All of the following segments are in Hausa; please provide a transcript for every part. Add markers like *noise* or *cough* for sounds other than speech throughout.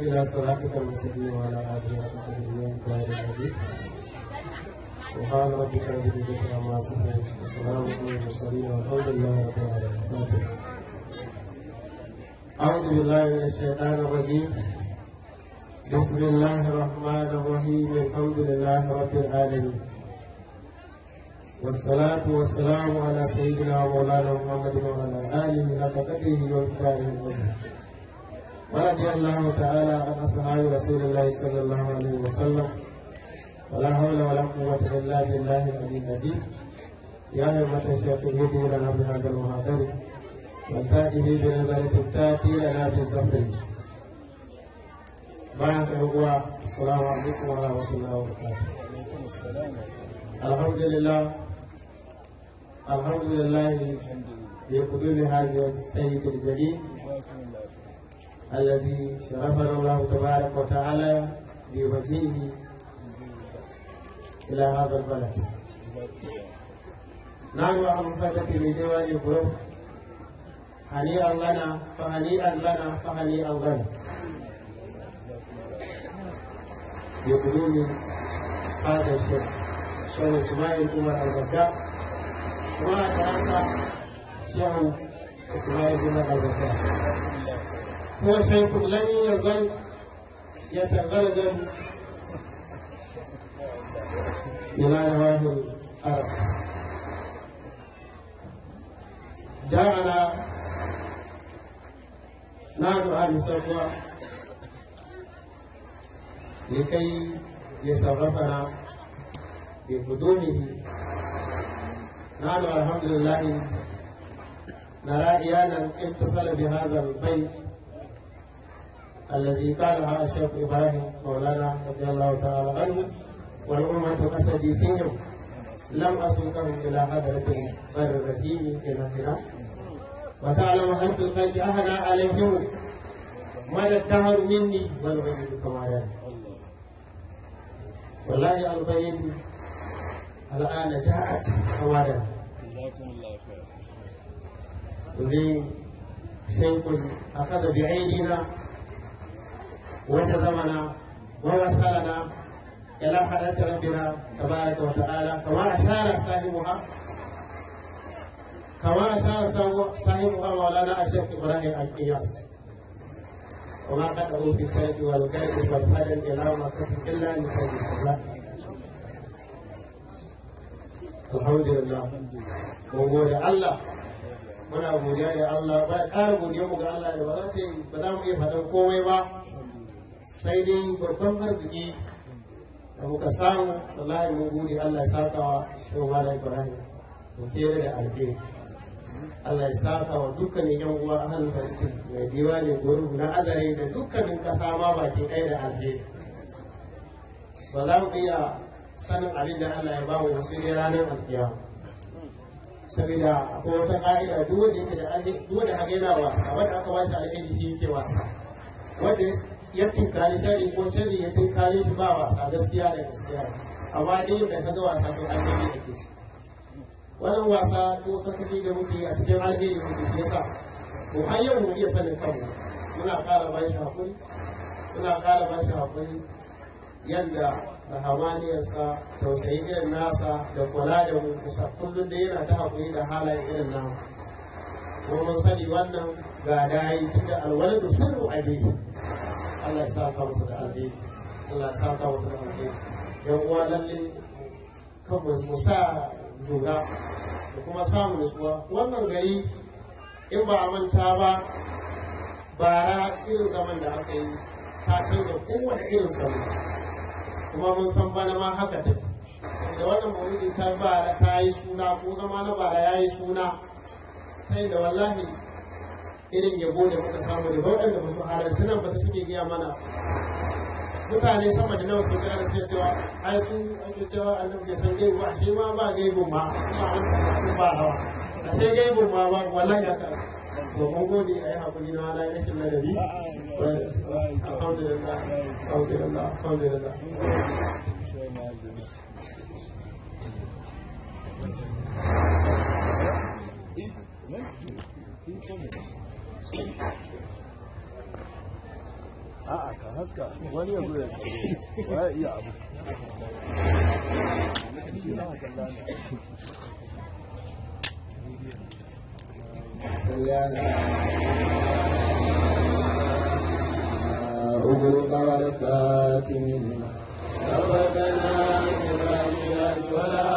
إلى صراطك المستقيم وعلى آله وصحبه اجمعين دار العزيز سبحان ربك رب العزة عما يصفون. وسلام على المرسلين والحمد لله رب العالمين. أعوذ بالله من الشيطان الرجيم. بسم الله الرحمن الرحيم. الحمد لله رب العالمين. والصلاة والسلام على سيدنا ومولانا محمد وعلى آله حق قدره ومقداره. العظيم ورضي الله تعالى عن أصحاب رسول الله صلى الله عليه وسلم. ولا حول ولا قوة إلا بالله العلي العظيم. يا أيها الشيخ اهدي لنا بهذا المحاضر. وتأتي بنظرة تأتي لنا بالزفر بارك الله السلام عليكم ورحمة الله وبركاته. الحمد لله. الحمد لله بقدوم هذا السيد الجليل. الذي شرفنا الله تبارك وتعالى بوجهه إلى هذا البلد. نحن عن فتاة بديوان قلوب هنيئا لنا فهنيئا لنا فهنيئا لنا. بقدوم هذا الشيخ شيخ إسماعيل عمر البكاء وما ترك شيخ إسماعيل عمر البكاء هو شيخ لم يزل يتغلغل. إلى نواحي الأرض. جاءنا نحن أهل صفوة لكي يشرفنا بقدومه نحن الحمد لله. نرى عيانا اتصل بهذا البيت. الذي قالها الشيخ إبراهيم مولانا رضي الله تعالى عنه والأمة قصدي فيهم. لم أسوقهم إلى حضرة غير الرحيم إلى هنا. وتعلم حيث القلب أهنى عليهم مدى الدهر مني والغيب كما يعني والله البين الآن جاءت حوالا جزاكم الله خير وذي شيء أخذ بعيننا وجزمنا ووصلنا إلى حضرة ربنا تبارك وتعالى. كما أشار صاحبها كما أشار صاحبها مولانا الشيخ إبراهيم القياس. وما قدروا في السيد والغيب والفجر إلى ما كتب إلا لسيد الله الحمد لله. gode Allah muna godiya da Allah ba ƙara godiya mu ga Allah da ba za sai dai babban arziki da muka samu. Wallahi mun gode Allah ya saka wa shehu malam Ibrahim mu kere da alheri. Allah ya saka wa dukkanin yan uwa ahlul bait mai diwani gurbu na azare da dukkanin kasa ma baki ɗaya da alheri. Ba za mu iya sanin abin da Allah ya ba mu sai dai ranar alkiyama. Saboda akwai wata ka'ida duk wanda yake da duk wanda haka yana wasa wanda aka bashi alheri shi yake wasa. Wanda ya tinkari shari ko shari ya tinkari shi ba wasa gaskiya da gaskiya amma dai da kaga wasa to alheri da ke ci wannan wasa ko sakaci da muke a cikin alheri muke yasa. To har yau mu iya sanin kanmu. Muna ƙara ba shi haƙuri muna ƙara ba shi haƙuri yadda rahamaniyarsa tausayi irin nasa da kula da mu kusa. Kullum da yana ta haƙuri da halayen irin namu. Kuma mun sani wannan ga dayi tun da alwaladu sirru abihi. Allah ya saka musu da alheri. Allah ya saka musu da alheri. Yan uwa lalle kan mu sa juna da kuma samun nutsuwa. Wannan gari in ba a manta ba bara irin zaman da aka yi ta canza kowane irin zaman kuma mun san bana ma haka take. Da wannan maulidi ta bara ta yi suna ko zama na bara ya yi suna. Ta da wallahi irin yabo da muka samu da waɗanda ba su halarci nan ba su suke gaya mana. Mutane sama da nawa su kira da sai cewa ai su ake cewa annabi bai san gaibu ba shi ma ba gaibun ma kuma an ba hawa. A sai gaibun ma ba wallahi haka. To mun gode ai haƙuri na ala rashin ladabi. Alhamdulillah alhamdulillah alhamdulillah. A'a ka haska wani ya zo ya kalli wa ya iya abu. Shi za a kalla ne. أغلق والكاتمين سبقنا سبحانك ولا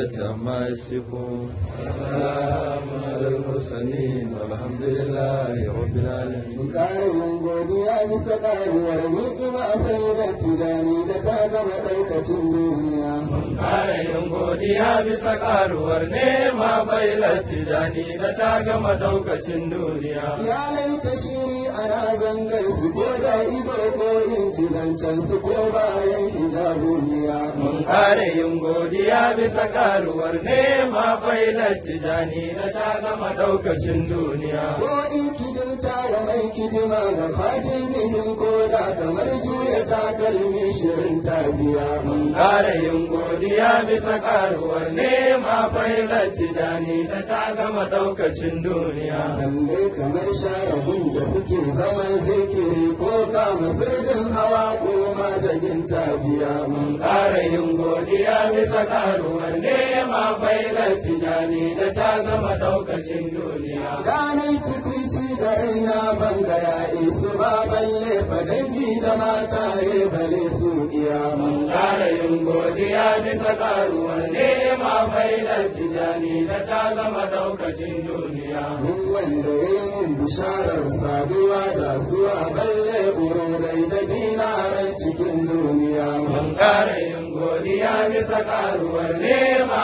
عما يصفون السلام على المرسلين والحمد لله رب العالمين Bukarin godiya bisa ƙaruwar ni'ima faidar tunani da ta gama ɗaukacin duniya. Ƙara yin godiya bisa ƙaruwar nema failar tijani da ta gama daukacin duniya. Ya laita shiri ana zangar su ko da ido ko in ji zancen su ko bayan hijabuniya. Mun ƙara yin godiya bisa ƙaruwar nema failar tijani da ta gama daukacin duniya. Ko in wa mai kidima ga fadimihin ko da kamar juya takalmi shirin tabiya. Mun ƙara yin godiya bisa ƙaruwar nema failar tijani da ta gama daukacin duniya. Lalle kamar sharabun da suke zaman zikiri ko kama sirrin hawa ko mazagin tafiya. Mun ƙara yin godiya bisa ƙaruwar nema failar tijani da ta gama daukacin duniya. Ranar titici da raina bangaya isu ba balle fa dangi da mata ya bale su iya Mun ƙara yin godiya bisa ƙaruwar nema failar tijani da ta gama daukacin duniya. Mun wanda ya mun bisharar saduwa da suwa balle bururai da dinaran cikin duniya. Mun ƙara yin godiya bisa ƙaruwar nema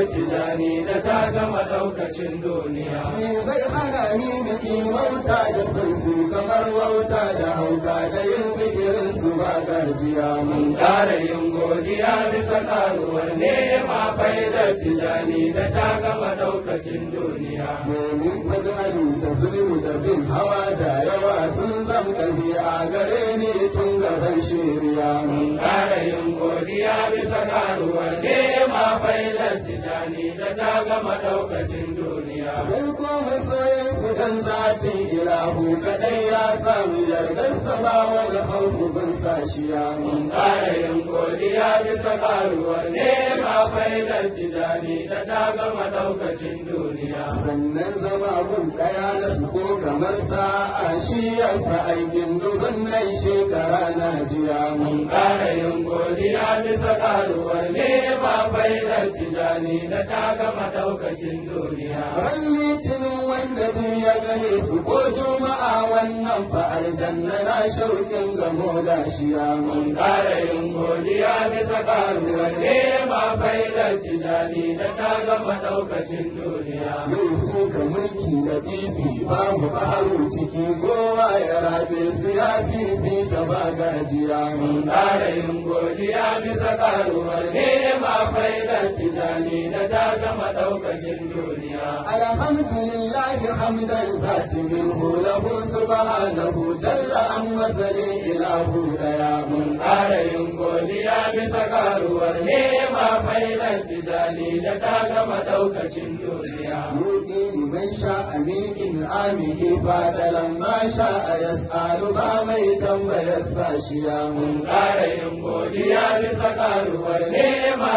failar tijani da ta gama daukacin duniya. Me zai hana ni biki wauta da san su kamar wauta da hauka da yin zikirin su ba gajiya mun ƙara yin godiya bisa ƙaruwar nema failar tijani da ta gama daukacin duniya. domin fadalu da zulmu da bin hawa da yawa sun zam ɗabi'a gare ni tun gaban shiriya Mun ƙara yin godiya bisa ƙaruwar nema failar tijani da ta gama daukacin duniya. sai ko masoyan dan zatin ilahu kadai ya samu yardar sama wani haukubin sashiya mun ƙara yin godiya bisa ƙaruwar nema faidar tijani da ta gama ɗaukacin duniya. Sannan zama gun ɗaya na su ko kamar sa'a shi yanka aikin dubin nan shekara na jiya. Mun ƙara yin godiya bisa ƙaruwar nema faidar tijani da ta gama ɗaukacin duniya. Ran litinin wanda duk ya gane su ko juma'a wannan fa aljanna na shauƙin gamo da shiya mun ƙara yin godiya bisa ƙaruwar nema faidar tijani da ta gama ɗaukacin duniya. Yau su ga mulki da bibi babu faru ciki kowa ya rabe su ya bibi ta ba gajiya. Mun ƙara yin godiya bisa ƙaruwar nema faidar tijani da ta gama ɗaukacin duniya. Alhamdulillahi hamdan zati minhu lahu subhanahu jalla an wasali ilahu ɗaya. Mun ƙara yin godiya bisa ƙaruwar nema faidar tijani da ta gama ɗaukacin duniya. Rudi liman sha amin amihi fadalan ma sha a yas'alu ba mai tambayar sashiya mun ƙara yin godiya bisa ƙaruwar nema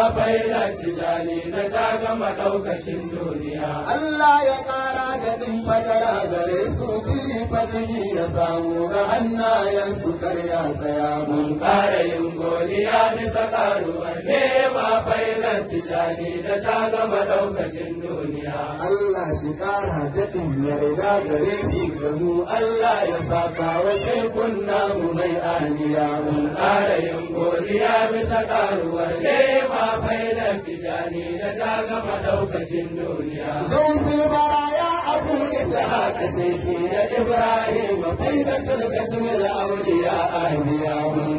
faidar tijani da ta gama ɗaukacin duniya Allah ya ƙara da ɗin fadara gare su tili fatili ya samu ga hannayen su karya tsaya. Mun ƙara yin godiya bisa ƙaruwar nema faidar tijani da ta gama ɗaukacin duniya. Allah shi ƙara daɗin yarda gare su da mu Allah ya saka wa shekun namu mai aniya. Mun ƙara yin godiya bisa ƙaruwar nema faidar tijani da ta gama ɗaukacin duniya. Gausu baraya abu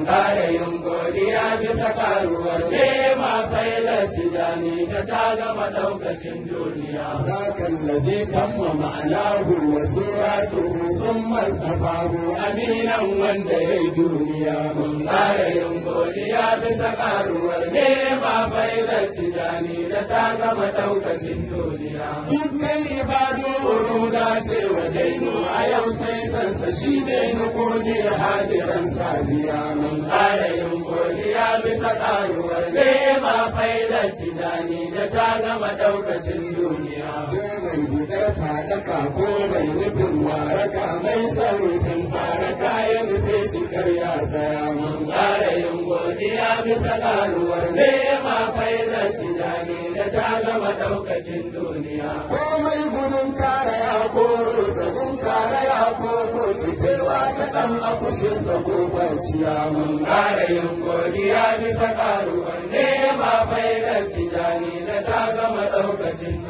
ƙara yin godiya bisa ƙaruwar nema faidar tijani da ta gama ɗaukacin duniya. Zakan lazi tamma ma'anahu wa suratuhu sun mastafahu aminan wanda ya yi duniya. Mun ƙara yin godiya bisa ƙaruwar nema faidar tijani da ta gama ɗaukacin duniya. Dukkan ibadu uruda ce wa dainu a yau sai sansa shi ne na godiya hadiran sabiya. Mun ƙara yin godiya bisa ƙaruwar nema faidar tijani da ta gama ɗaukacin duniya. Mai bidar fadaka ko mai nufin waraka mai sarrafin faraka ya nufe shi karya saya. Mun ƙara yin godiya bisa ƙaruwar nema faidar tijani da ta gama ɗaukacin duniya. Komai gudun kare ya koro sabon kare ya koko kifewa ta ɗan akushinsa ko kwanciya. Mun ƙara yin godiya bisa ƙaruwar nema faidar tijani da ta gama ɗaukacin duniya.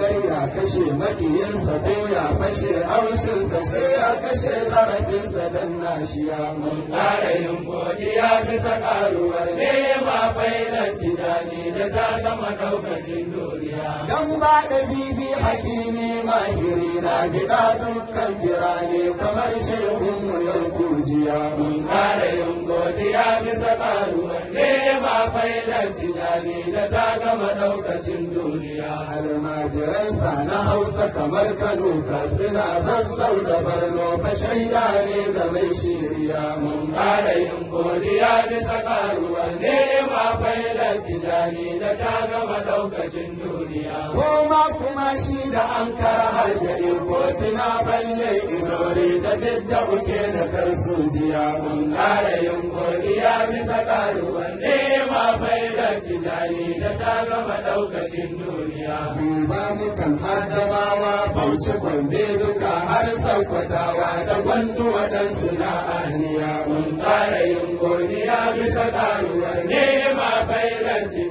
Bidai ya kashe maƙiyinsa ko ya fashe haushinsa sai ya kashe zarafinsa don nashiya. Mun ƙara yin godiya bisa ƙaruwar nema faidar tijani da ta gama ɗaukacin duniya. Dan ba da bibi hakimi mahiri na gida dukkan birane kamar shehun mu yau kujiya. Mun ƙara yin godiya bisa ƙaruwar nema faidar tijani da ta gama ɗaukacin duniya. almajiransa na hausa kamar kano katsina zazzau da barno fa shaida ne ga mai shiriya mun ƙara yin godiya bisa ƙaruwar nema faidar tijani da ta gama ɗaukacin duniya koma kuma shi da an kara har da ikotina balle idore da didda uke da karsu jiya mun ƙara yin godiya bisa ƙaruwar nema faidar tijani da ta gama ɗaukacin duniya. Duba mutan haddamawa bauchi gombe duka har saukwatawa da gwandu waɗansu na aniya mun ƙara yin godiya bisa ƙaruwar nema faidar tijani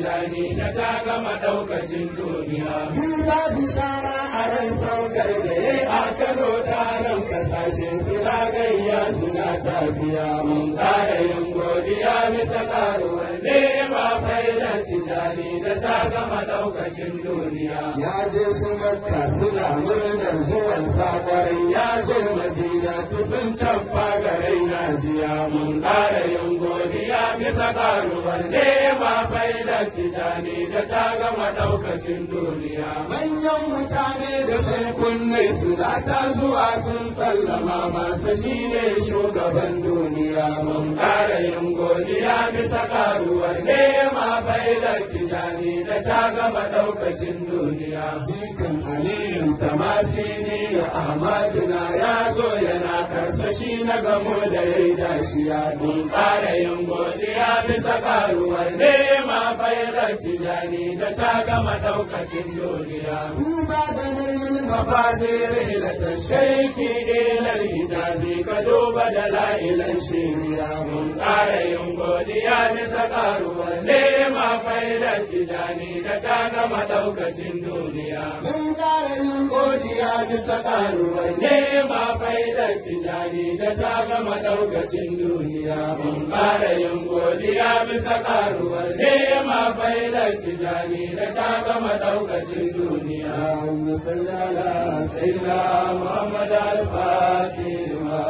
da ta gama ɗaukacin duniya. Duba bishara a ran saukar da ya yi a kano taron ƙasashe suna gayya suna tafiya. Mun ƙara yin godiya bisa ƙaruwar nema faidar tijani da ta gama ɗaukacin duniya. Ya je su makka suna murnar zuwan sakwarai ya zo madina. Ci sun canfa garin najiya mun ƙara yin godiya bisa ƙaruwar nema faidar tijani da ta gama ɗaukacin duniya. Manyan mutane da sun kunne su ta zuwa sun sallama masa shine shugaban duniya. Mun ƙara yin godiya bisa ƙaruwar nema faidar tijani da ta gama ɗaukacin duniya. Jikan aliyu tamasini ya ahmadu na ya zo yana karsashi na gamo da ya yi dashiya mun ƙara yin godiya bisa ƙaruwar nema faidar tijani da ta gama ɗaukacin duniya. Duba da nayin mafaziri da ta shaiki ilal hijazi ka duba da la'ilan shiriya. Mun ƙara yin godiya bisa ƙaruwar nema faidar tijani da ta gama ɗaukacin duniya. Mun ƙara yin godiya bisa ƙaruwar nema tijani da ta gama daukacin duniya mun fara yin godiya bisa karuwar nema failar tijani da ta gama daukacin duniya. Musallala sayyidina muhammad al-fatih ma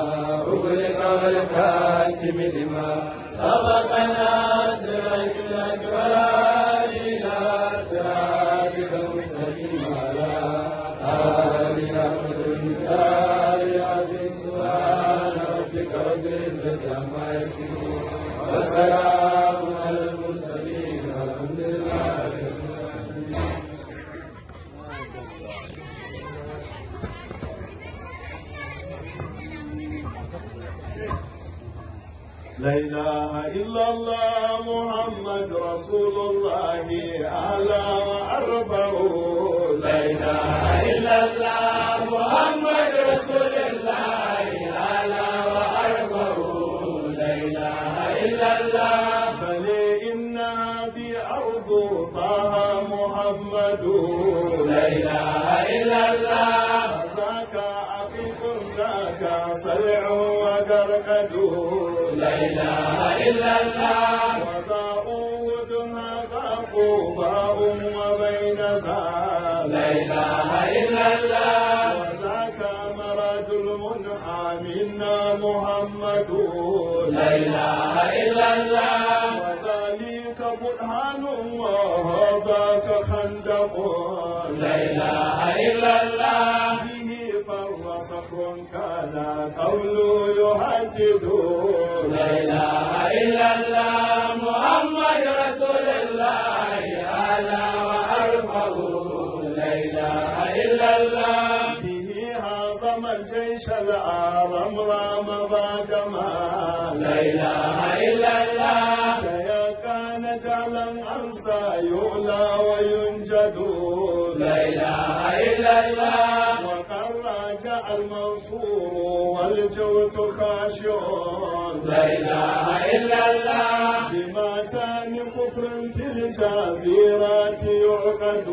ughliqa khatim lima sabaqana sirajul akbar. المرسلين والحمد لله لا إله إلا الله محمد رسول الله أعلى وأربع لا إله إلا الله محمد رسول الله. طه محمد. لا إله إلا الله. ذاك عقيق ذاك صرع وقرقد لا إله إلا الله. وضاء وجها ذاق باء وبين ذا لا إله إلا الله. وذاك مراد المنعى منا محمد. لا إله إلا الله. وهذاك خندق. لا إله إلا الله. به فر صخر كان قول يهدد. لا إله إلا الله. محمد رسول الله. أعلى وأرفع. لا إله إلا الله. به هاضم الجيش العارم رام بعدما لا إله إلا الله وقد راجع المنصور والجوت خاشع لا إله إلا الله. بما كان كفر في الجزيرات يعقد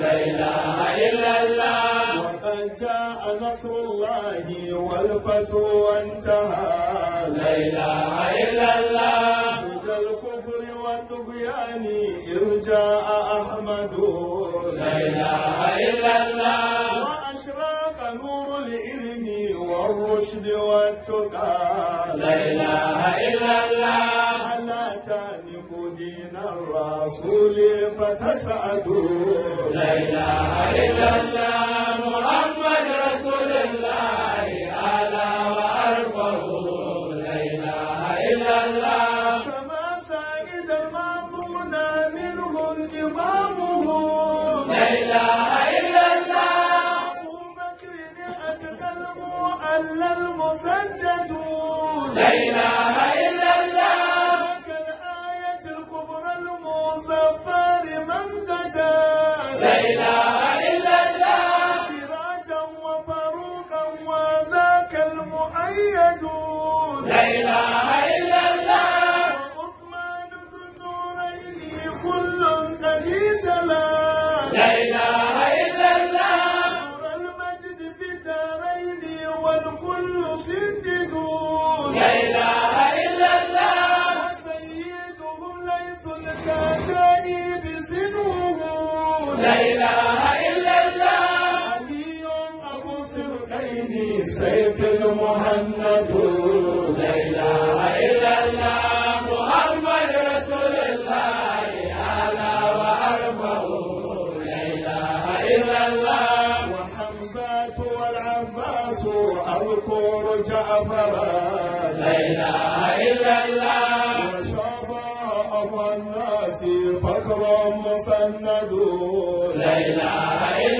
لا إله إلا الله. وقد جاء نصر الله والفتح وانتهى لا إله إلا الله. إذا الكفر والطغيان إذ جاء أحمد. لا إله إلا الله. وأشراق نور العلم والرشد والتقى. لا إله إلا الله. ألا تانك دين الرسول فتسعدوا. لا إله إلا الله. أمرا لا إله إلا الله. وشفاء الناس فخر مسند لا إله إلا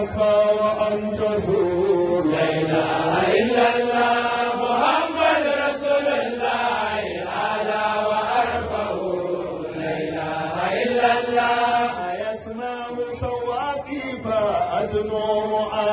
أكفى وأنجه لا إله إلا الله محمد رسول الله أعلى وأرفع لا إله إلا الله. يسمع سواكي فأدنو معاه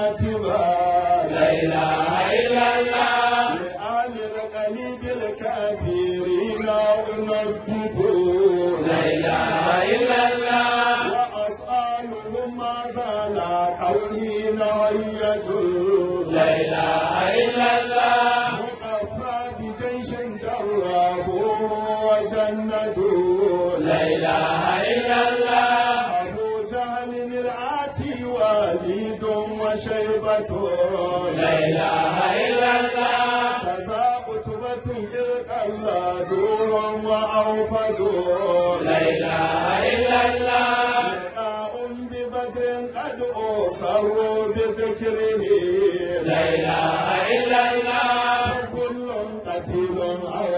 إله إلا الله. كل قتيل أو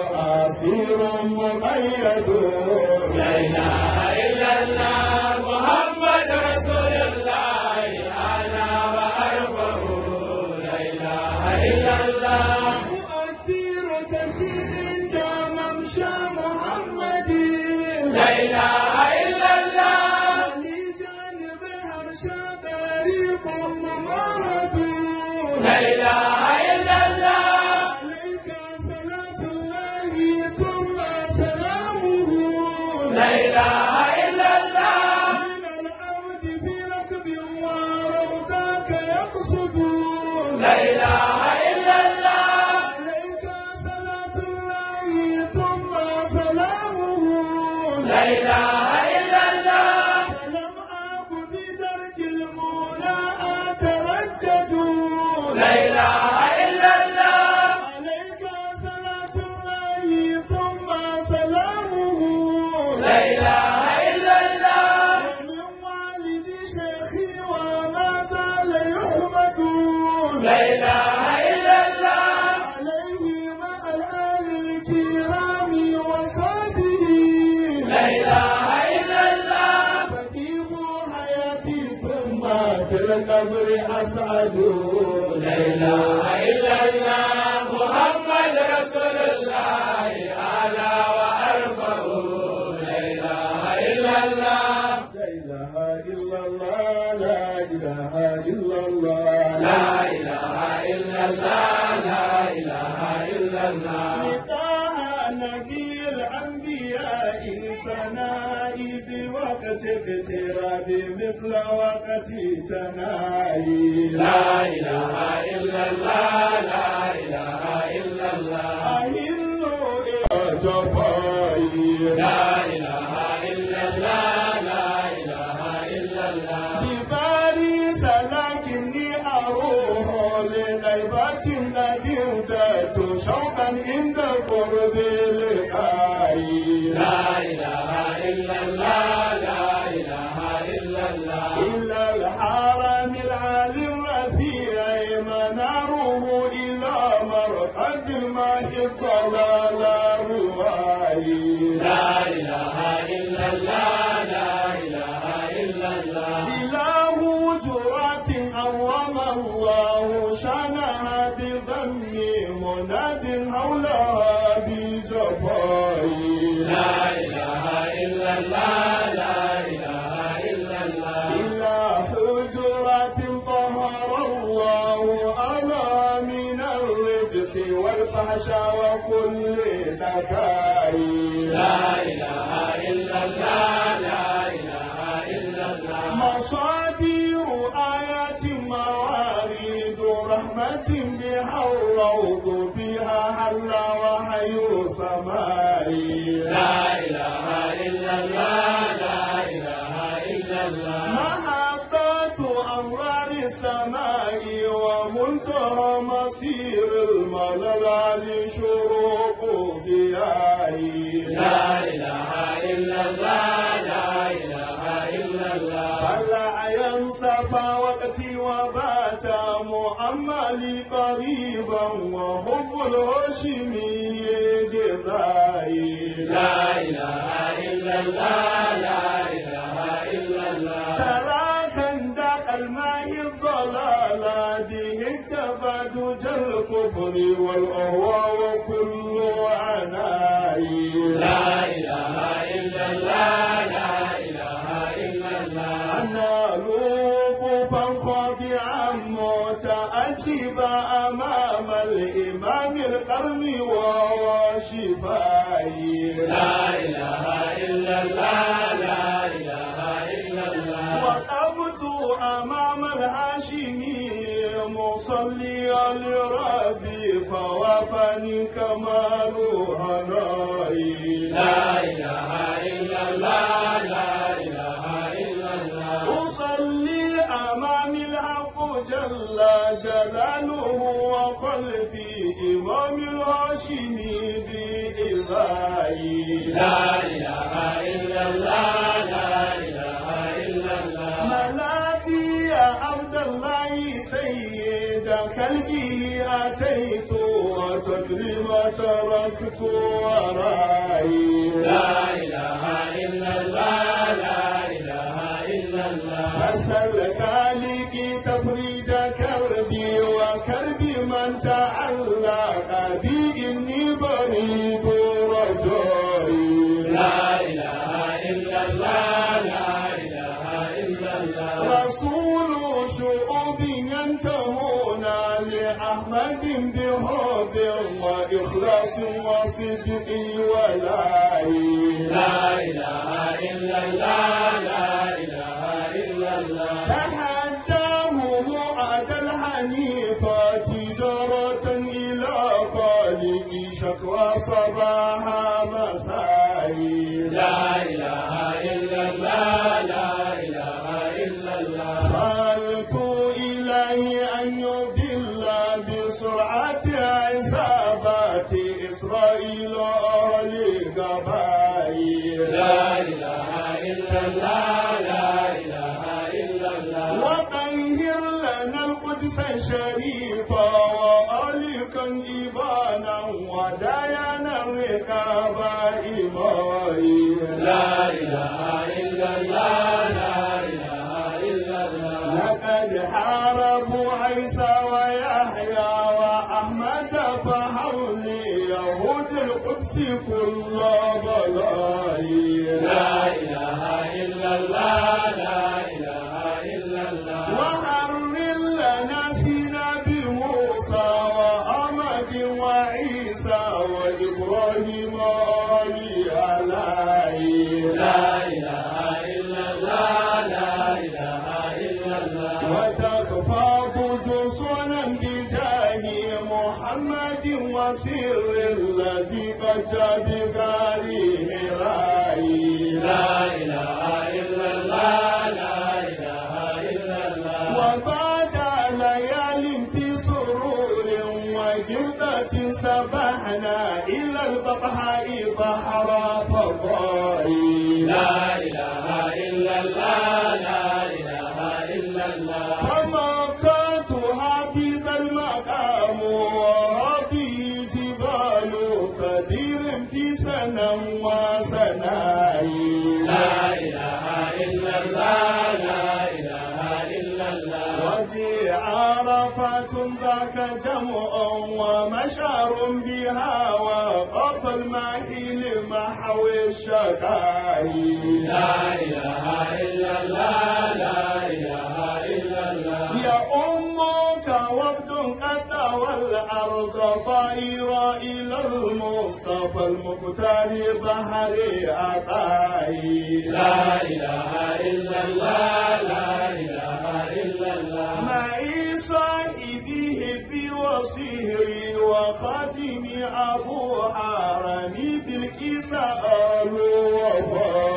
أسير مقيد. Layla. التي تناهي لا إله إلا الله لا هاشمي قضاي لا إله إلا الله. إله إلا الله لا إله إلا الله وقفت أمام الهاشمي مصليا لربي طوافني كمال هنائي. لا اله الا الله لا اله الا الله أصلي أمام الحق جل جلاله وخلفي إمام الهاشمي لا إله إلا الله لا إله إلا الله ملاتي يا عبد الله سيد الخلق أتيت وتكرم وتركت ورائي لا إله إلا الله لا إله إلا الله أسألك تفريج كربي وكرب من تعلق بي. وسوى صدقي ولا إله إلا الله مقتني ظهري أطاي لا إله إلا الله لا إله إلا الله. معي صاحبه بوصير وخاتمي أبو حرمي بالكساء وفاي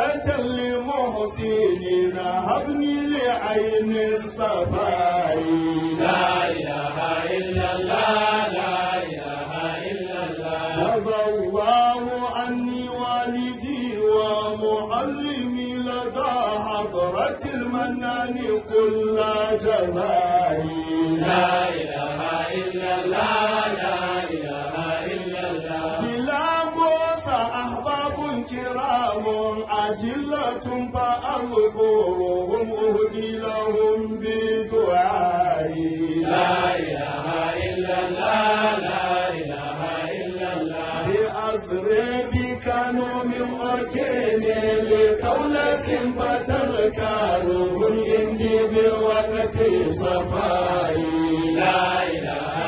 صلاة لمحسين نهبني لعين الصفاء. لا إله إلا الله لا إله إلا الله. جزى الله عني والدي ومعلمي لدى حضرة المنان كل جزائي. لا إله إلا الله أبيتم فأنظرهم أهدي لهم بدعائي لا إله إلا الله لا إله إلا الله. بأزربي كانوا من أركين لقولة فتذكرهم إني بوقت صفائي. لا إله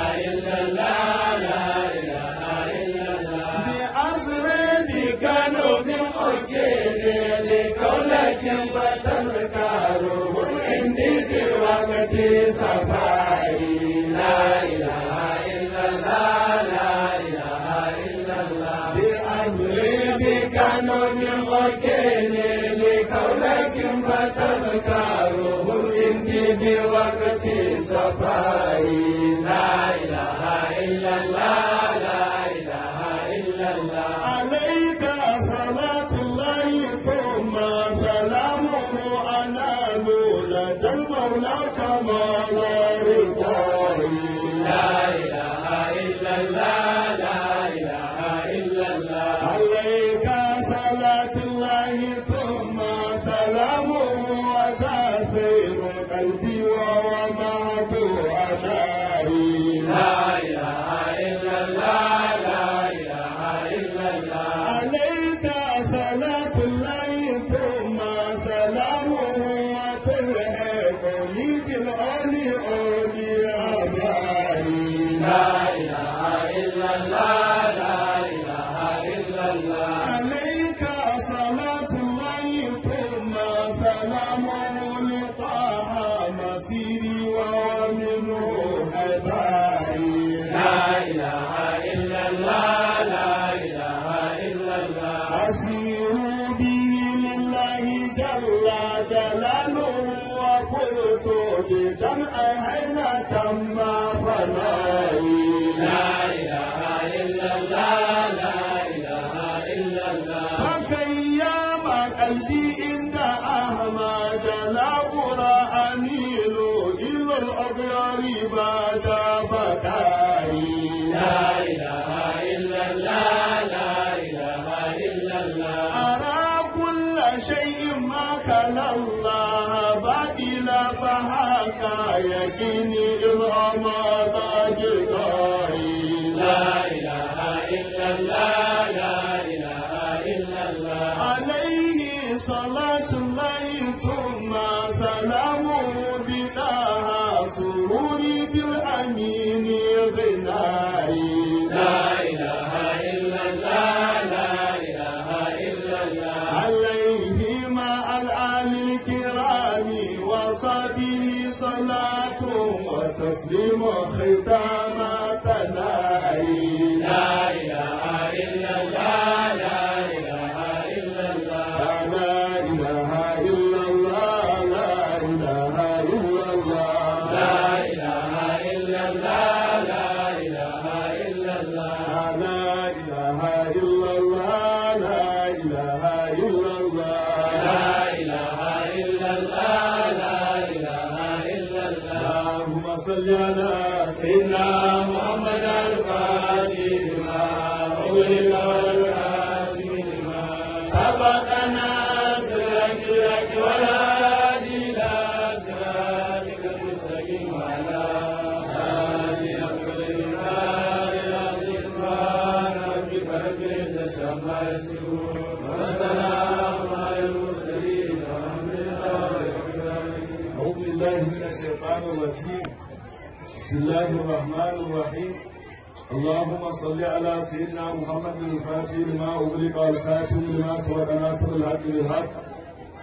اللهم صل على سيدنا محمد الفاتح لما أغلق الخاتم لما سبق ناصر الحق بالحق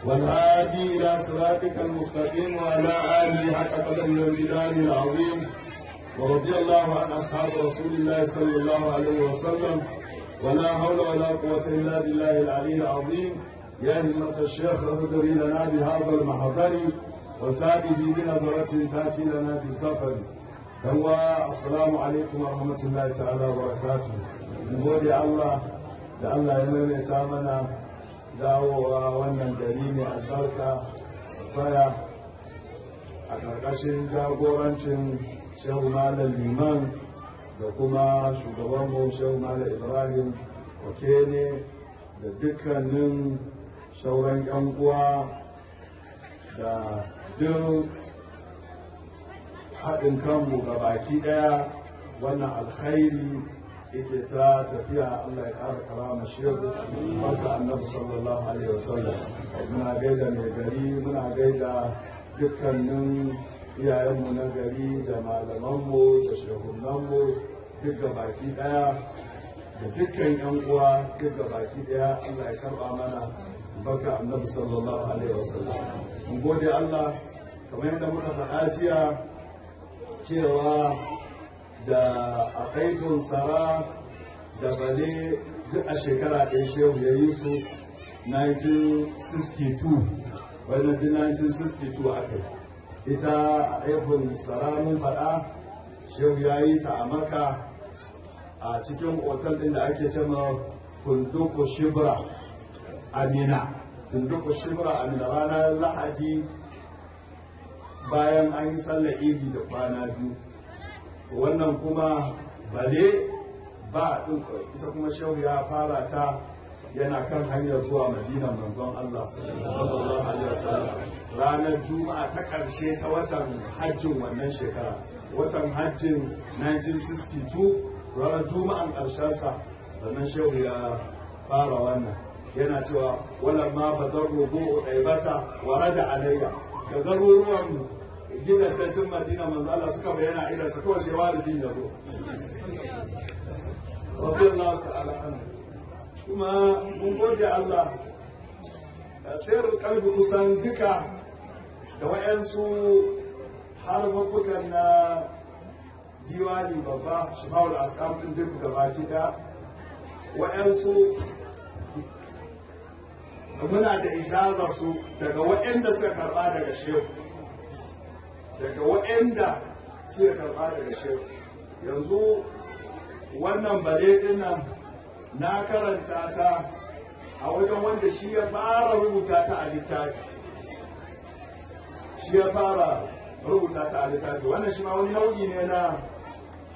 والهادي إلى صراطك المستقيم وعلى آله حق قدر والميدان العظيم. ورضي الله عن أصحاب رسول الله صلى الله عليه وسلم. ولا حول ولا قوة إلا بالله العلي العظيم. يا همة الشيخ اهدري لنا بهذا المحضر وتابدي بنظرة تأتي لنا بسفر. yawa assalamu alaikum wa rahmatullahi ta'ala wa barakatu mu gode Allah da Allah ya maimaita mana dawowa wannan gari ne albarka baya a ƙarƙashin jagorancin shehu malam liman da kuma shugabanmu shehu malam ibrahim okene da dukkanin sauran 'yan uwa da duk haɗin kanmu ga baki ɗaya wannan alkhairi yake ta tafiya Allah ya ƙara karama shehu barka annabi sallallahu alaihi wasallam. Muna gaida mai gari muna gaida dukkanin iyayenmu na gari da malamanmu da shehunanmu duk baki ɗaya da dukkan yan uwa duk baki ɗaya Allah ya karɓa mana. Barka annabi sallallahu alaihi wasallam. Mun gode Allah kamar yadda muka faɗa jiya cewa da akaidun tsara da bale duk a shekara ɗaya shehu ya yi su 1962 wani 1962 aka yi. Ita akaidun tsara mun faɗa shehu ya yi ta a maka a cikin otal ɗin da ake cema kunduku shibra amina. Kunduku shibra amina ranar lahadi bayan an yi sallar idi da kwana biyu. Wannan kuma bale ba ita kuma shehu ya fara ta yana kan hanyar zuwa madina manzon Allah sallallahu alaihi wasallam. Ranar juma'a ta ƙarshe ta watan hajjin wannan shekara watan hajjin 1962 ranar juma'an ƙarshensa sannan shehu ya fara wannan. Yana cewa wala ma badar rubu ɗaibata wa rada alayya. Da garuruwan gidajen madina manzo Allah suka bayyana irinsa kawai sai walidin ya zo radiyallahu ta'ala anhu kuma mun gode Allah. Sayar kalbi kusan duka da wayansu harbabukan na diwani babba shimawul askam din duk da baki da wayansu muna da ijaza su daga waɗanda suka karɓa daga shehu daga waɗanda suka karɓa daga shehu. Yanzu wannan bare ɗin nan na karanta ta a wajen wanda shi ya fara rubuta ta a littafi. Shi ya fara rubuta ta a littafi. Wannan shi ma wani nau'i ne na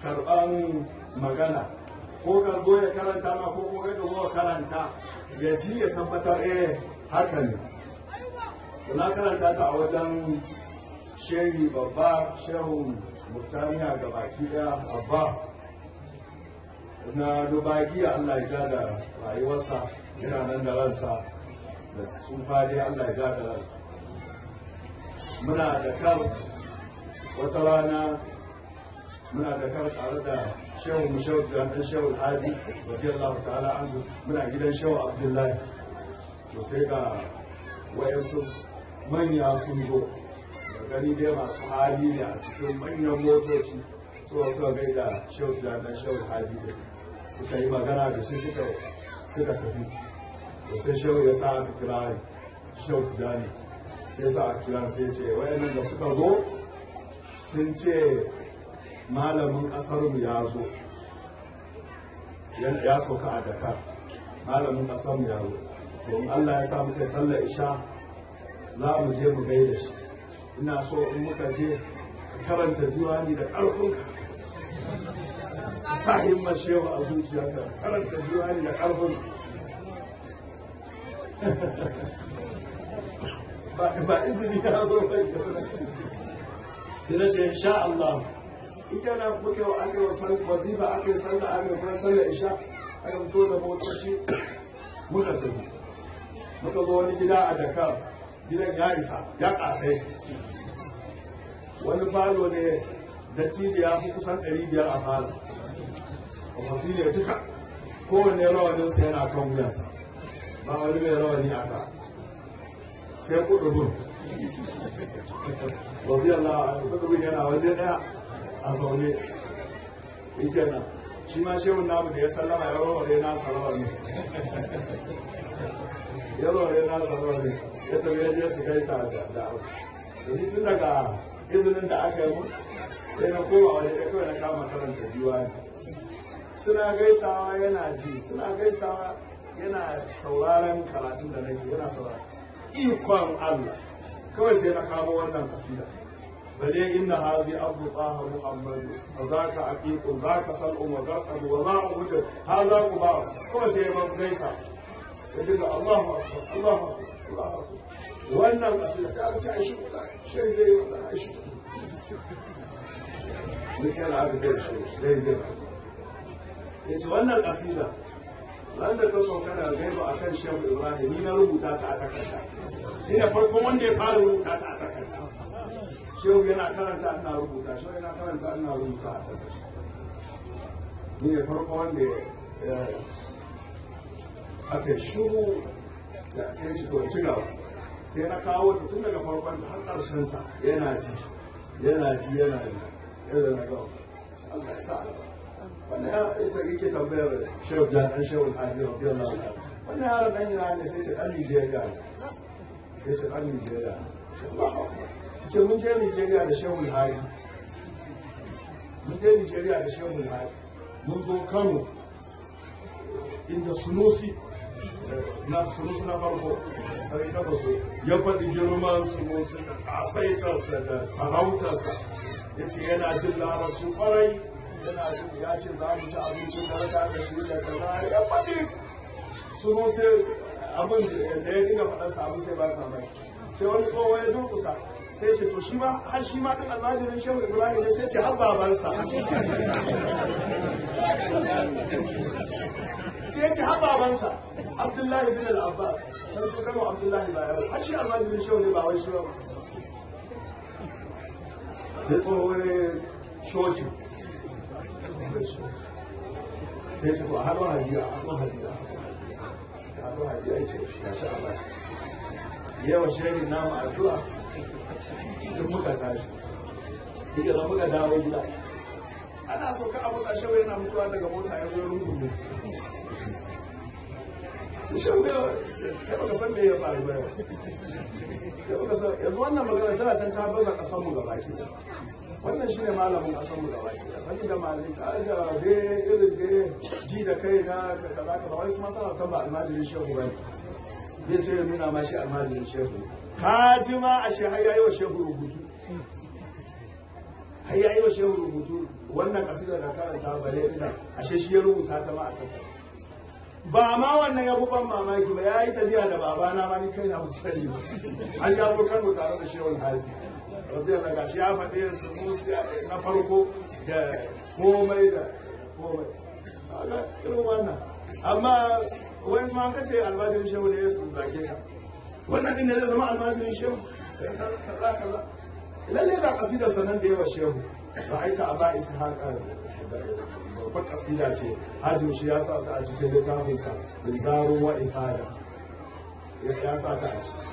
karɓan magana. Ko ka zo ya karanta ma ko ko ka zo karanta ya ji ya tabbatar eh haka ne. Na karanta ta a wajen shehi babba shehun murtaniya ga baki ɗaya babba na dubagiya Allah ya da rayuwarsa yana nan da ransa. Da tsufa dai Allah ya da ransa. Muna da kar wata rana muna da kar tare da shehu mu shehu da dan shehu hadi radiyallahu ta'ala anhu. Muna gidan shehu abdullahi. To sai ga wayansu manya sun zo. Gani dai masu hali ne a cikin manyan motoci suka suka gaida shehu da dan shehu hadi suka yi magana da shi suka suka tafi. To sai shehu ya sa aka kira shehu tijani sai sa aka kira sai ce wayannan da suka zo sun ce malamin ƙasarmu ya zo ya sauka a dakar malamin ƙasarmu ya zo. Don allah ya sa muka sallar isha za mu je mu gaida shi. Ina so in muka je karanta diwani da ƙarfinka sa himmar shehu a zuciyarka karanta diwani da ƙarfinka ba izini ya zo bai sai na ce insha Allah ita na muke wa aka yi wa wazifa aka yi sallah aka yi kuma sallah isha aka fito da motoci muka tafi muka zo wani gida a Dakar gidan ya isa ya kasai wani falo ne dattijo ya fi kusan 500 a falo. Tsofaffi ne duka. Kowanne rawaninsa yana kan wuyansa. Ba wani mai rawani a ka. Sai kudubun wabi Allah kudubun yana waje ɗaya a zaune. Yake nan shi ma shehun namu da ya sallama ya raware nasa rawani. *laughs* Ya raware nasa rawani. Ya tafi ya je su gaisa da abu. Domin tun daga izinin da aka yi mu sai na koma waje ɗaya kawai na kama karanta diwani suna gaisawa yana ji suna gaisawa yana sauraron karatun da nake yana sauraron. Ikon Allah. Kawai sai na kamo wannan kasida bale inna hazi abdu taha muhammadu wa zaka aqiqu zaka sal'u wa zarqabu wa za a huɗu hadha quba kawai sai ya gaisa. Ya dinga Allahu akbar Allahu akbar Allahu akbar. Wannan kasida sai aka ce ai shi shi dai wannan ai shi duk yana aka ce shi dai dai ya ce wannan kasida ran da ta sauka daga gaiba a kan shehu ibrahim ni na rubuta ta a takarda. Ni ne farkon wanda ya fara rubuta ta a takarda. Shehu yana karanta ina rubuta. Shehu yana karanta ina rubuta a takarda. Ni ne farkon wanda ya aka shuru sai ya ci to ci gaba. Sai na kawo ta tun daga farkon ta har ƙarshen ta yana ji yana ji yana ji yana na gawa Allah ya sa wannan ita yake tambayar shehu da dan shehu alhaji radiyallahu anhu wannan yaron dan yana ne sai ce dan Nigeria sai ce dan Nigeria Allahu akbar ce mun je Nigeria da shehu alhaji mun je Nigeria da shehu alhaji mun zo Kano inda Sunusi na Sunusi na farko sai ta ba su ya faɗi girman Sunusi da kasaitarsa da sarautarsa ya ce yana jin larabcin ƙwarai yana jin ya ce za mu ci abincin da da shi da kaza ya faɗi sai abin da ya dinga faɗan sa abin sai ba ka mai sai wani tsoho ya durkusa sai ce to shi ma har shi ma din almajirin shehu ibrahim ne sai ce har babansa. Sai ce har babansa abdullahi bin al-abbas. Sai su kama abdullahi ba yau har shi almajirin shehu ne ba wai shi ba. Sai tsoho ya shokin. Sai ce to a haɗu hadiya a haɗu hadiya. A haɗu hadiya ya ce ya sha a bashi yawa shehin namu addu'a. Duk muka tashi. Duk da muka dawo gida. Ana sauka a mota shawai yana mutuwa daga mota ya zo rungume. Kai baka san me ya faru ba baka san yanzu wannan magana tana can ta baza mu gaba wannan shine malamin mu gaba sani da ka da be da ji da kai na kaza kaza wani kuma sana kan ba almajirin shehu ba ne bai sai ya nuna ma shi almajirin shehu ka a shi har yayi wa shehu rubutu har yayi wa shehu rubutu wannan kasidar da karanta bare inda ashe shi ya rubuta ta ma a kan ba ma wannan ya ban mamaki ba ya yi tafiya da babana ma ni kai na ba. An ya zo kano tare da shehun hali rabbi Allah gashi ya faɗi su musu na farko da komai da komai. Kaga irin wannan. Amma wani ma ka ce almajirin shehu ne su zage ka wannan din ne zai zama almajirin shehu? Kaza kaza. Lalle da sanan da yawa shehu. Ba aika a ba isi haka babbar kasida ce hajjin shi ya sa su a cikin littafinsa bin zaro wa ifada. Ya sa ta a ciki.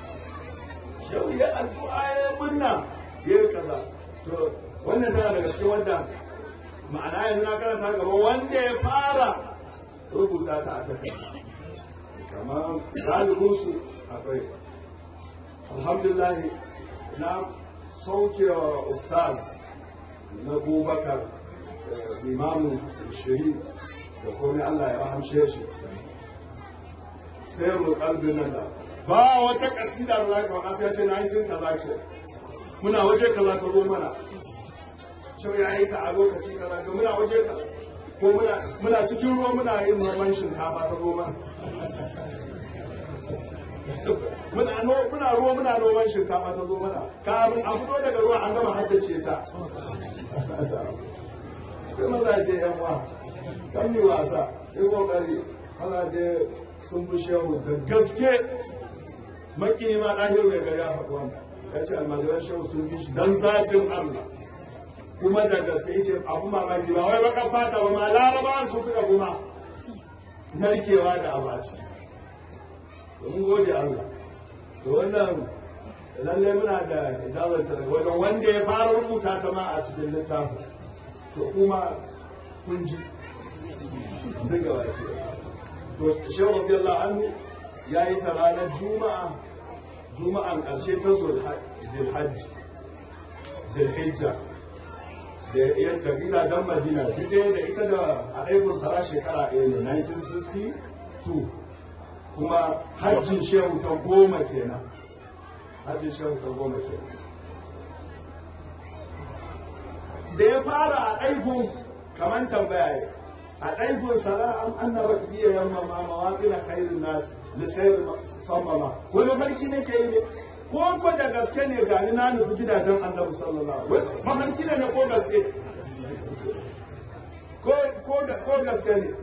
Shehu ya addu'a ya munna ya yi kaza. To wannan tana daga cikin wanda ma'ana yanzu na karanta gaba wanda ya fara rubuta ta a takarda kamar galibinsu akwai. Alhamdulillah na sauke wa ustaz na bubakar imamu shiri da komai Allah ya rahamshe shi. Sai mu kalbin nan da ba wata kasida da zaka faɗa sai ce na yi jin kaza ke. Muna waje kaza ta zo a lokaci kaza ga muna waje muna cikin ruwa muna yin noman shinkafa ta goma muna ruwa muna noman shinkafa ta zo mana. Kafin a fito daga ruwa an gama haddace ta. Sai mazaje yan wa kan mi wasa. Yi ƙoƙari. Mazaje sun fi shehu. Da gaske maki ma ɗahir mai gari a faɗi wannan. Ya ce almajiran shehu sun bi shi dan zatin Allah. Kuma da gaske ya ce abu mamaki ba wai baka fata ba ma laraba su suka kuma narkewa da abaci. Mun gode Allah. To wannan lalle muna da idazar da wajen wanda ya fara rubuta ta ma a cikin littafin. To kuma kun ji. Zai gaba ke. To shehu radiyallahu anhu ya yi ta ranar juma'a juma'an ƙarshe ta zulhajji zulhijja. Da yan kabila dan madina duk da ita da a ɗaikun sara shekara ɗaya ne 1962 kuma hajjin shehu ta goma kenan. Hajjin shehu ta goma kenan. Da ya fara a ɗaikun kamar tambaya a ɗaikun sara an annaba biya yamma ma mawaƙi na khairin nasu lisayar sammama wani farki ne ke yi ne? Ko ko da gaske ne gani na nufi gidajen annabi sallallahu alaihi mafarki ne ko gaske? Ko gaske ne?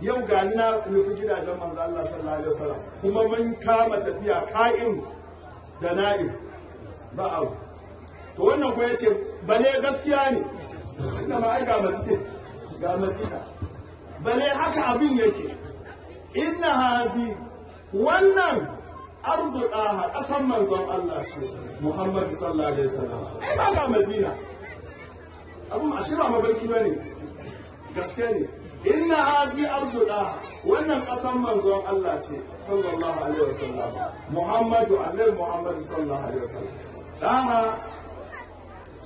Yau gani na nufi gidajen manzo Allah sallallahu alaihi wasallam. Kuma mun kama tafiya ka'in da na'im. Ba abu. To wannan ko ya ce bale gaskiya ne. Ina ma ai ga mace ga matina bale haka abin yake. Inna hazi wannan ardu ɗaha ƙasan manzon Allah ce Muhammad sallallahu alaihi wasallam. Ai ba ga mazina abun ashe ba ne. Gaske ne. Inna hazi ardu ɗaha wannan ƙasan manzon Allah ce sallallahu alaihi wasallam. Muhammadu alaihi Muhammad sallallahu alaihi wasallam. Ɗaha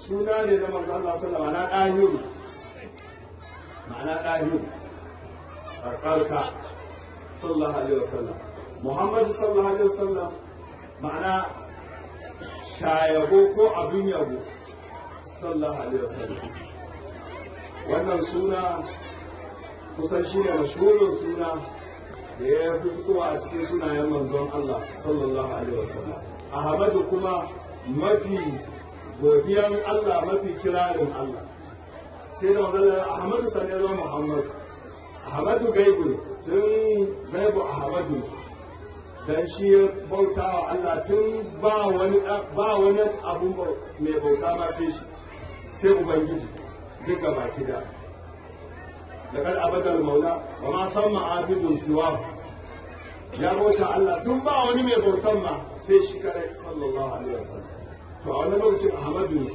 suna ne na manzon Allah sallallahu alaihi wasallam ɗahiru. Ma'ana ɗahiru. Tsarka sallallahu alaihi wasallam. Muhammadu sallallahu alaihi wasallam ma'ana shayabo ko abin yabo sallallahu alaihi wasallam. Wannan suna kusan shi ne mashhurin suna da ya fi fitowa a cikin sunayen manzon Allah sallallahu alaihi wasallam. Ahmadu kuma mafi godiyan Allah mafi kirarin Allah sai da manzon Ahmadu sanne zama Muhammadu Ahmadu gaibu ne tun gaibu Ahmadu dan shi ya bauta wa Allah tun ba wani ba wani abun mai bauta ma sai shi sai ubangiji duk gaba kida لقد أبدا المولى وما ثم عابد سواه ya bauta Allah tun ba wani mai bautan ma sai shi to a wani lokacin Ahmadu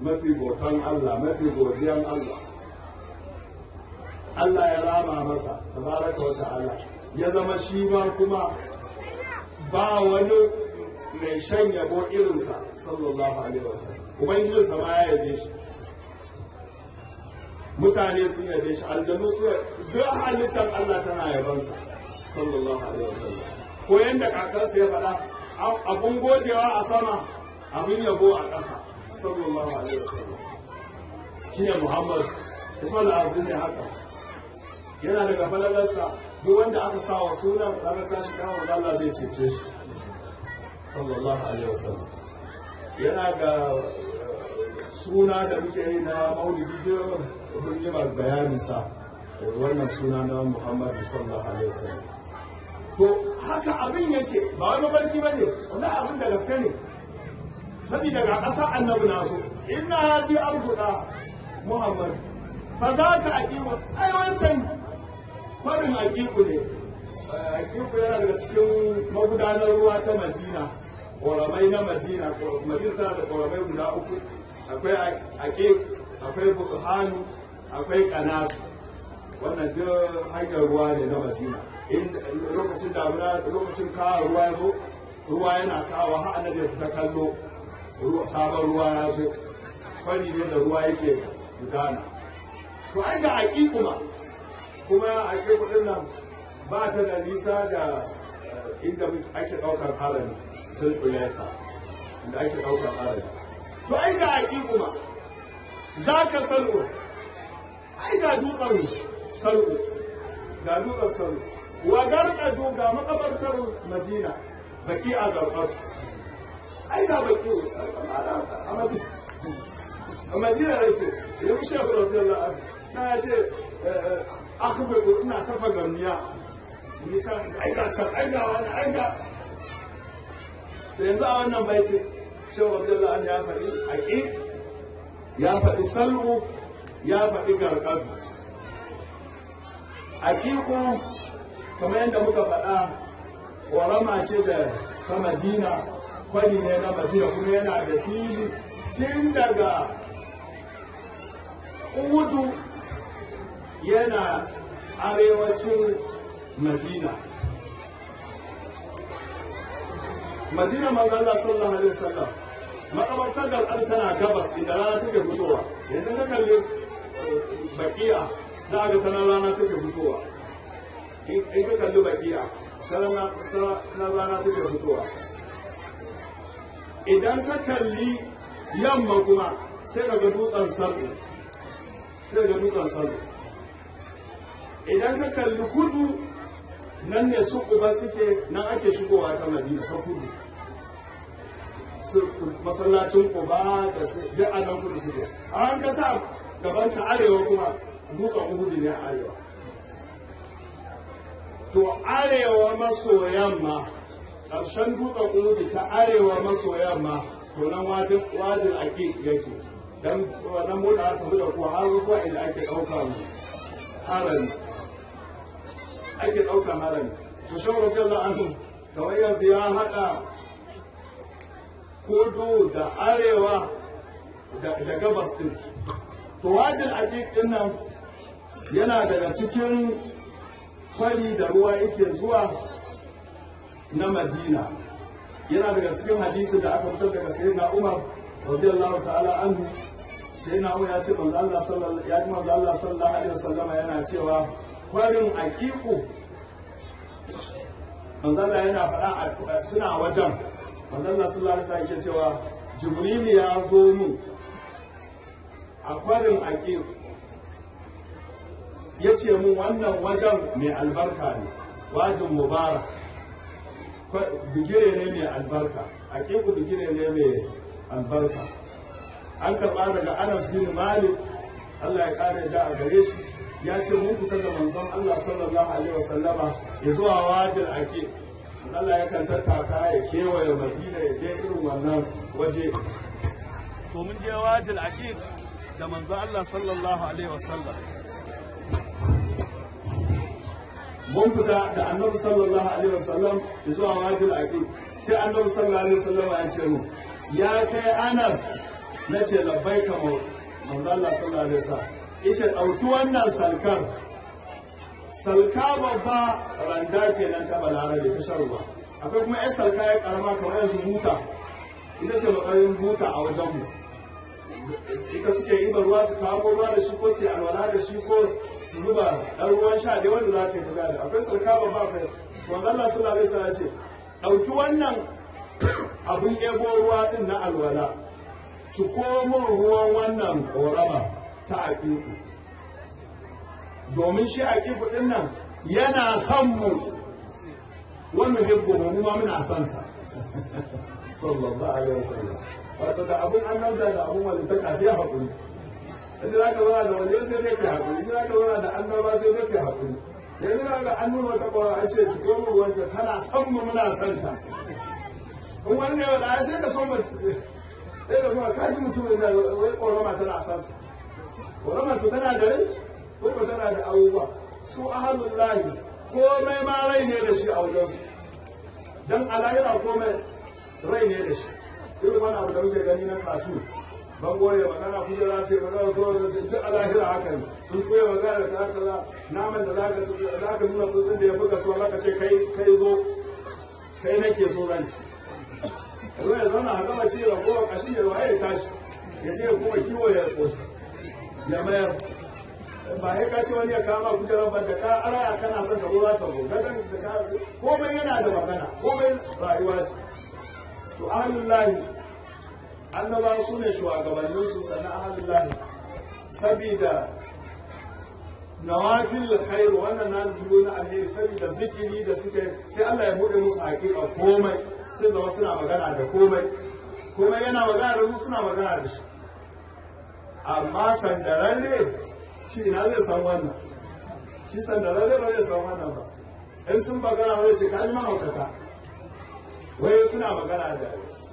mafi bautan Allah mafi godiyan Allah. Allah ya rama masa tabaraka wa ta'ala. Ya zama shi ma kuma ba wani mai shan yabo irinsa sallallahu alaihi wasallam ubangijinsa ma ya yabe shi. Mutane sun yabe shi aljanu su duk halittar Allah tana yabansa sallallahu alaihi wasallam ko yanda kakansa ya faɗa abun godewa a sama abin yabo a ƙasa sallallahu alaihi wasallam. Shine Muhammad Ismail Azim ne haka. Yana daga falalarsa duk wanda aka sa wa sunan ranar tashi kawo Allah zai cece shi sallallahu alaihi wasallam. Yana ga suna da muke yi na maulidi mun yi bayanin sa wannan suna na Muhammad sallallahu alaihi wasallam. To haka abin yake ba wani mafarki ba ne wani abin da gaske ne. Saboda ga ƙasa annabi na so. Inna hazi arzuka Muhammad. Fa za ka aƙiƙu ai wancan kwarin aƙiƙu ne. Aƙiƙu yana daga cikin magudanar ruwa ta Madina. Ƙoramai na Madina Madina tana da ƙoramai guda uku. Akwai aƙiƙ akwai bukhanu akwai kanasu wannan duk hanyar ruwa ne na madina. Lokacin damuna lokacin kawo ruwa ya zo ruwa yana kawo har da ta kallo. Sabon ruwa ya zo fari ne da ruwa yake gudana. To ai ga aƙi kuma kuma aƙi kuɗin nan ba ta da nisa da inda ake ɗaukar harami sun kuleta inda ake ɗaukar harami. To ai ga aƙi kuma za ka sal'u. Ai ga dutsen sal'u ga dutsen sal'u. Wa garkatu ga makabartar madina baki a garkatu ai ga baki a madina. A madina da ke ya fi shekul radiyallahu anhu na ce akhbiru ina tafa garniya ni can ai ga can ai ga wani ai ga da yanzu a wannan baiti shekul radiyallahu anhu ya faɗi haƙi ya faɗi sallu ya faɗi gargadu haƙiƙu kamar yadda muka faɗa ƙorama ce da ta madina. Kwari ne na madina kuma yana da fili tun daga uhudu yana arewacin madina. Madina manzo Allah sallallahu alaihi wasallam makabartar gal'ar tana gabas inda rana take fitowa. Yanzu ka kalli bakiya za a ga tana rana take fitowa. In ka kalli bakiya na rana take fitowa. Idan ka kalli yamma kuma sai ka ga dutsen sarki sai ga dutsen sarki idan ka kalli kudu nan ne su uba suke nan ake shigowa ta madina ta kudu. Masallacin uba da duk a nan kudu suke. A an kasa gaban ka arewa kuma dutsen uhudu ne a arewa. To arewa maso yamma ƙarshen dutsen uhudu ta arewa maso yamma to nan wadin wadin ake yake. Dan wannan mota ta da kuwa har zuwa inda ake ɗauka mu harami. Ake ɗauka harami. To shan rabbi anhu kamar yanzu ya haɗa kudu da arewa da gabas ɗin. To wadin ake ɗin nan yana daga cikin kwari da ruwa yake zuwa na madina. Yana daga cikin hadisi da aka fitar daga sayyidina umar radiyallahu ta'ala anhu. Sayyidina umar ya ce manzo Allah sallallahu ya ji manzo Allah sallallahu alaihi wasallam yana cewa kwarin aqiqu. Manzo Allah yana faɗa suna wajen. Manzo Allah sallallahu alaihi wasallam yake cewa jibril ya zo mu a kwarin aqiqu. Ya ce mun wannan wajen mai albarka ne wajin mubarak. Bigire ne mai albarka. A ƙiƙu bigire ne mai albarka. An karɓa daga anas bin malik allah ya ƙara da a gare shi. Ya ce mun fita da manzon allah sallallahu alaihi wasallama ya zuwa wajin ake allah ya kan tattaka ya kewaye madina ya je irin wannan waje. To mun je wajin ake da manzon allah sallallahu alaihi wasallam. Mun fita da annabi sallallahu alaihi wasallam zuwa wajil aqib sai annabi sallallahu alaihi wasallam ya ce mu ya kai anas na ce labbaika manzo Allah sallallahu alaihi wasallam ya ce ɗauki wannan salkar. Salka babba randa kenan ta balarabe ta sharwa akwai kuma yan salka ya karama kamar yanzu buta. Ita ce matsayin buta a wajen mu ita suke yi ruwa su kawo ruwa da shi ko su alwala da shi ko su zuba ɗan ruwan sha dai wanda za ka yi tafiya da akwai sarka ba ba kai. Wanda Allah sallallahu alaihi wasallam ce ɗauki wannan abun ego ruwa din na alwala. Ci min ruwan wannan ƙorama ta aƙiƙu domin shi aƙiƙu ɗin nan yana son mu. Wani hibbo mu ma muna son sa. *laughs* Sallallahu alaihi wasallam. Wato da abun annabta da abun walitaka sai haƙuri. Inda za ka zauna da wani sai dai kai haƙuri. Inda za ka zauna da annaba sai dai kai haƙuri. Yanzu za ka an nuna wata ƙwara an ce cikin ruwanta tana son mu muna son ta. In wani ne wanda sai ka so mu sai ka so ka ji mutum da wai ƙorama tana son sa. Ƙorama to tana da rai ko ko tana da abubuwa. Su ahalun komai ma rai ne da shi a wajensu dan a komai rai ne da shi. Irin wani abu da muke gani na katun ban goye magana kujera ce magana ko duk a lahira haka ne. Sun koya magana da haka za naman da zaka zaka nuna tsuntsun da ya buga so zaka ce kai kai zo kai nake so zan ci. Yanzu ya zauna a gama cewa ko kashi ya waye tashi ya je kuma kiwo ya ya mayar. Ba ya kace wani ya kama kujerar ba da ka araya kana son ka zo za ka zo. Da komai yana da magana komai rayuwa ce. To ahlullahi annaba su ne shugabanninsu sannan ahalullahi sabida nawafil khair wannan na zuwa na alheri sabida zikiri da suke sai Allah ya buɗe musu hakika komai sai zama suna magana da komai. Komai yana magana da su suna magana da shi. Amma sandararre shi ina zai san wannan? Shi sandararre ba zai san wannan ba. In sun magana wai ce ka ji mahaukata. Wai suna magana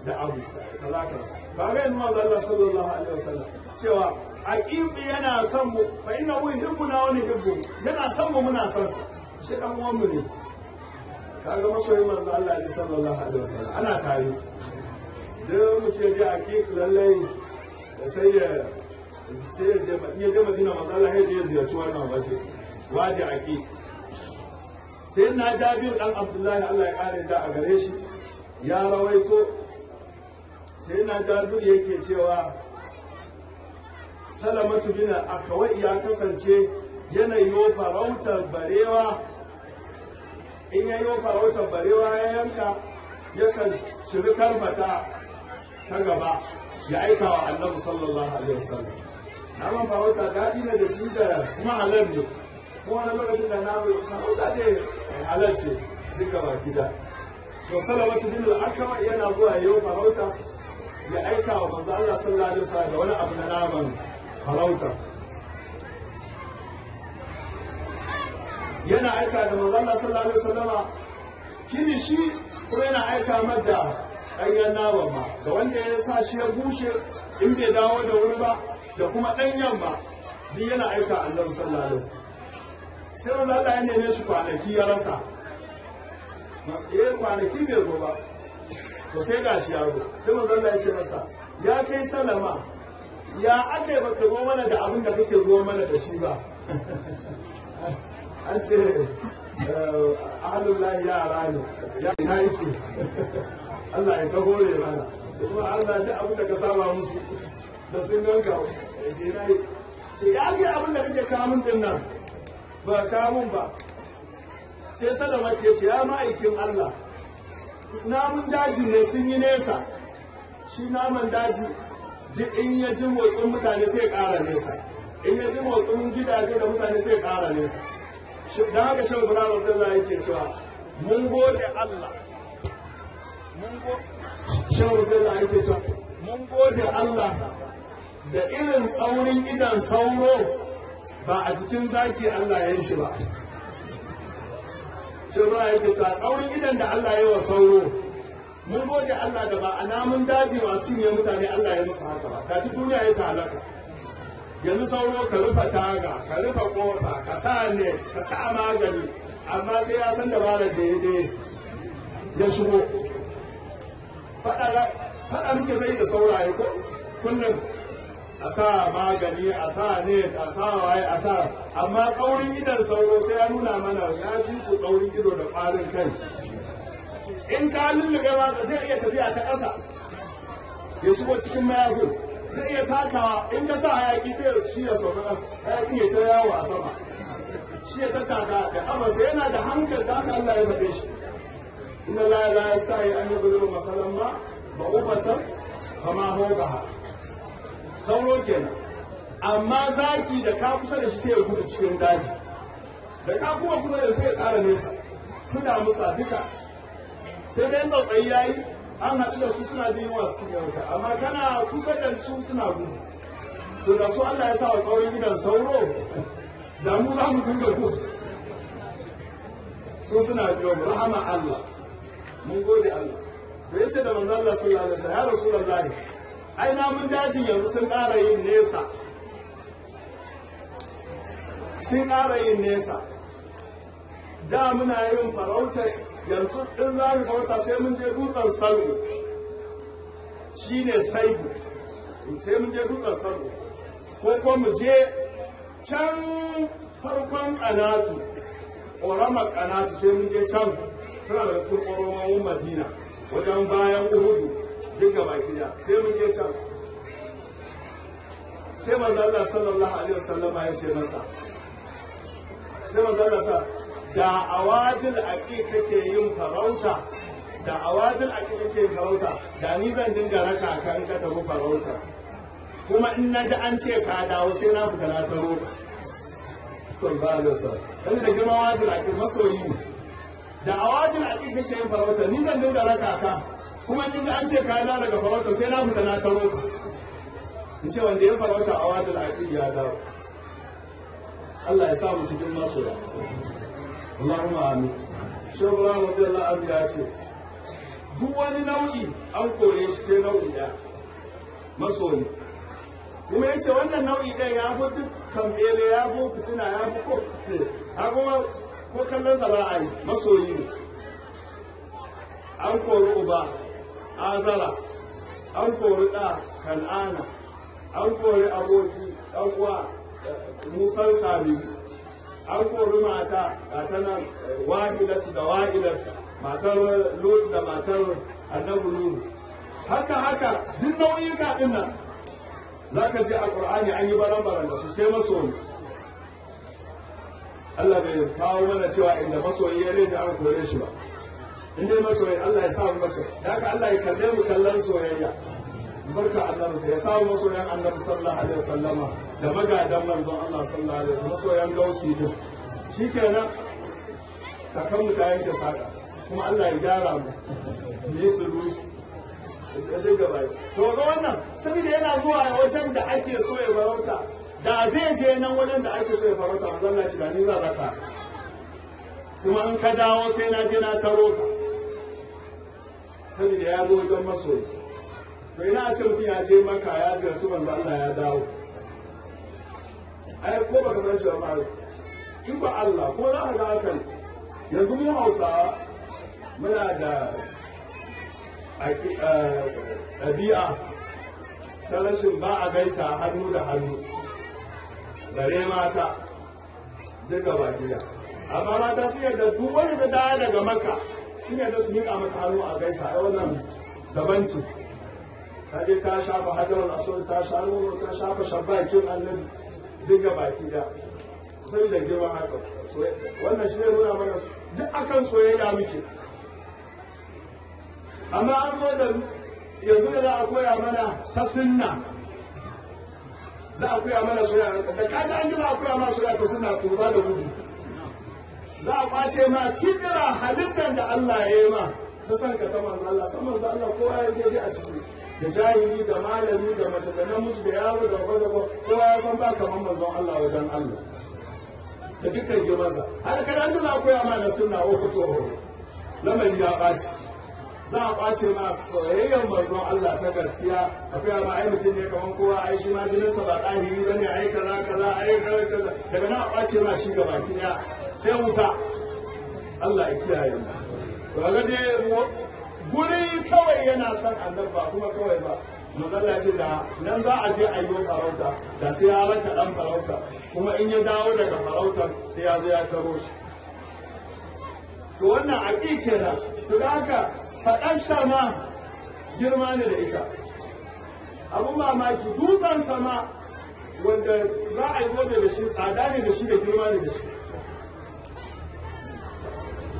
da abu kaza kaza ba ga yanzu manzo Allah sallallahu alaihi wasallam cewa aqibi yana son mu fa inna hu yuhibbuna wa nuhibbu yana son mu muna son sa. Shi dan uwan mu ne. Kaga masoyin manzo Allah ne sallallahu alaihi wasallam. Ana tare. Da mutum ya je aqiq lallai sai ya sai ya je in ya je Madina manzo Allah ya je ziyarci wannan waje waje aqiq. Sai na Jabir dan Abdullahi Allah ya kare da a gare shi ya rawaito sai na Jabir yake cewa salamatu bin akawai ya kasance yanayi farautar barewa. In ya yi farautar barewa ya yanka yakan ciri karbata ta gaba ya aika wa annabi sallallahu alaihi wasallam. Naman farauta daɗi ne da shi da kuma halal ne. Kuma wani lokacin da namu farauta ne halal ce duk gaba gida. To salamatu bin al-akwa yana zuwa yau farauta ya aika wa manzo Allah sallallahu alaihi wasallam da wani abu na naman farauta. Yana aika da manzo Allah sallallahu alaihi wasallama kilishi kuma yana aika mada ɗanyen naman ma da wanda ya sa shi ya bushe in bai dawo da wuri ba da kuma ɗanyen ba duk yana aika annabi sallallahu alaihi sai manzo Allah ya neme shi kwanaki ya rasa. Eh kwanaki bai zo ba. To sai gashi ya zo. Sai manzo Allah ya ce masa ya kai salama ya aka yi baka zo mana da abin da kake zo mana da shi ba? *laughs* An ce ahalullahi yara ne. Ya ina yake? Allah ya ta hore mana. Kuma Allah duk abin da ka saba musu da sun ganka ina ce ya ga abin da kake kamun ɗin nan? Ba kamun ba. Sai salama ke ce ya ma'aikin Allah namun daji ne sun yi nesa. Shi naman daji duk in ya ji motsin mutane sai ya ƙara nesa. In ya ji motsin gidaje da mutane sai ya ƙara nesa. Da haka shan bura abdullah yake cewa mun gode Allah. Mun yake cewa mun gode Allah da irin tsaurin idan sauro ba a cikin zaki Allah ya yi shi ba. Bura yake cewa tsaurin idan da Allah ya wa sauro. Mun gode Allah da ba a namun daji ma cinye mutane Allah ya musu haka ba. Da duniya ya ta halaka yanzu sauro ka rufe taga ka rufe ƙofa ka sa ne ka sa magani amma sai ya san dabarar da ya ya shigo. Faɗa muke zai da sauraye ko? Kullum. A sa magani a sa ne a sa waye a sa. Amma tsaurin idon sauro sai ya nuna mana ya fi ku tsaurin ido da ƙwarin kai. In ka lullube ma zai iya tafiya ta ƙasa ya shigo cikin mayafin. Zai iya takawa. In ka sa hayaki sai shi ya sauka ƙasa. Hayaki ya ta yawo a sama. Shi ya ta taka da amasa yana da hankali da haka Allah ya faɗe shi. Inna la la yastahi an yadhuru masalan ma ba'ubatan hogaha sauro kenan. Amma zaki da ka kusa da shi sai ya gudu cikin daji. Da ka kuma kusa da sai ya ƙara nesa. Suna musa duka. Sai dai tsautsayi yayi an haɗu da su suna jin yunwa su cinye wuta. Amma kana kusa da su suna gudu. To da su Allah ya sa wa tsaurin gidan sauro da mu za mu dinga gudu. Su suna biyo mu. Rahama Allah. Mun gode Allah. Da ya ce da manzo Allah sallallahu alaihi wasallam ya rasulullahi ai na mun dajin yanzu sun ƙara yin nesa. Sun ƙara yin nesa. Da muna yin farautar yanzu in za mu farauta sai mun je dutsen sargo shi ne saibu sai mun je dutsen sargo ko ko mu je can farkon kanatu ƙoramar kanatu sai mun je can. Tana da cikin ƙoromawan madina wajen bayan uhudu. Duk gaba gida sai mun je can. Sai manzo Allah sallallahu alaihi wasallam ya ce masa. Sai manzo Allah sa da awadil aqi kake yin farauta da awadil aqi kake yin farauta da ni zan dinga raka kan ka tafi farauta. Kuma in na ji an ce ka dawo sai na fita na taro sallallahu alaihi wasallam dan da girma wajin aƙi masoyi da a wajin aƙi kake yin farauta ni zan dinga raka ka. Kuma in an ce ka dawo daga farauta sai na fita na taro ka. In ce wanda ya farauta a wajin aƙi ya dawo. Allah ya sa mu cikin masoya. Allahumma amin. Shehu Ibrahim radiyallahu anhu ya ce duk wani nau'i an kore shi sai nau'i ɗaya. Masoyi. Kuma ya ce wannan nau'i ɗaya ya fi duk tambele ya fi fitina ya fi ko ha kuma ko kallon sa ba a yi. Masoyi ne. An kori uba. Azara an kori ɗa kan'ana an kori aboki ɗan uwa musan sami an kori mata ga ta nan wahilatu da wahilatu matar lut da matar annabi lut. Haka haka duk nau'ika ɗin nan. Za ka ji a ƙur'ani an yi baran-baran da su sai masoyi. Allah bai kawo mana cewa inda masoyi ya rage an kore shi ba. In dai masoyi Allah ya samu masoyi. Da haka Allah ya kalle mu kallon soyayya. Barka annabi sai ya samu masoyan annabi sallallahu alaihi wasallama da magadan manzon Allah sallallahu alaihi wasallam masoyan gausi din. Shikenan kakan mu ta saka kuma Allah ya gyara mu. Yi suluki ya dinga bai to ga wannan saboda yana zuwa wajen da ake so ya farauta da zai je nan wajen da ake so ya farauta manzon da kuma in ka dawo sai na je na taro ka. Saboda ya zo wajen masoyi. To ina ce mutum ya je maka ya ziyarci manzo Allah ya dawo. Ai ko baka san ba in ba Allah ko za ka ga hakan yanzu mu Hausawa muna da ɗabi'a ta rashin ba a gaisa hannu da hannu gare mata duk gaba gida. Amma mata sun yarda duk wani da dawo daga maka sun yarda su miƙa maka hannu a gaisa ai wannan daban ta je ta shafa hadarar aswad ta sha nono ta shafa shabbakin annabi duk gaba gida sai da girman haka wannan shi ne nuna mana duk akan soyayya muke. Amma an zo da yanzu da za a koya mana ta sunna. Za a koya mana soyayya. Da kaji an ji za a koya mana soyayya ta sunna to ba da gudu. Za a ƙwace ma kidira halittar da Allah ya yi ma. Ta san ka ta manzo Allah san manzo Allah kowa ya je a ciki. Da jahili da malami da mace da namiji da yaro da gwada kowa ya san ba kamar manzon Allah wajen Allah. Da dukkan girmansa. Har kana za a koya mana sunna ko fito lamari ya ɓaci. Za a ɓace ma soyayyar manzon Allah ta gaskiya. Akwai ma ai mutum ne kaman kowa ai shi ma jininsa ba ɗahiri ba ne ai kaza kaza ai kaza kaza. Daga nan a ɓace ma shi gaba ɗaya. Sai wuta. Allah ya kiyaye mu. To ga dai guri kawai yana son annabi ba kuma kawai ba. Magana ce da nan za a je a yi farauta da sai ya raka dan farauta. Kuma in ya dawo daga farautar sai ya zo ya taro shi. To wannan aƙi kenan. To da haka sama girma ne da ita. Abun mamaki dutsen sama wanda za a yi gobe da shi tsada ne da shi da girma ne da shi.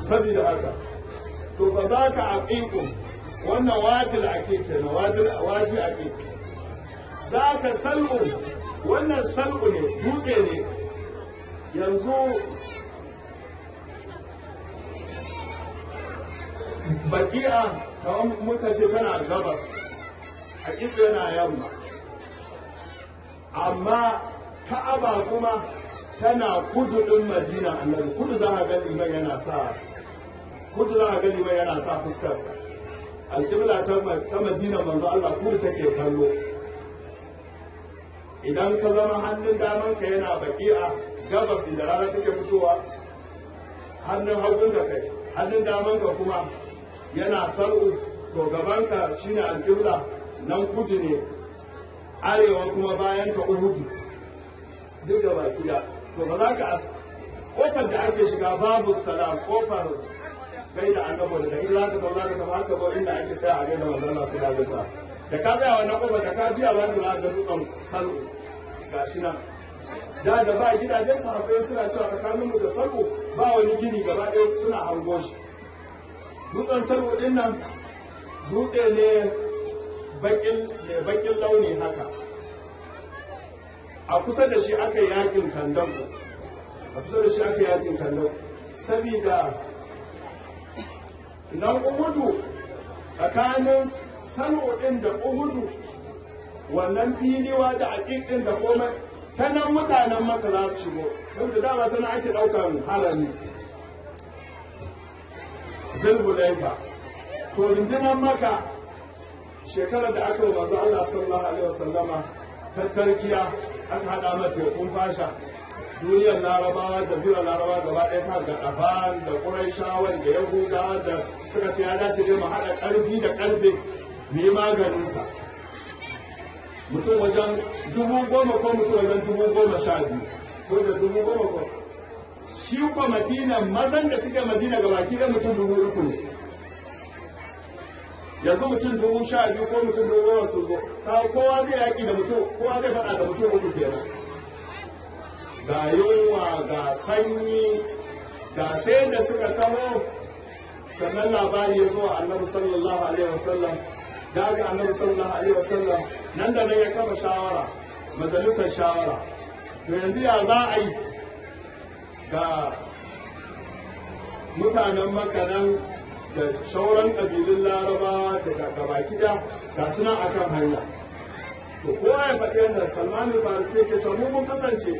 Saboda haka to ba za ka aƙiƙu wannan wajil aƙiƙ kenan waji aƙiƙ za ka sal'u wannan sal'u ne dutse ne. Yanzu baki'a kamar muka ce tana gabas a yana yamma. Amma ka'aba kuma tana kudu ɗin madina annabi kudu za a ga liman yana sa kudu za a ga liman yana sa fuskarsa. Alƙibla ta madina manzo Allah kudu take kallo. Idan ka zama hannun damanka yana baki'a gabas inda rana take fitowa hannun hagun da kai hannun damanka kuma yana sar'u to gabanka shine alƙibla nan kudu ne arewa kuma bayan ka uhudu. Duk da baki da to ba za ka ƙofar da ake shiga babu salam ƙofar gai da annabi da in za ka zauna ka tafi haka ba inda ake tsaya a gaida manzon Allah sai ya sa da ka tsaya wannan ƙofar da ka biya ba da za ka dutsen sar'u gashi nan da da ba gidaje sahabbai suna cewa tsakaninmu da sar'u ba wani gini gaba ɗaya suna hango shi dutsen sarwo ɗin nan dutse ne bakin launi haka a kusa da shi aka yaƙin kandan a kusa da shi aka yaƙin kandan sabida nan uhudu tsakanin salo ɗin da uhudu wannan filiwa da aƙiƙin da komai ta nan mutanen maka za su shigo. Saboda dama ta nan ake ɗaukar harami. Zulhulaifa to rundunar maka shekarar da aka yi manzo Allah sallallahu alaihi wasallama ta tarkiya aka haɗa mata tekun fasha duniyar larabawa da zira larabawa gaba ɗaya ta ga ɗafan da ƙuraishawan da yahudawa da suka ce ya dace dai mu haɗa ƙarfi da ƙarfe mu yi maganinsa. Mutum wajen dubu goma ko mutum wajen dubu goma sha biyu. Ko da dubu goma ko. Shi ko madina mazan da suke madina ga baki ɗaya mutum dubu uku ne. Yanzu mutum dubu sha biyu ko mutum dubu goma su zo kowa zai yaƙi da mutum kowa zai faɗa da mutum uku kenan. Ga yunwa ga sanyi ga sai da suka taho. Sannan labari ya zo annabi sallallahu alaihi wasallam. Da ga annabi sallallahu alaihi wasallam nan da nan ya kafa shawara majalisar shawara. To yanzu ya za a yi? Ga mutanen makanan da shauran ƙabilun larabawa da gabaki da ga suna akan hanya. To kowa ya faɗi yadda salman al-farisi ke cewa mu mun kasance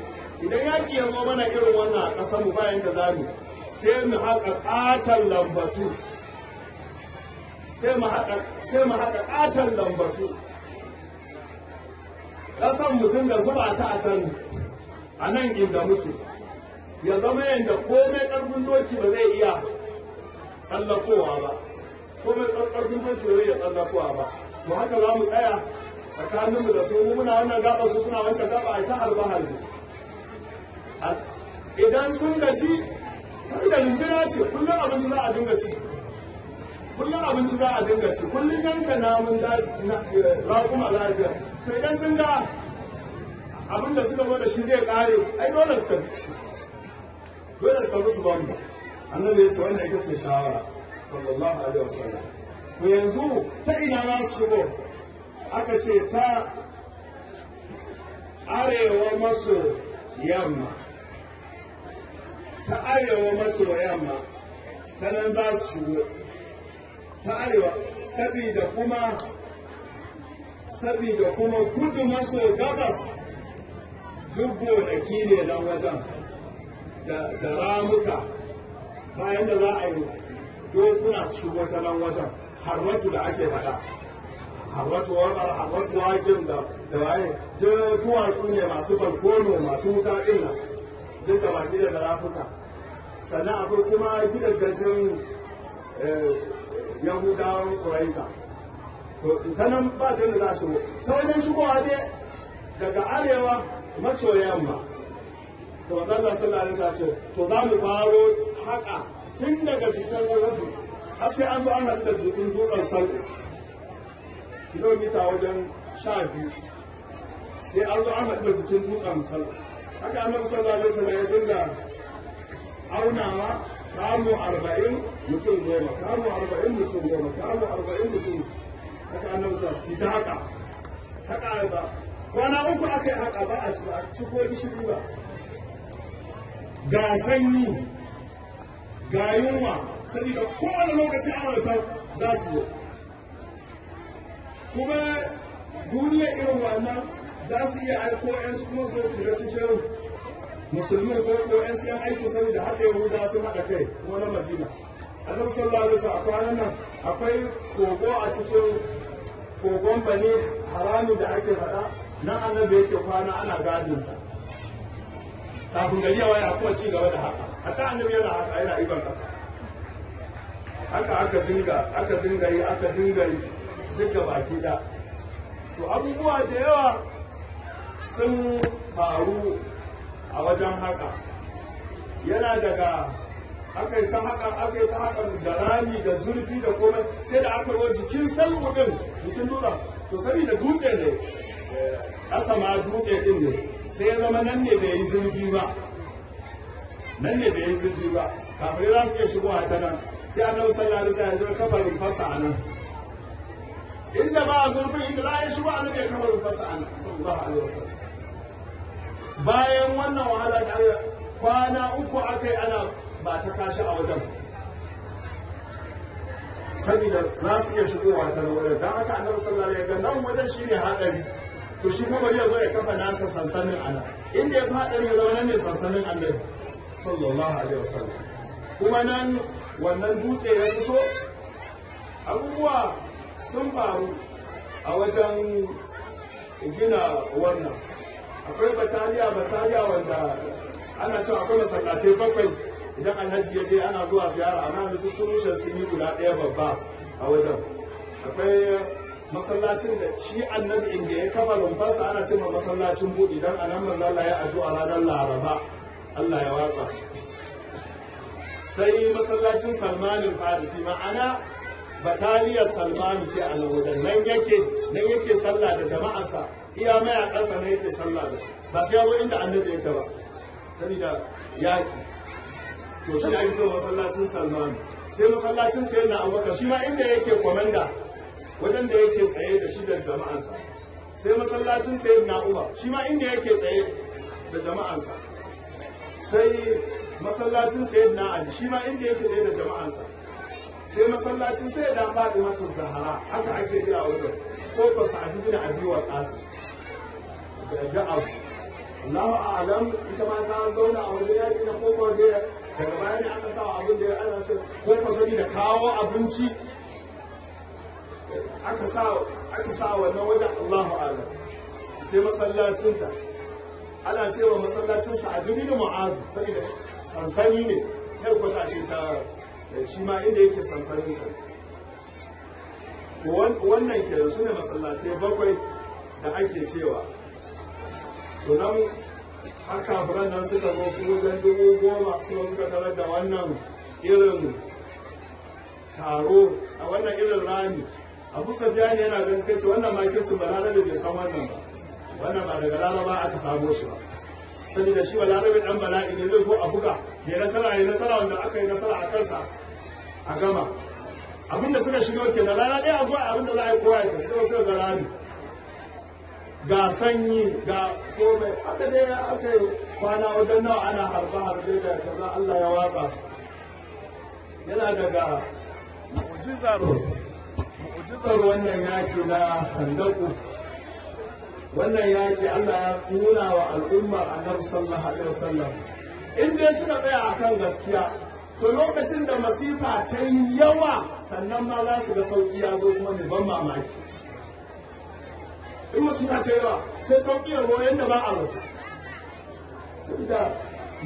idan yaƙi ya zo mana irin wannan a ƙasar mu bayan da za mu sai mu haƙa ƙaton lambatu. Sai mu haƙa ƙaton lambatu. Ƙasar mu dinga zuba ta a can a nan inda muke. Ya zama yadda komai ƙarfin doki ba zai iya tsallakowa ba. Komai ƙarfin doki ba zai iya tsallakowa ba. To haka za mu tsaya tsakaninmu da su. Mu muna wannan gaba su suna wancan gaba a ta harba harbi idan sun gaji saboda lindina ce kullum abinci za a dinga ci. Kullum abinci za a dinga ci. Kullum yanka namun raƙuma lafiya to idan sun ga abin da suka zo da shi zai ƙare ai dole suka bi dole suka bi su bamba annabi ya ce wannan ita ce shawara sallallahu alaihi wasallam. To yanzu ta ina za su shigo? Aka ce ta arewa maso yamma. Ta arewa maso yamma ta nan za su shigo. Ta arewa sabida kuma sabida kuma kudu maso gabas duk gonaki ne nan wajen da ramuka. Bayan da za a yi dokuna su shigo ta nan wajen harwatu da ake faɗa. Harwatu waƙar harwatu wakin da da waye duk duwatsu ne masu balkono masu wuta ɗin nan. Duk da baki da rafuka sannan akwai kuma gidajen yahudawan kuraiza. To ta nan ba ta da za su ta wajen shigowa ne daga arewa maso yamma. To Allah sallallahu alaihi wasallam to za mu faro haka tun daga cikin wajen har sai an zo an haɗu da jikin dutsen sallu kilomita wajen sha biyu sai an zo an haɗu da jikin dutsen sallu haka annabi sallallahu alaihi wasallam ya dinga aunawa kamu arba'in mutum goma. Kamu arba'in mutum goma. Kamu arba'in mutum haka annabi sallallahu alaihi ta haka haka ba. Kwana uku aka yi haka ba a ci ba gishiri ba. Ga sanyi ga yunwa saboda kowane lokaci amurka za su zo. Kuma duniya irin wannan za su iya aiko yan su kuma su shiga cikin musulmi ko ko yan siyan aiki saboda haɗe yahuda sun haɗa kai kuma na madina. Annabi sallallahu alaihi wasallam a kwanan nan akwai kogo a cikin kogon ba ne harami da ake faɗa nan annabi yake kwana ana gadinsa kafin gari ya waya kuma ci gaba da haka. Hatta annabi yana haka yana iban ƙasa. Haka aka dinga aka dinga yi aka dinga yi duk da baki da to abubuwa da yawa sun faru a wajen haka. Yana daga aka yi ta haka aka yi ta haka da rami da zurfi da komai sai da aka yi jikin salmu din jikin dutsen. To da dutse ne ƙasa ma dutse din ne sai ya zama nan ne bai yi zurfi ba. Nan ne bai yi zurfi ba. Kafin za su iya shigowa ta nan. Sai annabi sallallahu alaihi wasallam ya zo kafa rumfarsa a nan. Inda ba zurfin inda za a yi shigo annabi ya kafa rumfarsa a nan. Sallallahu alaihi wasallam. Bayan wannan wahala da kwana uku aka yi ana ba ta kashi a wajen. Saboda za su iya shigowa ta wajen. Don haka annabi sallallahu alaihi wasallam nan wajen shine hadari to shi kuma zai zo ya kafa nasa sansanin ana inda ya fi hadari ya zama nan ne sansanin annabi sallallahu alaihi wasallam. Kuma nan wannan dutse ya fito abubuwa sun faru a wajen gina wannan. Akwai bataliya bataliya wanda ana cewa akwai masallatai bakwai. Idan alhaji ya je ana zuwa ziyara amma da duk sun sun yi guda ɗaya babba a wajen. Akwai masallacin da shi annabi inda ya kafa rumfarsa ana cewa masallacin buɗi don a nan manzo ya addu'a ranar laraba. Allah ya watsa sai masallacin salmanin farisi ma'ana bataliyar salmanu ce a nan nan yake nan yake sallah da jama'arsa. Iya mayakansa ne yake sallah da su ba sai ya zo inda annabi yake ba. Saboda yaki to shi ake kuma masallacin salmanu sai masallacin sai na abubakar shi ma inda yake komanda wajen da yake tsaye da shi da jama'arsa sai masallacin sai na umar shi ma inda yake tsaye da jama'arsa sai masallacin sayyidina ali shi ma inda yake tsaye da jama'arsa sai masallacin sai da faɗi mata zahara haka ake yi a wajen. Ko ba su abi bin abi wa qasi da abu. Allahu a'lam ita ma ta zauna a wajen yaki na ko ko da daga baya ne aka sa abin da ana ce ko sani da kawo abinci. Aka sa aka sa wannan wajen Allahu a'lam. Sai masallacin ta ana cewa masallacin sa a dubi mu'azu saboda sansani ne. Yar kwata ce ta shi ma inda yake sansanin sa wannan ke su ne masallatai bakwai da ake cewa. To nan haka furan nan suka zo su wajen dubu goma su suka tarar da wannan irin taro a wannan irin rami. Abu safiyani yana ganin sai ce wannan makircin balarabe bai san wannan ba. Wannan ba daga laraba aka samo shi ba. Saboda shi balarabe dan bala'i ne zai zo a buga. Ya nasara ya nasara wanda aka yi nasara a kansa a gama. Abinda suka shiga ke na rana ɗaya zuwa abin da za a yi kowa ya tafi sai wasu ga rami. Ga sanyi ga komai. Haka dai aka yi kwana wajen nawa ana harba harbe da kaza Allah ya watsa su. Yana daga mu'jizar mu'jizar wannan yaki na handaku wannan yaki Allah ya nuna wa al'ummar annabi sallallahu alaihi wasallam. In dai suka tsaya akan gaskiya to lokacin da masifa ta yi yawa sannan ma za su ga sauƙi ya zo kuma mai ban mamaki. In masifa ta yawa sai sauƙi ya zo yadda ba a zata saboda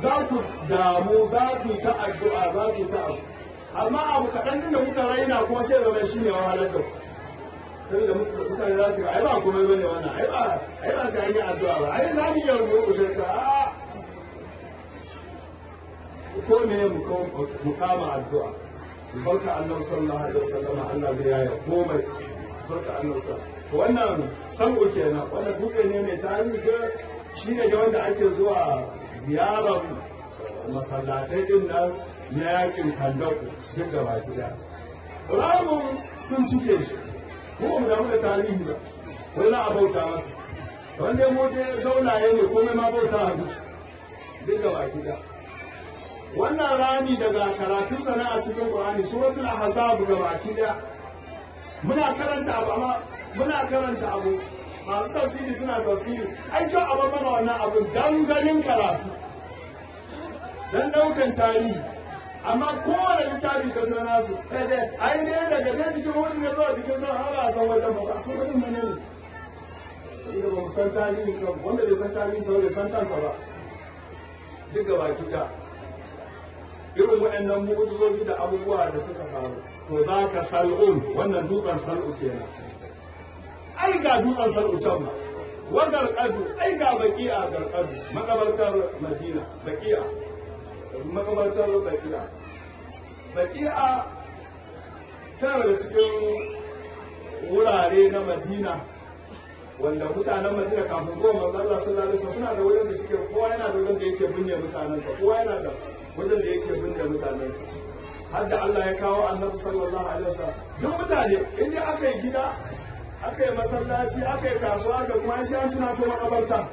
za ku damu za ku yi ta addu'a za ku yi ta abu. Amma abu kaɗan da kuka raina kuma sai zama shi ne wahalar da ku. Saboda mutane za su ga ai ba komai ba ne wannan ai ba ai ba sai an yi addu'a ba. Ai za mu yi yau ku a'a ko ne mu addu'a. Barka annabi sallallahu alaihi wasallam Allah bai yaya komai. Barka annabi sallallahu wannan sanko kenan wannan dutse ne mai tarihi ga shine da wanda ake zuwa ziyarar masallatai ɗin nan na yaƙin kandaku duk da baki da ramun sun cike shi ko mu damu da tarihi ba wai na abauta masa. Wanda mu dai gaulaye ne komai ma bauta a duk da baki da wannan rami daga karatun sana a cikin Qur'ani suratul ahzab ga baki ɗaya muna karanta abu amma muna karanta abu. Masu tafsiri suna tafsiri. Ai kyau a mana wannan abu dan ganin karatu dan ɗaukan tarihi. Amma kowane littafi ka san nasu kai ai ne daga dai cikin wani ne zuwa cikin sun har a san wajen ba san wajen ne ne. Da ba mu san tarihi kan wanda bai san tarihi sa bai san kansa ba. Duk gaba ki da irin waɗannan mu'ujizoji da abubuwa da suka faru to za ka sal'un wannan dutsen sal'u kenan. Ai ga dutsen sal'u can ba. Wa garkadu ai ga baki'a garkadu makabartar madina baki'a makabartar baki'a baki'a tana daga cikin wurare na madina wanda mutanen madina kafin zuwa manzo Allah sallallahu alaihi wasallam suna da wurin da suke kowa yana da wurin da yake binne mutanensa kowa yana da wurin da yake binne mutanensa har da Allah ya kawo annabi sallallahu alaihi wasallam. Duk mutane inda aka yi gida aka yi masallaci aka yi kasuwa aka kuma sai an tuna so makabarta.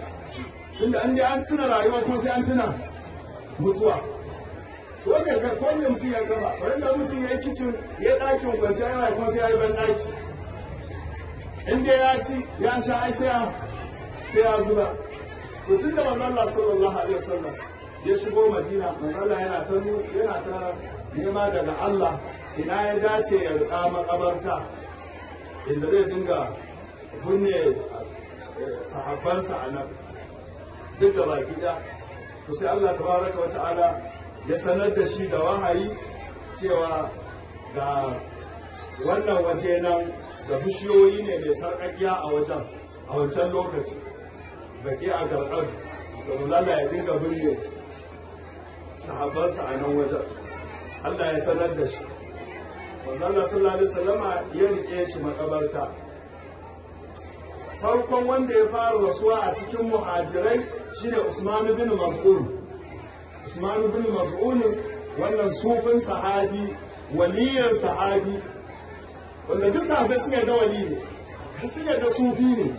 Tunda an an tuna rayuwa kuma sai an tuna mutuwa. Ko ne ka ko ne mutum ya gaba? Wanda mutum ya yi kicin ya ɗakin kwanciya yana kuma sai ya yi ban ɗaki in dai ya ci ya sha ai sai ya zuba. Tun da manzon Allah sallallahu alaihi wasallam ya shigo Madina manzon Allah yana ta nema daga Allah ina ya dace ya riƙa makabarta inda zai dinga binne sahabbansa a nan duk da baki da to sai Allah tabaraka wata'ala ya sanar da shi da wahayi cewa ga wannan waje nan da bishiyoyi ne mai sarƙaƙiya a wajen a wancan lokaci baki a garɗar da ya dinga binne sahabbansa a nan wajen. Allah ya sanar da shi. Allah sallallahu alaihi wasallama ya riƙe shi makabarta. Farkon wanda ya fara rasuwa a cikin muhajirai shine Usman bin Mas'ud Usman bin Mas'ud wannan sufin sahabi waliyan sahabi wanda duk sahabbai sun yarda wali ne duk yarda sufi ne.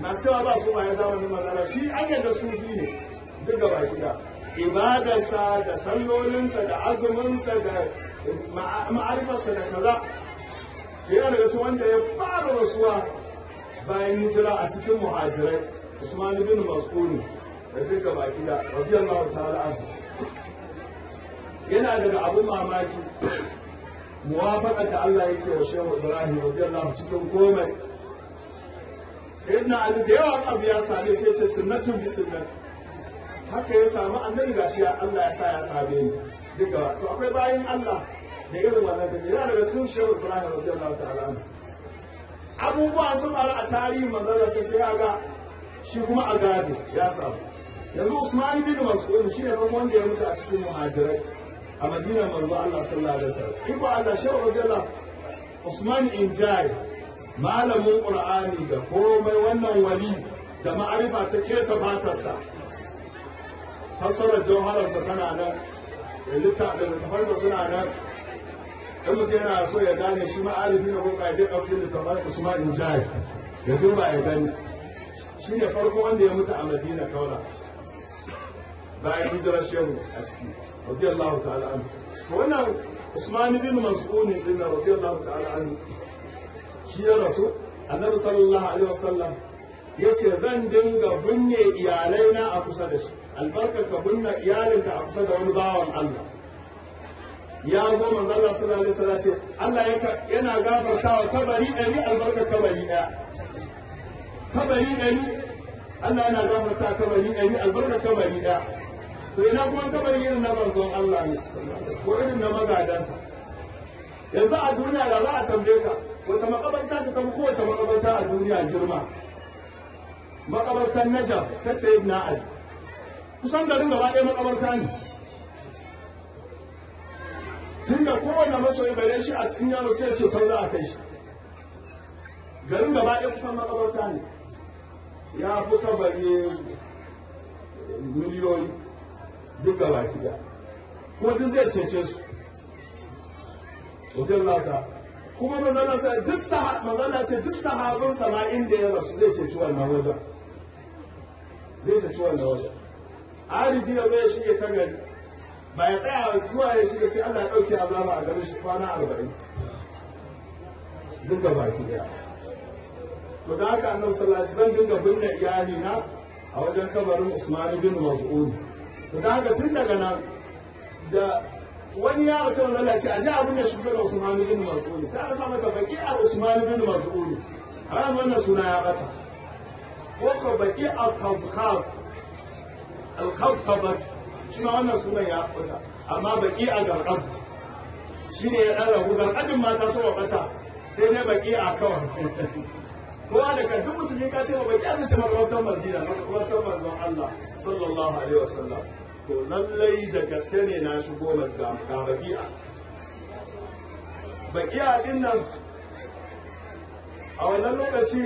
Na cewa ba su ba ya zamanin magana shi an yarda sufi ne duk gaba gida ibadarsa da sallolinsa da azuminsa da ma'arifarsa da kaza. Yana daga cikin wanda ya fara rasuwa bayan hijira a cikin muhajirai usman bin mas'ud da duka baki da radiyallahu ta'ala anhu. Yana daga abin mamaki muwafaqar da Allah yake wa Shehu Ibrahim radiyallahu cikin komai. Sayyidina Ali da yawan abu ya sai ce sunnatun bi sunnati. Haka ya samu annabi gashi Allah ya sa ya same ni. Duka to akwai bayin Allah da irin wannan da yana daga cikin Shehu Ibrahim radiyallahu ta'ala abubuwa sun faru a tarihi manzara sai sai ya ga shi kuma a gado ya samu. Yanzu Usman bin Mas'ud shi ne wanda ya mutu a cikin muhajirai a Madina manzo Allah sallallahu alaihi wasallam. In ba Allah shehu radiyallahu Usman Injai malamin Qur'ani da komai wannan wali da ma'arifa ta keta fatarsa. حصل الجو هذا سكان أنا اللي تعب اللي تفرز سنا أنا كم تينا أسوء يا داني شو ما أعرف منه هو قاعد يقف في التمر وسماء إنجاي يدوب يا داني شو يا فرقو عندي يوم تعمل دينا كولا بعد كده رشيو أتكي. رضي الله تعالى عنه. وأنا عثمان بن مسعود بن رضي الله تعالى عنه. شيا رسول النبي صلى الله عليه وسلم ya ce zan dinga binne iyalaina a kusa da shi. Albarka ka binne iyalinka a kusa da wani bawan Allah. Ya zo manzo Allah sallallahu ce Allah yana gafartawa kabari ɗari albarka kabari ɗaya. Kabari ɗari Allah yana gafarta kabari ɗari albarka kabari ɗaya. To ina kuma kabari irin na manzon Allah ne ko irin na magadansa? Yanzu a duniya da za a tambaye ka wata makabarta ta tafi kowace makabarta a duniya girma? Makabartar Najaf ta Sayyid na Ali. Kusan garin gaba ɗaya makabarta ne. Tun da kowane masoyi bare shi a cikin yaro sai ce sau za a kai shi. Garin gaba ɗaya kusan makabarta ne. Ya fi kabari miliyoyi duk gaba ɗaya. Kuma duk zai cece su. Wajen lata kuma manzana ce duk sahabin sama inda ya rasu zai ceci wannan wajen. Zai ceci wannan wajen. Arifi ya zai shige ta gari. Ba ya tsaya zuwa ya shige sai Allah ya ɗauke azaba a garin shi kwana arba'in. Duk gaba ɗaya. To da haka annabi sallallahu alaihi wasallam dinga binne iyali na a wajen kabarin Usman bin Mas'ud to da haka tun daga nan da wani ya rasu wanda Allah ce a ji abin da shi da Usman bin Mas'ud sai aka sa mata baki a Usman bin Mas'ud a wannan suna ya bata ko ko baki a Kawkab al-Kawkabat shi ma wannan sunan ya bata amma baki a Garqab shine ya dan rabu Garqabin mata so bata sai ne baki a kawai. Kowa da kan duk musulmi ka ce ba ya zace makarantar madina makarantar manzon Allah sallallahu alaihi wasallam. To lallai da gaske ne na shigo ga baki'a baki'a ɗin nan a wannan lokaci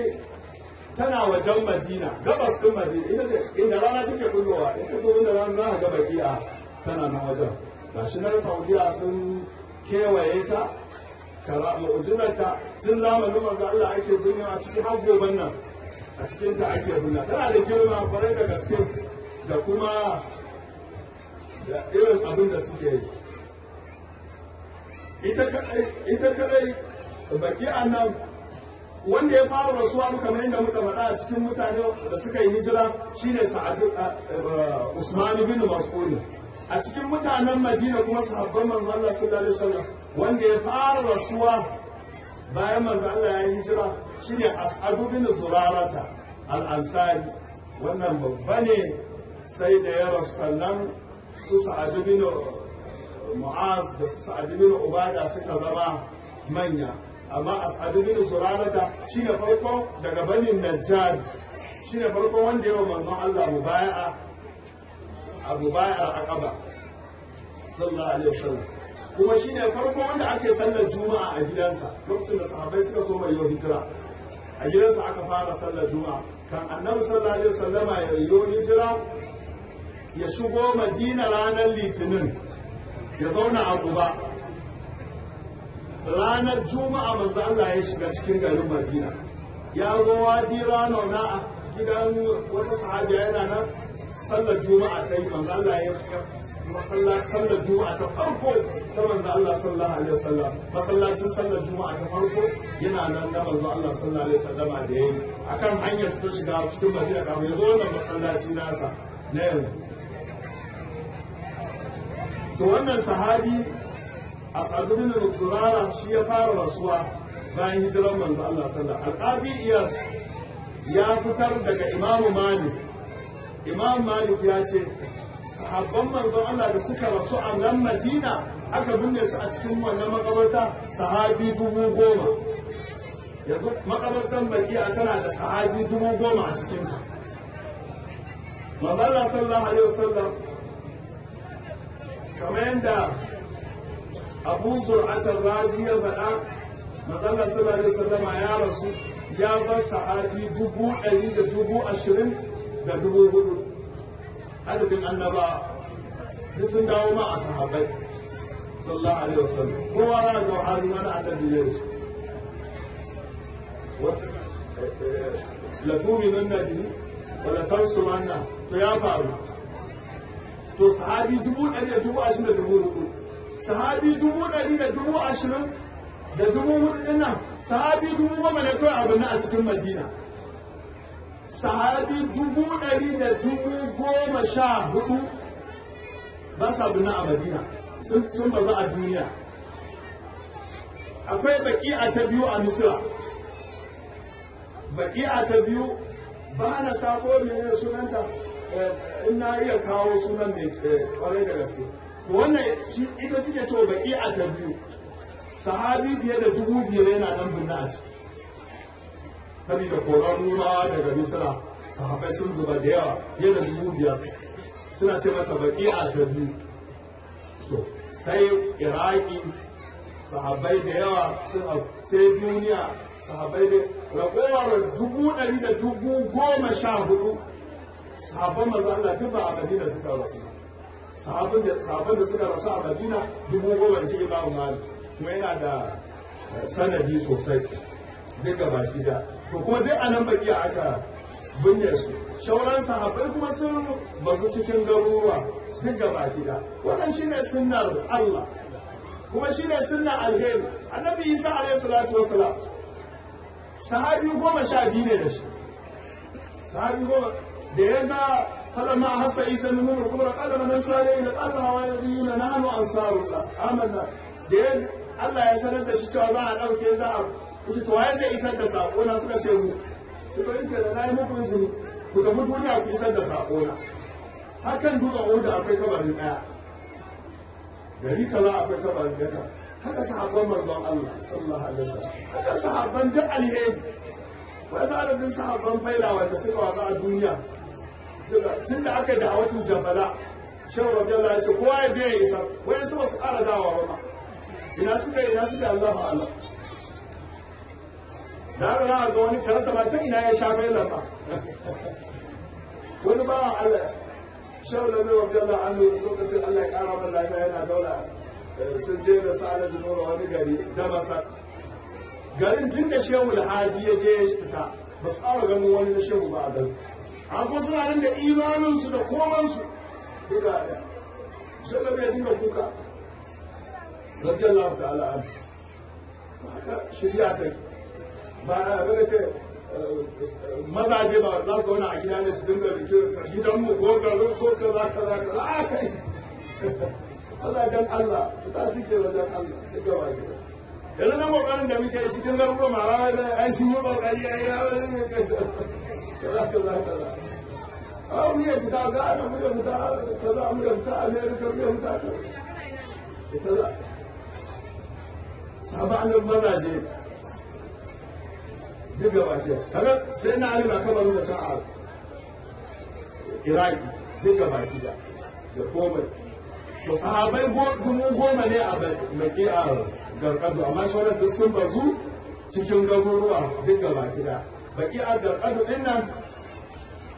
tana wajen madina gabas din madina ita ce inda rana take kullowa ita ko inda rana za ga baki'a tana nan wajen. Gashi nan saudiya sun kewaye ta kara mu'jizarta tun zamanin manzo Allah ake binne a cikin har goben nan a cikin ta ake binne. Tana da girma ƙwarai da gaske da kuma da irin abin da suke yi. Ita kadai ita kadai baki a nan wanda ya fara rasuwa muka mai muka faɗa a cikin mutane da suka yi hijira shine sa'adu Usman bin Mas'ud. A cikin mutanen Madina kuma sahabban manzo Allah sallallahu alaihi wasallam wanda ya fara rasuwa bayan manzo Allah ya yi hijira shine As'ad bin Zurarata al-Ansari. Wannan babba ne sai da ya rasu sannan su Sa'ad bin Mu'az da su Sa'ad bin Ubada suka zama manya. Amma as'adu bin surarata shine farko daga banin najjar. Shine farko wanda yawa manzon Allah mubaya'a a mubaya'ar aqaba sallallahu alaihi wasallam. Kuma shine farko wanda ake sallar juma'a a gidansa lokacin da sahabbai suka so mai yau hijira. A gidansa aka fara sallar juma'a. Kan annabi sallallahu alaihi wasallama ya yi hijira ya shigo madina ranar litinin ya zauna a Quba. Ranar juma'a manzo Allah ya shiga cikin garin Madina. Ya zo wadi rano na a gidan wata sahabiya yana nan sallar juma'a ta yi manzo Allah ya sallar juma'a ta farko ta manzo Allah sallallahu alaihi wasallam. Masallacin sallar juma'a ta farko yana nan da manzo Allah sallallahu alaihi wasallam da yayi akan hanyar su ta shiga cikin Madina kamar ya zo wannan masallaci nasa na yanzu to wannan sahabi asadu bin zurara shi ya fara rasuwa bayan hijiran manzo Allah sallallahu alaihi wasallam. Ya fitar daga imamu malik. Imam malik ya ce sahabban manzon Allah da suka rasu a nan madina aka binne su a cikin wannan makabarta sahabi dubu goma. Yanzu makabartan bakiya tana da sahabi dubu goma a cikinta. Manzo Allah sallallahu alaihi wasallam kamar yadda أبو سرعة الرازية فلا نقل صلى الله عليه وسلم يا رسول يا بس عادي دبو علي دبو أشرم دبو بلو. هذا من النبا. نسم دوما أصحابي صلى الله عليه وسلم. هو لا يحرم من أدب ليش لتومي من النبي ولا توصل عنا فيا بارو. تصحابي دبو علي دبو أشرم دبو بلو. Sahabi dubu ɗari da dubu ashirin da dubu huɗu nan sahabi dubu goma ne kawai abu na a cikin madina. Sahabi dubu ɗari da dubu goma sha huɗu ba sa abu na a madina sun bazu a duniya. Akwai baƙi'a ta biyu a misira. Baƙi'a ta biyu ba na sako ne sunanta? In na iya kawo sunan mai ƙwarai da gaske. Wannan ita suke cewa baki a ta biyu. Sahabi biye da dubu biyar yana nan binne a ciki. Saboda koran rumawa daga misira sahabai sun zuba da yawa biye da dubu biyar. Suna ce mata baki a ta biyu. To sai iraki sahabai da yawa sai duniya sahabai da ragowar dubu ɗari da dubu goma sha huɗu sahabban manzo Allah duk ba a Madina suka rasu sahabban da sahabban da suka rasu a Madina dubu goma ji Imam Malik kuma yana da sanadi sosai. Duk ga baki da to kuma duk a nan baki aka binne su. Shauran sahabbai kuma sun bazu cikin garuruwa duk ga baki da wannan shine sunnar Allah. Kuma shine sunnar alheri. Annabi Isa alaihi salatu wasalam sahabi goma sha biyu ne da shi. Sahabi goma da ya ga فلما أحس عيسى منهم الكبرى قال من أنصار إلى الله ويقولون نحن أنصار الله آمنا da Allah ya sanar da shi cewa za a ɗauke za a kusa to waye zai isar da saƙo na suka ce mu to ba yake da nayi muku izini ku tafi duniya ku isar da saƙo na hakan duka oda akwai kabarin ɗaya gari kaza akwai kabarin ɗaya haka sahabban manzon Allah sallallahu alaihi wasallam haka sahabban duk alheri wai za adadin sahabban faila wanda suka wasa a duniya tun da aka yi da awatul jambala shehu rabiyallah ya ce kowa ya je ya isa wani su ba su ƙara dawa ba ina suka ina suka Allahu Allah da haka za a ga wani karasa ma ta ina ya sha mai lamba wani ba Allah shehu rabiyallah rabiyallah an lokacin Allah ya ƙara man lafiya yana daula sun je da sa'ala da nuna wani gari da masa garin tun da shehu hadi ya je ya fita ba su ƙara ganin wani shehu ba a gari kuma suna nan da imaninsu da komansu duka ɗaya. Sai da bai dinga kuka. Radiyallahu ta'ala an haka shirya ta ba a ga ce mazaje ba za su zauna a gida ne su dinga gidan mu ko garin ko kaza kaza kaza. A kai. Mazajen Allah. Ta suke wajen Allah. Duka ba gida. Yanzu na ƙoƙarin da muke cikin garuruwa mara ai sun yi ƙoƙari ai ya kaza kaza kaza. A mu ya fita ga ana mu ya fita kaza mu ya fita america mu ya fita kaza. Sabanin mazaje duk gaba ke kaga sai na alima kamar da ta a iraki duk gaba ki da da komai to sahabai dubu goma ne a baki a garkadu amma sauran sun bazu cikin garuruwa duk baki a garkadu ɗin nan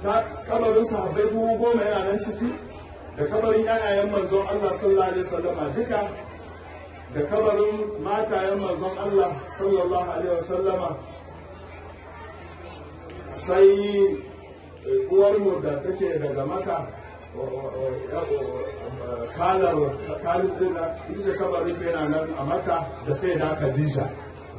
ta kabarin sahabbai dubu goma yana nan ciki da kabarin yayayen manzon Allah sallallahu alaihi wasallama duka da kabarin matayen manzon Allah sallallahu alaihi wasallama. Sai uwarmu da take daga maka kalar kalin dina ita kabarin yana nan a maka da sai da Khadija.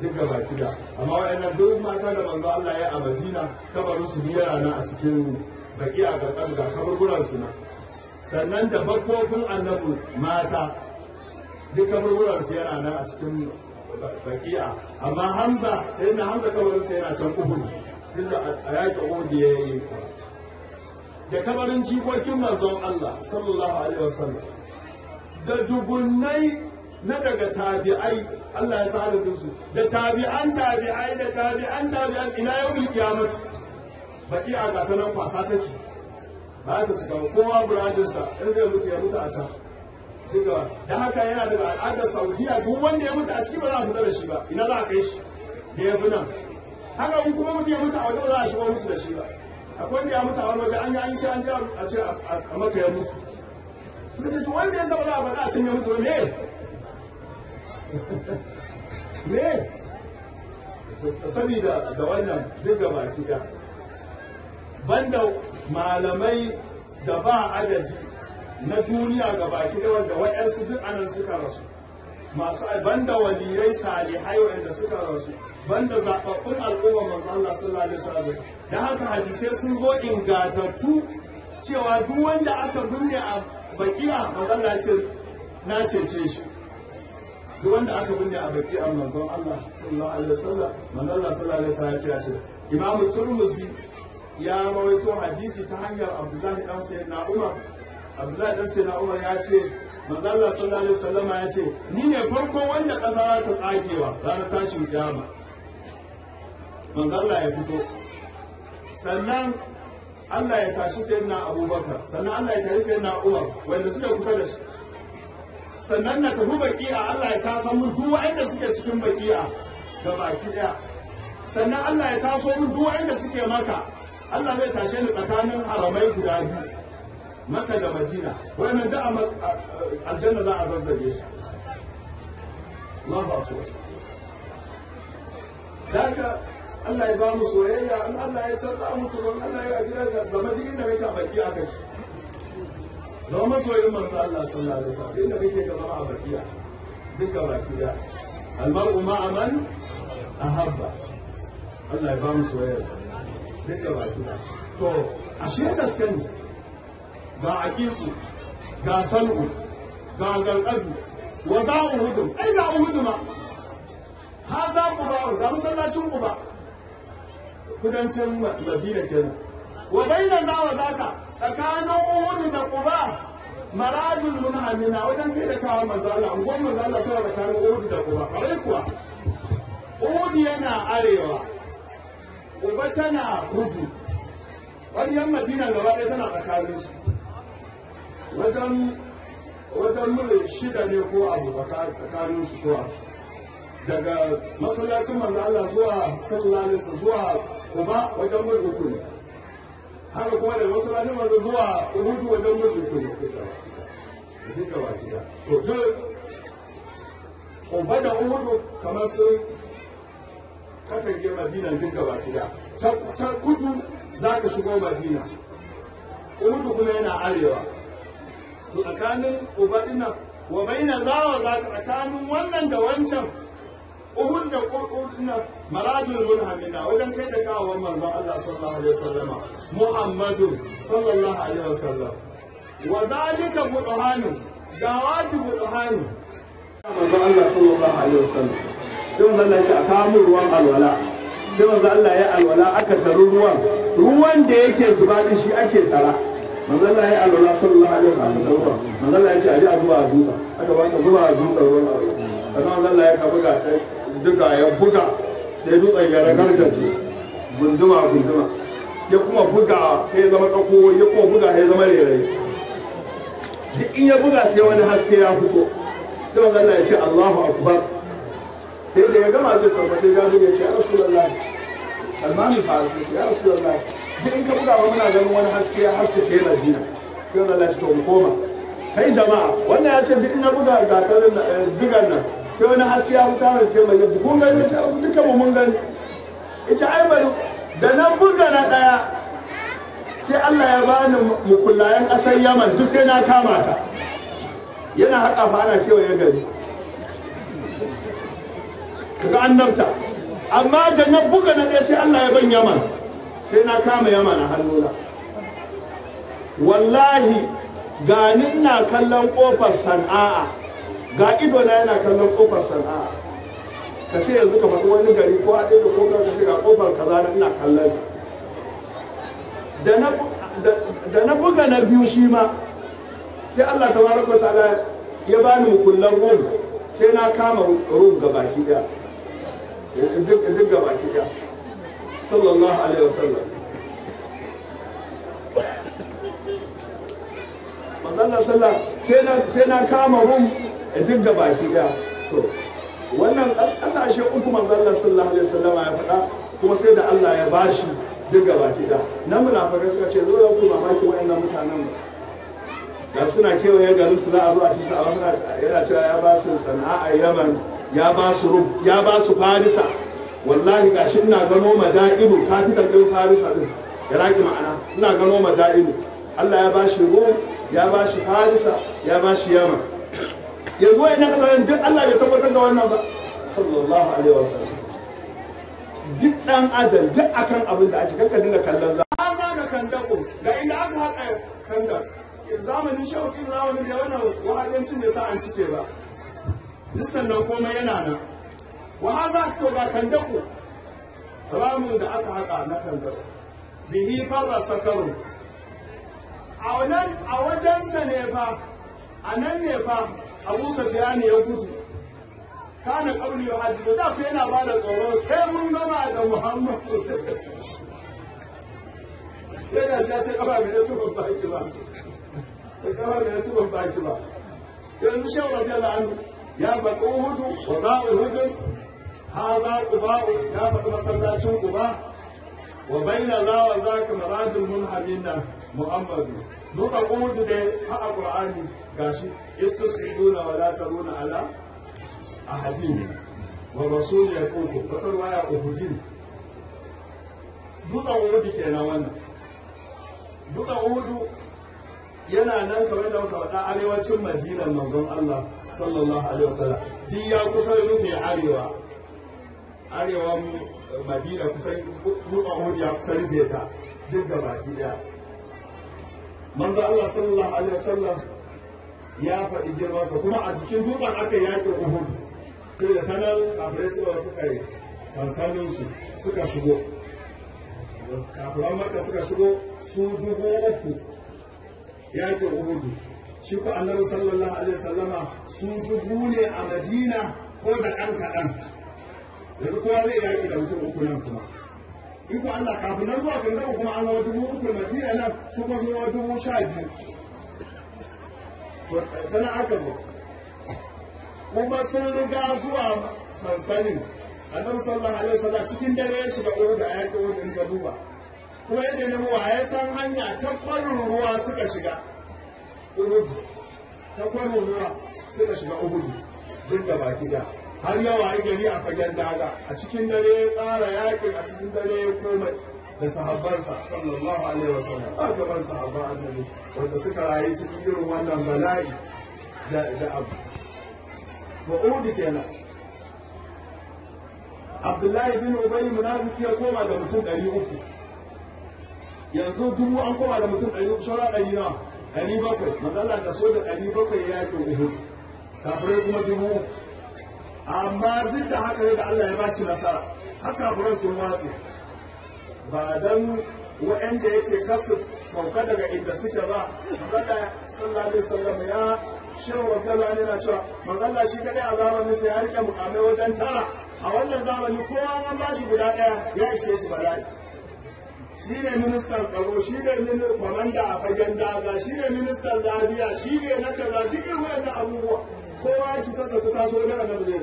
Duk gaba kida amma wayannan duk mata da manzo Allah ya a Madina kabarin su yana nan a cikin baki a garkar ga kaburburan su na sannan da bakofin annabi mata duk kaburburan su yana nan a cikin baki'a amma Hamza sai na Hamza kabarin sa yana can Uhud tunda a yaƙi Uhud ya yi. Da kabarin jikokin manzon Allah sallallahu alaihi wasallam da dubunnai na daga tabi'ai Allah ya sa su da tabi'an tabi'ai da tabi'an tabi'an ila yawmil qiyamah? Baki a gata nan kwasa take. Ba ta cika kowa buradinsa in zai mutu ya mutu a can. Duka. Da haka yana daga al'adar saudiya duk wanda ya mutu a ciki ba za a fita da shi ba. Ina za a kai shi? Da ya fi nan. Haka in kuma mutu ya mutu a waje ba za a shigo musu da shi ba. Akwai wanda ya mutu a wani waje an yi an sai an je a ce a maka ya mutu. Suka ce wanda ya saba za a faɗa a can ya mutu me? Me? Saboda da wannan duk gaba ɗaya. Banda malamai da ba adadi na duniya ga baki da wanda waɗansu duk a nan suka rasu. Masu banda waliyai salihai wanda suka rasu. Banda zaɓaɓɓun al'umma manzo Allah sallallahu alaihi wasallam. Da haka hadisai sun zo ingatattu cewa duk wanda aka binne a bakiya manzo Allah ce na cece shi. Duk wanda aka binne a bakiya manzon Allah sallallahu alaihi wasallam manzo Allah sallallahu alaihi wasallam ya ce Imam Turmuzi ya rawaito hadisi ta hanyar Abdullahi dan Sayyidina Umar. Abdullahi dan Sayyidina Umar ya ce manzo Allah sallallahu alaihi wasallama ya ce ni ne farko wanda ƙasa ta tsagewa ranar tashin kiyama. Manzo Allah ya fito. Sannan Allah ya tashi sayyidina Abubakar sannan Allah ya tashi sayyidina Umar wanda suke kusa da shi. Sannan na tafi baki'a Allah ya taso mun duk wanda suke cikin baki'a ga baki ɗaya sannan Allah ya taso mun duk wanda suke maka Allah zai tashe ni tsakanin haramai guda biyu maka da madina. Wannan da aljanna za a zazzage shi Allahu akbar. Daga Allah ya ba mu soyayya Allah ya canza mutu don Allah ya gida ga zama duk inda kake a baki a kai. Zama masoyin manzo Allah sallallahu alaihi wasallam inda kake ga zama a bakiya duk ga bakiya almar'u ma'a man ahabba Allah ya ba mu soyayya duk ga bakiya to ashe gaske ne ga aqiqu ga sal'u ga galqadu wa za uhudu. Ai ga ha za ku ba ga masallacin ku ba. Kudancin madina kenan. Wa baina za wa zaka tsakanin uhudu da quba marajul munhamina wajen kai da kawo manzo Allah gwamma manzo Allah tana tsakanin uhudu da quba kai kuwa. Uhudu yana arewa quba tana kudu wajen madina gaba ɗaya tana tsakanin su. Wajen wajen mule shida ne ko abu tsakanin su abu daga masallacin manzo Allah zuwa sallallahu alaihi zuwa Quba wajen mule ne. Haka kuma daga masallacin manzo zuwa Uhud wajen ne duka wa kida to duk Quba da Uhud kamar su katange madina duk gaba ɗaya ta kudu za ka shigo madina. Uhudu kuma yana arewa. To tsakanin ubadina wa baina zawa za ka tsakanin wannan da wancan uhud da uhudina maradul munhamina wajen kai da kawo manzon Allah sallallahu alaihi wasallama muhammadu sallallahu alaihi wasallam. Wa zalika budhanu gawati budhanu manzon Allah sallallahu alaihi wasallam. Sai manzon Allah ya a kawo ruwan alwala. Sai manzon Allah ya alwala aka taru ruwan. Ruwan da yake zuba din shi ake tara. Manzon Allah ya alwala sallallahu alaihi wasallam. Manzon Allah ya ce a ji a zuba a dutsa aka ba ka zuba a dutsa ruwan alwala. Sannan manzon Allah ya ka buga ta duka ya buga. Sai dutsen ya ragargaje. Gunduma gunduma. Ya kuma buga sai ya zama tsako ya kuma buga sai ya zama rerayi. Duk in ya buga sai wani haske ya fito. Sai manzon Allah ya ce Allahu akbar. Sai da ya gama zai sauka sai gano ya ce ya rasulullahi salmani farisi ya rasulullahi duk in ka buga wa muna ganin wani haske ya haske ke madina sai wani Allah ya ce to mu koma. Kai jama'a wannan ya ce duk in na buga gatarin digan nan sai wani haske ya fita mai ke mai yadda. Kun gani? Ta dukkan mu mun gani. Ita ai bari da na buga na ɗaya sai Allah ya bani mukullayen ƙasar Yaman duk sai na kama ta. Yana haƙa fa ana kewaye gari. Kaga annabta. Amma da na buga na ɗaya sai Allah ya ban yaman. Sai na kama yaman a hannuna. Wallahi gani ina kallon ƙofar sana'a. Ga ido na yana kallon ƙofar sana'a. Ka ce yanzu ka faɗi wani gari ko haɗe da ƙofar ka ce ga ƙofar kaza na ina kallon ta. Da na buga na biyu shi ma sai Allah tabaraka wa ta'ala ya bani mukullan rum sai na kama rum ga baki ɗaya duk ga baki ɗaya sallallahu alaihi wasallam manzala sallah sai na kama rum duk ga baki ɗaya to wannan ƙasashe uku manzala sallallahu alaihi wasallam ya faɗa kuma sai da Allah ya bashi duk ga baki ɗaya nan munafikai suka ce zo da ku mamaki wayannan mutanen da suna kewaye garin su za a zo a cikin a suna yana cewa ya ba su sana'a yaman ya ba su rub ya ba su farisa. Wallahi gashi ina gano mada'ilu kafitan din farisa din ya raki ma'ana ina gano mada'ilu Allah ya ba shi rum ya ba shi farisa ya ba shi yaman. Yanzu wai na kasarin duk Allah bai tabbatar da wannan ba. Sallallahu alaihi wasallam duk dan adam duk akan abin da ake kanka dinga kallon za a ga kandako ga inda aka haƙa kandako zamanin shauƙin zamanin da wannan wahabiyancin bai sa an cike ba. Duk sannan komai yana nan. Wahaza to ga kandaku ramin da aka haƙa na kandaku bihi farra sakaru a wajensa ne fa. A nan ne fa. Abu sufyan ya gudu. Kana qabli yuhaddidu da fa yana ba da tsoro sai mun gama da muhammad. Sai da ya ce kaba da baki ba? Da kawar da baki ba? Yanzu ya faɗi wa ya masallacin quba wa baina za wa zaka maradul muhammadu. Duka uhudu dai ha qur'ani gashi. يتصعدون ولا ترون على أحدهم. والرسول يقول بطل ويا أهدين دون أهود كينا وأنا. دون أهود ينا نانك وأنا وتوقع علي وچم مدينة مبضان الله صلى الله عليه وسلم. دي يا قصر نبي عليوا عليوا مدينة قصر دون أهود يا قصر ديتا. دي قبع كده مبضان الله صلى الله عليه وسلم ya faɗi girmansa kuma a jikin dutsen aka yaƙi uhud sai da tanar kafirai suka suka yi sansanin su suka shigo. Kafiran maka suka shigo su dubu uku yaƙin uhudu shi ko annabi sallallahu alaihi wasallama su dubu ne a madina ko da ɗan kaɗan. Yanzu kowa zai yaki da mutum uku nan kuma. Iko Allah kafin nan zuwa kan kuma an zama dubu uku madina nan su kuma zama dubu sha biyu. Tana aka zo kuma sun riga zuwa sansanin. Annabi sallallahu alaihi wasallam cikin dare ya shiga uhudu a yaƙin uhudu in ka duba. Kuma yadda na ruwa ya san hanya ta kwarin ruwa suka shiga uhudu ta kwarin ruwa suka shiga uhudu duk da baki da har yawa ya gari a fagen daga. A cikin dare ya tsara yaƙin a cikin dare ya koma لسحبان صلى الله عليه وسلم. آه، أرجو من صحباء النبي. وإذا سكر عيتي كيرو وأنا ملاي دا دا أب وقودي كينا. عبد الله بن أبي منافق يقوم على مثل أيوب. ينزل دمو أنقوم على مثل أيوب. شراء أيوب أني بكر. من الله تسود أني بكر يا أيوب كبرك ما دمو. أما زد هكذا الله يباشي نصارى. حتى أبرز المواسي ba dan wa'anda ya ce kasu sauka daga inda suke ba. Manzala sallallahu alaihi ya shehu wakala ne na cewa manzala shi kadai a zamanin sa ya riƙe mukamai wajen tara. A wannan zamani kowa an ba shi guda ɗaya ya ishe shi bala'i. Shi ne ministan tsaro shi ne kwamanda a fagen daga shi ne ministan lafiya shi ne na kaza duk irin abubuwa. Kowa ya cuta sa ta taso da ne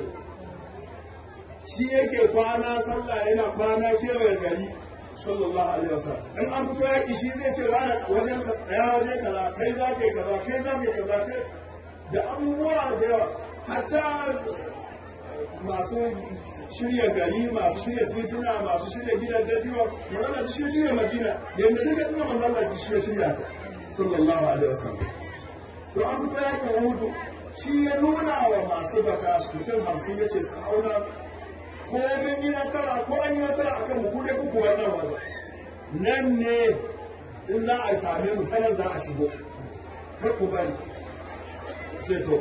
shi yake kwana sallah yana kwana kewaye gari. Sallallahu alaihi wasallam. In an fito yaki shi zai ce wani wajen ka tsaya waje kaza kai za ka yi kaza kai za ka yi kaza kai. Da abubuwa da yawa hatta masu shirya gari masu shirya tituna masu shirya gidan dadiwa da wanda shi shirya madina yadda duka ina manzon Allah shi ya shirya ta sallallahu alaihi wasallam. To an fito yaƙin huɗu shi ya nuna wa masu baka mutum hamsin ya ce su hauna ko mun yi nasara ko an yi nasara akan mu kuɗe kuku wannan wajen nan ne in za a same mu ta nan za a shigo. Kar ku bari. Ce to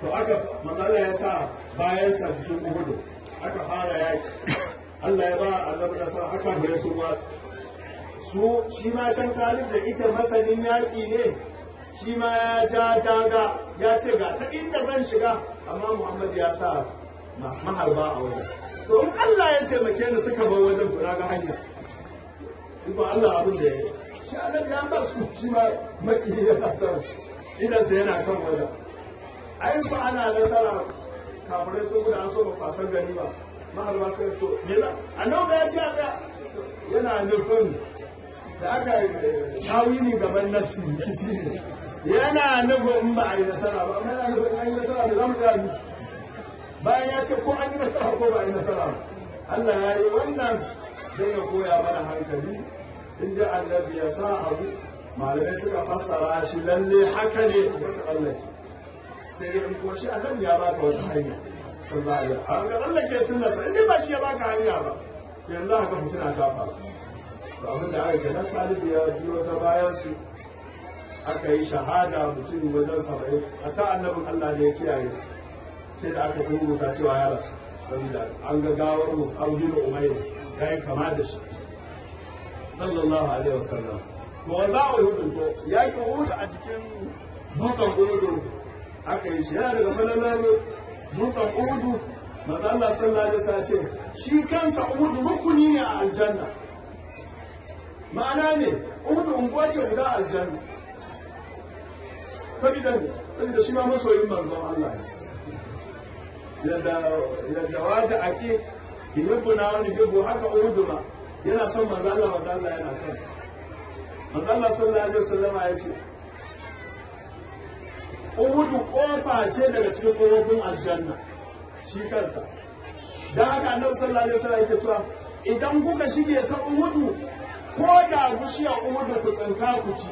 to aka manzala ya sa bayansa cikin uhudu aka fara yaki. Allah ya ba annabi nasara haka bai su ma. Su shi ma can kalib da ita masanin yaƙi ne shi ma ya ja daga ya ce ga ta inda zan shiga amma Muhammad ya sa maharba a wajen. To in Allah ya taimake ni suka bar wajen to ga hanya. Ba Allah abin da ya yi. Shi annabi ya sa su shi ma maki yana san idan sa yana kan wajen. Ai su ana nasara kafirai sun gudu an so ba fasar gani ba. Mahalwa sai to me za? Annabi ya ce aka yana nufin da aka tawili gaban nassi rikici ne. Yana nufin in ba a yi nasara ba amma yana nufin an yi nasara da za mu gani bayan ya ce ko an yi nasara ko ba a yi nasara Allah ya yi wannan don ya koya mana hankali. Inda annabi ya sa abu malamai suka fassara shi lalle haka ne. Allah sai dai in kuma shi annabi ya baka wata hanya sallallahu alaihi wasallam ga Allah ke sunna sa in ba shi ya baka hanya ba yanzu haka mutuna ta fara to abin da aka gina talibi ya biyo ta bayan su aka yi shahada mutum wajen saba'in. Hatta annabin Allah da ya kiyaye. Sai da aka rubuta cewa ya rasu. Saboda an ga gawar mus'ab bin umayr ya yi kama da shi. Sallallahu alaihi wasallam. To a hudun to ya ki huta a cikin dutsen huɗu aka yi shi yana daga falalar dutsen uhudu manzo Allah sallallahu alaihi wasallam ce shi kansa uhudu rukuni ne a aljanna. Ma'ana ne uhudu unguwa ce guda aljanna. Saboda saboda shi ma masoyin manzon Allah yadda yadda wada ake yuhibbu na wani yuhibbu haka uhudu ma yana son manzo Allah manzo yana son sa manzo Allah sallallahu alaihi wasallam ya ce Uhudu ƙofa ce daga cikin kofofin aljanna shi kansa. Da haka annabi sallallahu alaihi wasallam yake cewa idan kuka shige ta Uhudu ko da bushiya Uhudu ku tsinka ku ci.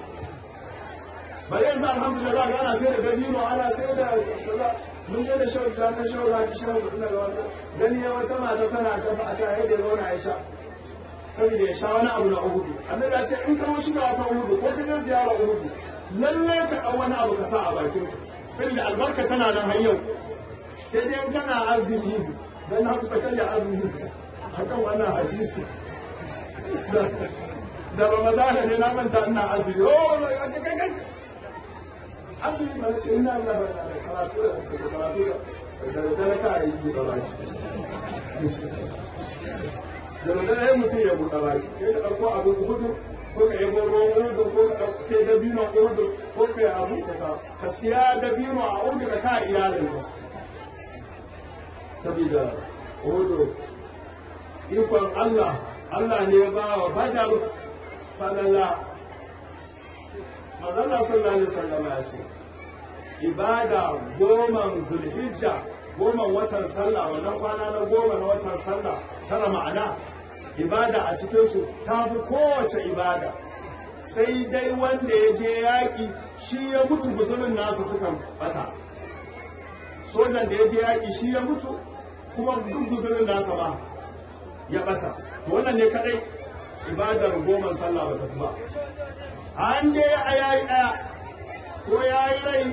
Bari yanzu alhamdulillah ana sai da dabino ana sai da kaza mun je da shawar da na shawar da shawar da ga wata gani ya wata mata tana ta a ta yadda ya zauna Aisha saboda ya sha wani abu na Uhudu. Annabi ya ce in ka shiga ta Uhudu ko ka je ziyara Uhudu lalle ka ɗan wani abu ka sa a bakin saboda albarka tana nan har yau sai dai kana azumi dan na kusa karya azumi akan wannan hadisi da ramadana ne na manta ina azumi oh kai kai kai azumi ba ce ina Allah da karatu da karatu da da da ka yi da baki da da mutum ya buɗa baki kai da ɗauko abin huɗu ko ka yabo ruwan urdu ko ka sai dabino a urdu ko ka yi abu ka ka siya dabino a urdu ka ka iyalin wasu saboda urdu ikon Allah Allah ne ba wa badar falala manzala sallallahu alaihi wasallam ya ce ibada goman zulhijja goma watan sallah wannan kwana na goma na watan sallah tara ma'ana. Ibada a cikinsu ta fi kowace ibada. Sai dai wanda ya je yaƙi shi ya mutu guzurin nasu sukan bata sojan da ya je yaƙi shi ya mutu kuma duk guzurin nasa ba ya bata to wannan ne kadai ibadar goma sallah ba ta ba. An je a yayi ɗaya ko ya yi rai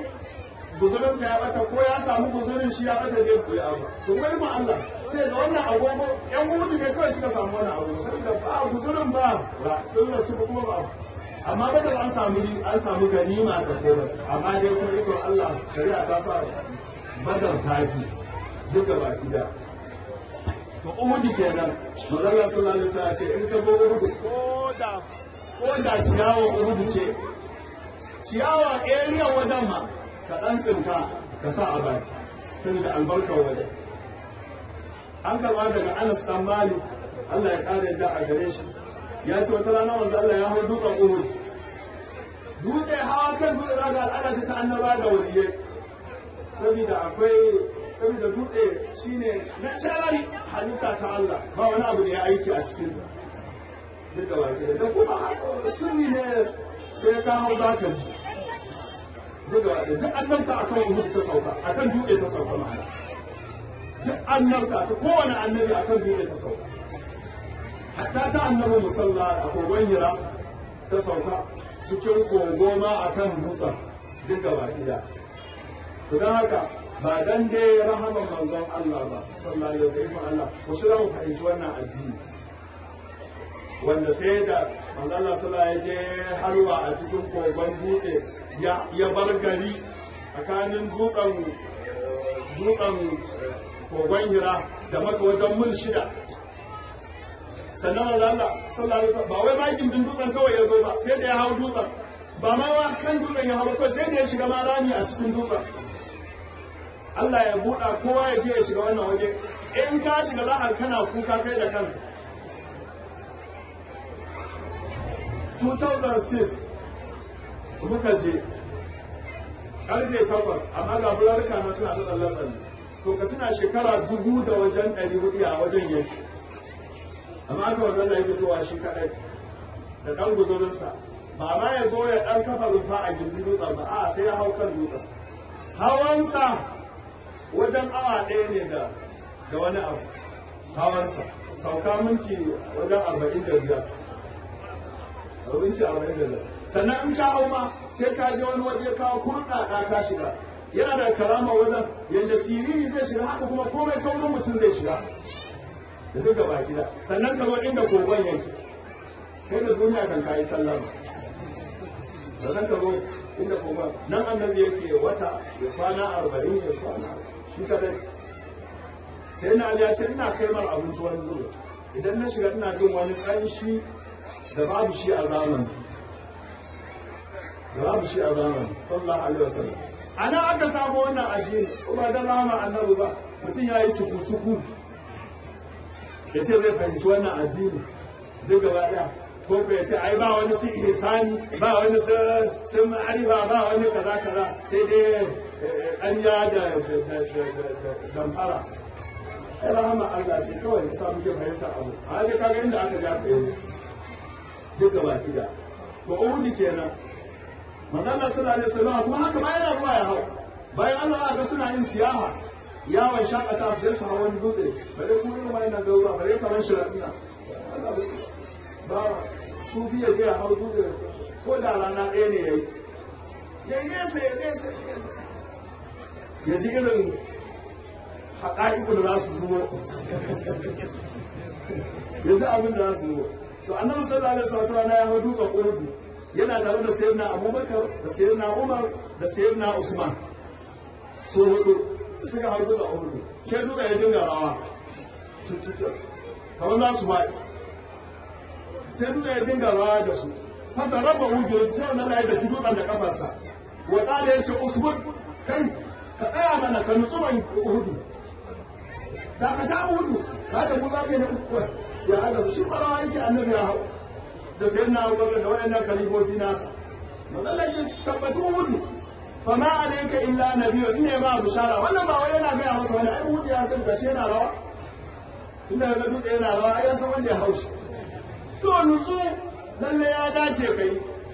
guzurinsa ya bata ko ya samu guzurin shi ya bata bai koyi abu to kai ma Allah sai ga wannan agogo yan huɗu ne kawai suka samu wannan agogo saboda ba guzurin ba ba sun rasu ba kuma ba. Amma badal an samu an samu ganima da komai amma dai kuma iko Allah shari'a ta sa badar tafi duka baki da to uhudi kenan manzon sallallahu alaihi wasallam ce in ka go uhudi ko da ko da ciyawa uhudi ce ciyawa area wajen ma ka dan tsinka ka sa a baki saboda albarkar wajen. An karɓa daga Anas dan Malik Allah ya kare da a gare shi. Ya ce wata rana wanda Allah ya hau dutsen Uhud. Dutse hawa kan dutse za ga al'ada ta annaba da waliyai. Saboda akwai saboda dutse shine natural halitta ta Allah ba wani abu da ya aiki a cikin duk da baki da kuma sirri ne sai ka hau za ka ji. Duk da duk annabta akan Uhud ta sauka akan dutse ta sauka ma'ana duk annabta ta kowane annabi akan dutse ta sauka. Hatta ta annabi musalla a kogon hira ta sauka cikin kogo ma a kan dutsen duk gaba gida to don haka ba dan dai rahaman manzon Allah ba sallallahu alaihi wasallam Allah shi mu fahimci wannan addini. Wanda sai da manzon Allah sallallahu alaihi je harwa a cikin kogon dutse ya bar gari tsakanin dutsen dutsen kogon hira da maka wajen mil shida. Sannan Allah sallallahu alaihi ba wai bakin din dutsen kawai ya zo ba sai da ya hau dutsen. Ba ma wa kan dutsen ya hau kawai sai da ya shiga ma rami a cikin dutsen. Allah ya buɗa kowa ya je ya shiga wannan waje. In ka shiga za a kana kuka kai da kanka. 2006 muka je ƙarfe takwas amma ga bularika na suna ta tsalle-tsalle to ka tuna shekara dubu da wajen ɗari huɗu a wajen amma aka fitowa shi kadai da dan guzurinsa. Ba ma ya zo ya dan kafa rufa a gindin dutsen ba a sai ya hau kan dutsen. Hawansa wajen awa ɗaya ne da da wani abu. Hawansa sauka minti wajen arba'in da biyar. Minti arba'in da biyar. Sannan in ka hau ma sai ka je wani waje kawo kurɗaɗa ka shiga. Yana da karama wajen yadda siriri zai shiga haka kuma komai kaurin mutum zai shiga. Da duka baki da. Sannan ka zo inda kogon yake. Sai da duniya kan kayi sallama. Sannan ka zo inda kogon. Nan annabi yake wata ya kwana arba'in ya kwana shi kadai sai na ya ce ina kai mar abinci wani zuwa idan na shiga ina jin wani ƙanshi da babu shi a zamani da babu shi a zamani sallallahu alaihi wasallam. Ana aka samu wannan addini kuma da rama annabi ba mutum ya yi cuku-cuku. Ya ce zai fahimci wannan addini duk gaba ɗaya. Ko ko ya ce ai ba wani sun ihsani ba wani sun ma'arifa ba wani kaza kaza. Sai dai ɗanya da damfara. Ai rahama Allah ce kawai ya sa muke fahimta abu. A dai kaga inda aka ja kai duk gaba ɗaya. To uhudi kenan. Manzo Allah sallallahu alaihi wasallam kuma haka ma yana zuwa ya hau. Bayan Allah ga suna yin siyaha yawon shakata su su hawan dutse. Bare kuma irin wani na gaura bare kamar shiraɗina ba su biya biya hau dutse. Ko da rana ɗaya ne ya yi. Ya nesa ya nesa ya nesa. Ya ji irin haƙa'iku da za su zuwa *laughs* ya ji abin da za su zuwa to annabi sallallahu alaihi wasallam ya hau dutsen urdu yana tare da sayyidina abubakar da sayyidina umar da sayyidina usman. Su huɗu suka hau duka urdu sai duka ya dinga rawa. Su tuka kamar za su faɗi sai duka ya dinga rawa da su. Fata raba wujiyar sai wannan ya da dutsen da kafarsa. Wa ƙala ya ce usman kai ka tsaya mana ka nutsu man uhudu. Da ka ta uhudu ka da mu zaɓe na uku ya haɗa su shi farawa yake annabi ya hau. Da sayan na abubakar da waɗannan kalifofi nasa. Matsalar shi tabbatu uhudu fa ma alayka illa nabiyyu inne ma bishara wannan ba wai yana gaya masa wani ai huɗu ya san gashi yana rawa. Tunda ga yana rawa ai ya san wanda ya haushi to nutsu lalle ya dace kai.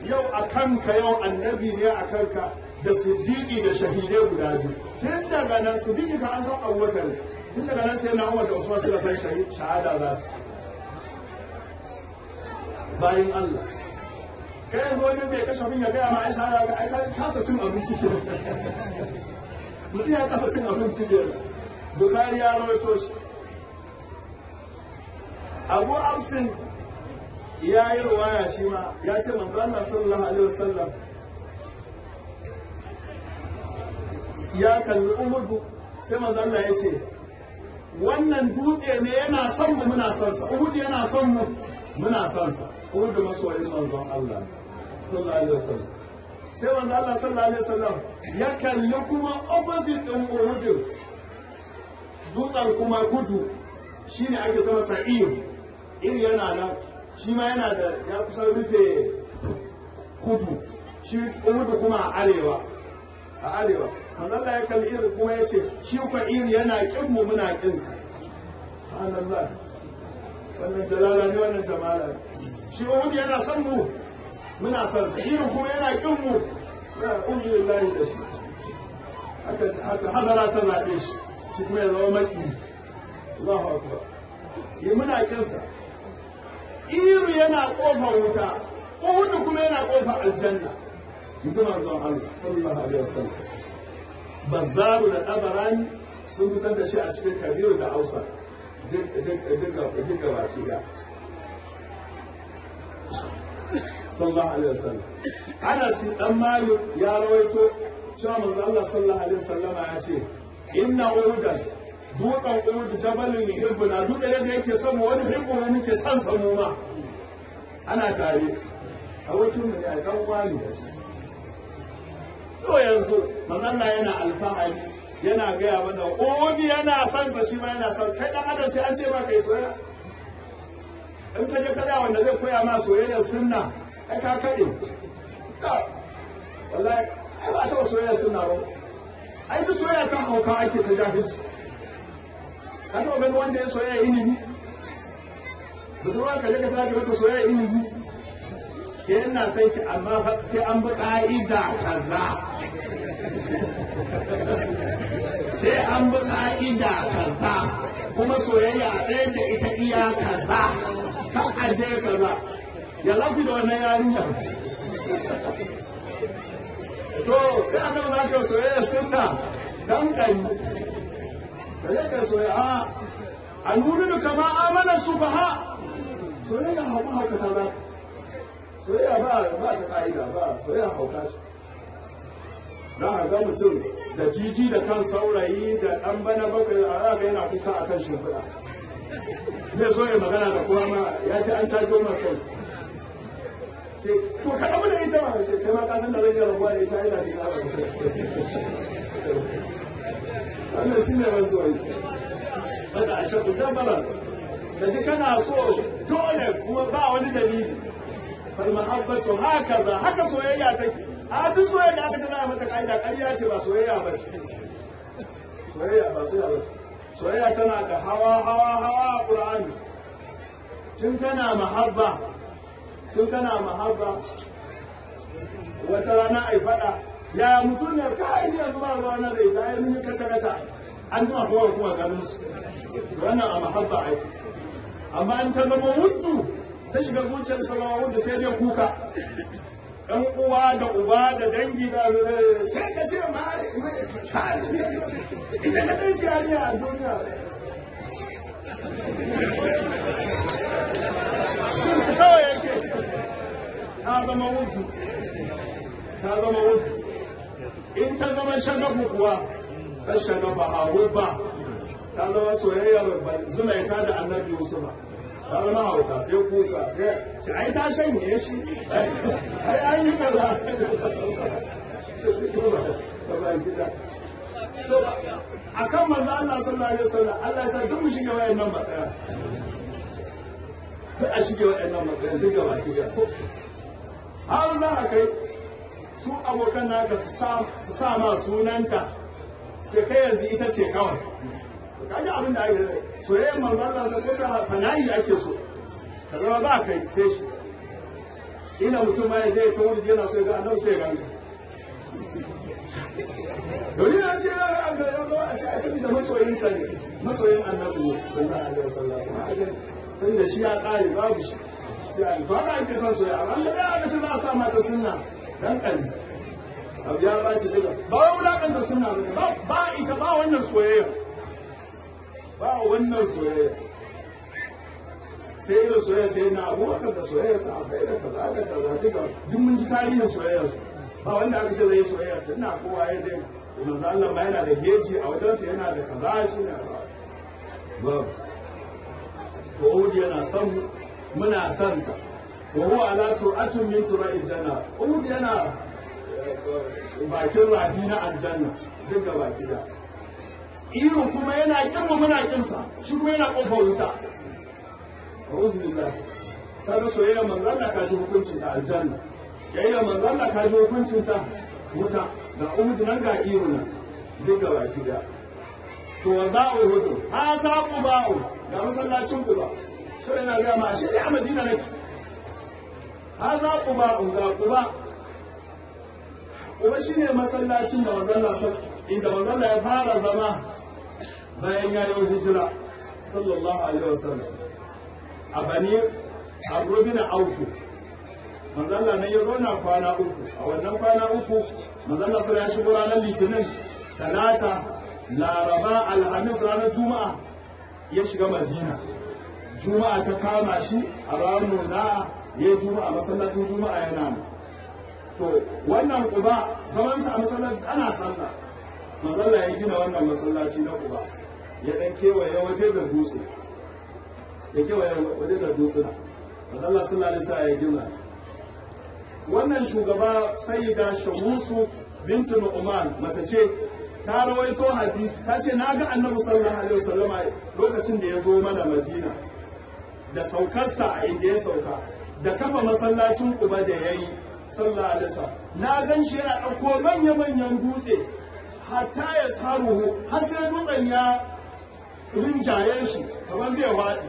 Yau a kanka yau annabi ne a kanka da siddiqi da shahidai guda biyu. Tun daga nan siddiqi ka an san abubakar tun daga nan sai na umar da usman suka san shahada za su. Bayan allah. Kai wani bai kashe abin ya gaya ma ai shahada ga ai kasa cin abinci ke. Mutum ya kasa cin abinci ke. Bukari ya rawaito shi. Abu absin ya yi ruwaya shi ma ya ce manzo Allah sallallahu alaihi wasallam ya kalli Uhud sai manzo Allah ya ce wannan dutse ne yana son mu muna son sa Uhud yana son mu muna son sa Uhud masoyin manzon Allah sallallahu alaihi wasallam. Sai manzo Allah sallallahu alaihi wasallam ya kalli kuma opposite din Uhud. Dutsen kuma kudu shine ake zama sa'ir. In yana nan shi ma yana da ya kusa rufe kudu shi uhudu kuma a arewa a arewa. Manzalla ya kalli iri kuma ya ce shi kwa iri yana kin mu muna kin sa. Subhanallah. Wannan jalala ne wannan jamala ne. Shi uhudu yana son mu. Muna son sa. Iri kuma yana kin mu. Uzulillahi da shi. Hazara ta zaɓe shi. Shi kuma ya zama maki Allahu akbar. Muna iru yana ƙofar wuta. Uhudu kuma yana aljanna. Allah sallallahu alaihi wasallam. Da dabarani sun fitar da shi a cikin kabiru da ausa duk ga baki da sallallahu alaihi wasallam. Anas dan Malik ya rawaito cewa manzon Allah sallallahu alaihi wasallam ya ce inna uhudan dutsen uhud jabalin yuhibbu na dutse yadda yake son wani hibbu mu muke son sa mu ma. Ana tare. A mu ne a dan wani to yanzu manzon yana alfahari yana gaya mana uhud yana son sa shi ma yana son kai dan adam sai an ce ba kai soyayya. In ka je kada wanda zai koya ma soyayyar sunna ai ka kade ka wallahi ai ba ta soyayyar sunna ba. Ai duk soyayya kan hauka ake ta jahilci. Ka taɓa gani wanda ya soyayya ilimi? Budurwa ka je ka sake mata soyayya ilimi? Ke ina sai ki amma sai an bi ka'ida kaza. *laughs* Sai an bi ka'ida kaza. Kuma soyayya a ɗaya da ita iya kaza kan aje kaza ya lafi da wannan yarinyar? To sai an za ka soyayya sunna dan kai. Da zai kai soyayya a nuna kama amana su soyayya hau mahaukata ba. Soyayya ba ba ta ka'ida ba soyayya hauka ce. Za a ga mutum da jiji da kan saurayi da ɗan bana bakwai a ga yana kuka a kan shimfiɗa. Zai so ya magana da kowa ma ya ce an cajo ma kai. To ka ɗabu da ita ma ce kai ma ka da yi rabuwa da ita ina ce ka wannan shi ne rasuwai wadda a shaku dabarar da ji kana so dole kuma ba wani dalili. Fal mahabbatu hakaza haka soyayya take. A duk soyayya da aka tana mata ka'ida ƙarya ce ba soyayya ba ce. Soyayya ba soyayya ba soyayya tana da hawa hawa hawa a ƙur'ani tun kana mahabba tun kana mahabba wata rana ai faɗa ya mutum ne? Ka aini yanzu ba ruwa na da ita ai mun yi kaca kaca an jima kuma kuma ganin su. Wannan a mahabba ai. Amma in ta zama wuddu ta shiga zuciyar salama wuddu sai dai kuka. Ɗan uwa da uba da dangi da sai ka ce ma ita ka ɗan a duniya. Su kawai yake. Ta zama wutu. Ta zama wutu. In ta zama shagabu kuwa ta shagaba a ba. Ta zama soyayyar zulaika da annabi yusufa ta zama hauka kan manzo Allah sallallahu alaihi wasallam Allah ya sa duk mu shige wayannan matsaya. A shige wayannan matsaya duk gaba ki har za a kai su abokan naka su sa ma sunanta. Sai kai yanzu ita ce kawai. Kaji abin da ake soyayyar manzon Allah kusa fanayi ake so. Ka zama ba kai sai shi. Ina mutum ma ya je ta wuri yana so ya ga annabi sai ya ganka Doni ya ce an ga yabo a ce asali da masoyin sa ne masoyin annabi sallallahu alaihi wasallam. Sai da shi ya kare babu shi. Sai ba ka ake son soyayya. Amma da aka ce za a sa mata sunna dan kalli abu ya ɓaci daga ba wa wulaƙanta sunna ba ba ita ba wannan soyayya. Ba wannan soyayya. Sai irin soyayya sai na abubakar da soyayya sa abai da kaza da kaza duka. Duk mun ji tarihin soyayya su. Ba wanda aka ce zai soyayya sunna kowa ya dai. Manzo Allah ma yana da geji a wajensa yana da kaza shi ne ba. Ko yana son muna son sa. Wa huwa ala tu'atun min tura'il janna. Uhud yana bakin rafi na aljanna duk ga baki irin kuma yana kin mu muna kin sa. Shi kuma yana ƙofar wuta. A'udhu billah kaga soyayya manzo Allah ka ji hukuncin ta aljanna. Yayya manzo Allah ka ji hukuncin ta wuta. Ga Uhud nan ga irin nan. Duk ga baki da to wa za'u huɗu ha sa quba'u. Ga masallacin quba. Sai na ga ma shi a Madina nake. Ha za quba'u ga quba. Kuma shi ne masallacin da manzon sa inda manzon ya fara zama. Bayan ya yi hijira sallallahu alaihi wasallam a bani a robina auku manzon ne ya zauna kwana uku. A wannan kwana uku manzon sai ya shigo ranar litinin talata laraba alhamis ranar juma'a ya shiga madina. Juma'a ta kama shi a ranar na ya juma'a masallacin juma'a yana to wannan kuba zamansa a masallaci ana sallah. Manzalla ya gina wannan masallaci na kuba ya dan kewaye waje da dutse. Ya kewaye waje da dutsuna manzalla sallallahu alaihi wasallam ya gina. Wannan shugaba sayyida shamusu bintu nu'man mace ce ta rawaito hadisi ta ce na ga annabi sallallahu alaihi wasallam lokacin da ya zo mana madina da saukarsa a inda ya sauka da kafa masallacin kuba da ya yi sallallahu alaihi wasallam. Na gan shi yana ɗauko manya-manyan dutse hatta ya samu har sai dutsen ya rinjaye shi kamar zai waɗi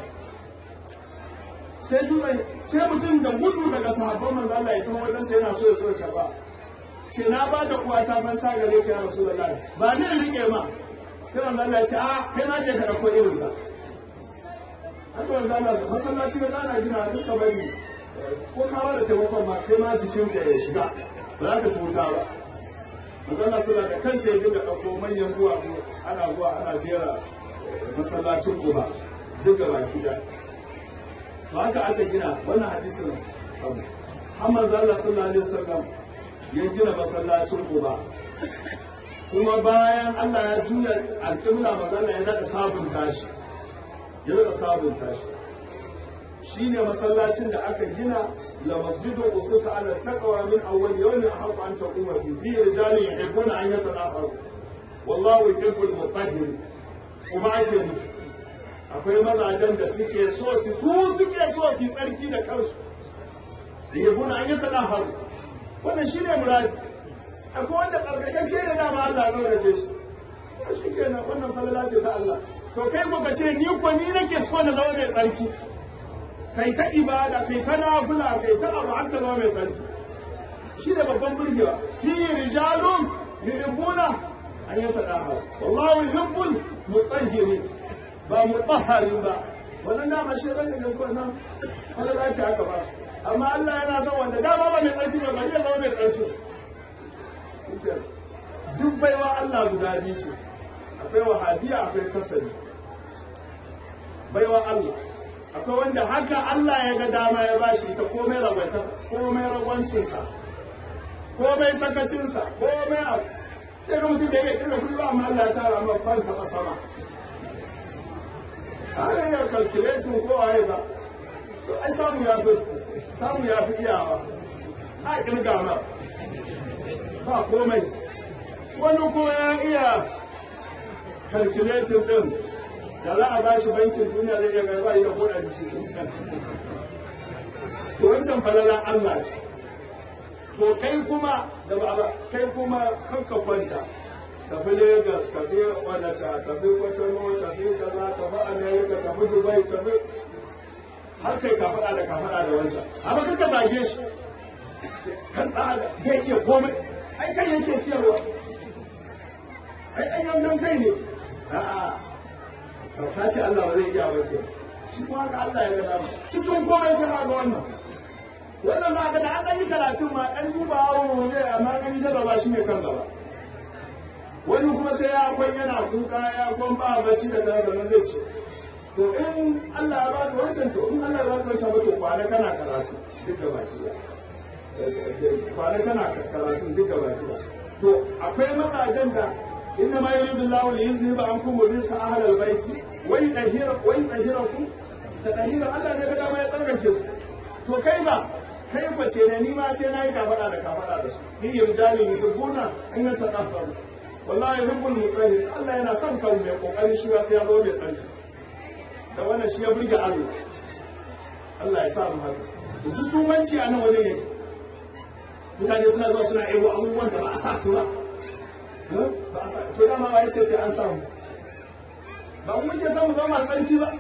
sai dutsen sai mutum da gudu daga sahabban manzo Allah ya taho wajen sai yana so ya so ya karɓa ce na ba da uwa ta ban sa gare ka ya rasulullah ba ni riƙe ma. Sai manzo Allah ya ce a kai ma je ka ɗauko irin sa haka manzo Allah masallaci da ana gina duka bari. Ko kawo da taimakon ma kai ma jikin ka ya shiga ba za ka cuta ba. Magana suna da kansa ya dinga ɗauko manyan zuwa ana zuwa ana jera masallacin uba duk da baki da to haka aka gina wannan hadisin Muhammad Allah sallallahu alaihi wasallam ya gina masallacin uba kuma bayan Allah ya juya alƙibla magana ya daɗa sabunta shi ya daɗa sabunta shi shine masallacin da aka gina la masjidun ususa ala taqwa min awwal yawmin ahqqu an taquma fi rijalin yuhibbuna an yatanafaru wallahu yuhibbul mutahhir kuma ake akwai mazajen da suke so su su suke so su tsarki da kansu. Yuhibbuna an yatanafaru wannan shine muradi. Akwai wanda karkakake da dama Allah ya rabe shi. Shi kenan wannan falala ce ta Allah. To kai ko ka ce ni ko ni nake so na zama mai tsarki. Kai ta ibada kai ta nafila kai ta abu haka zama mai tsarki. Shi da babban burgewa. Fi rijalun yuhibbuna an yi sadaha wallahu yuhibbul mutahhirin ba mutahharin ba wannan dama shi ran da gaskiya nan Allah ce haka ba amma Allah yana son wanda dama ba mai tsarki ba bari ya zama mai tsarki duk baiwa Allah guda biyu ce akwai wahabiya akwai kasari baiwa Allah akwai wanda haka Allah ya ga dama ya bashi ita komai komai ragwancinsa komai sakacinsa komai abu sai ga mutum da ya kuɗi ba amma Allah ya tara ma ana iya calculating ko ba. To ai samu ya samu ya fi iyawa. A ma. Ba komai. Wani kuma ya iya calculating din. Da za a bashi bankin duniya zai iya garba ya koda da shi. To wancan falalan Allah ce. To kai kuma da ba kai kuma kanka kwanta. Tafi Lagos tafi Onitsha tafi Kotono tafi kaza tafi America tafi Dubai tafi har kai ka faɗa da ka faɗa da wancan. Amma kanka zage shi. Kan ɗa bai iya komai. Ai kai yake siyarwa. Ai ai yankan kai ne. A'a. Ka ce Allah ba zai iya ba ke. Shi kuma haka Allah ya ga dama. Cikin komai sai ka ga wannan. Wannan za ka da an ɗan karatun ma ɗan duba hawan zai amma ɗan jarraba shi ne kan gaba. Wani kuma sai ya kwan yana kuka ya kwan ba bacci da kansa nan zai ce to in Allah ya baka wancan to in Allah ya baka wancan ba to kwana kana karatu duk da baki kwana kana karatu duk da baki to akwai mazajen da inna ma yuridu Allahu li yuzhiba ankum rijsa ahlal baiti wa yudahhira wa yudahhirakum tadahhira Allah ne ga dama ya tsarkake su. To kai ba kai bace ne ni ma sai na yi kafada da kafada da su. Ni yurjali yuhibbuna an yatadahharu wallahi yuhibbul mutahhir Allah yana son kawo mai ƙoƙarin shi sai ya zo mai tsarki da wannan shi ya burge Allah. Allah ya sa mu haka. Duk sumanci a nan wajen yake. Mutane suna zuwa suna ebo abubuwan da ba a sa su ba. To dama ba ya ce sai an samu ba mu muke samu zama tsarki ba.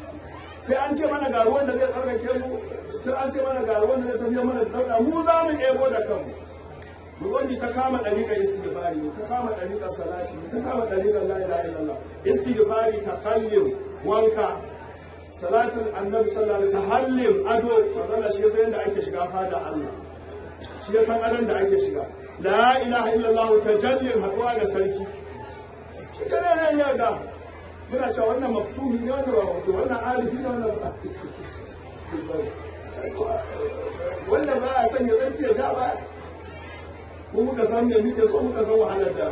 Sai an ce mana ga ruwan da zai tsarkake mu. Sai an ce mana ga ruwan da zai tafiya mana da dauda mu za mu ebo da kanmu. Mu wani ta kama ɗariƙar istighfari ta kama ɗariƙar salati ta kama ɗariƙar la ilaha illallah. Istighfari ta kallin wanka salatin annabi sallallahu alaihi tahallin ado magana shi sai yanda ake shiga fada Allah. Shi ya san adon da ake shiga. La ilaha illallah tajallin haɗuwa da sarki. Shi kana ne ya ga muna cewa wannan maftuhi ne wannan wannan alifi ne wannan wannan ba a sanya tsarki ya ja ba? Ko muka san me muke so muka san wahalar da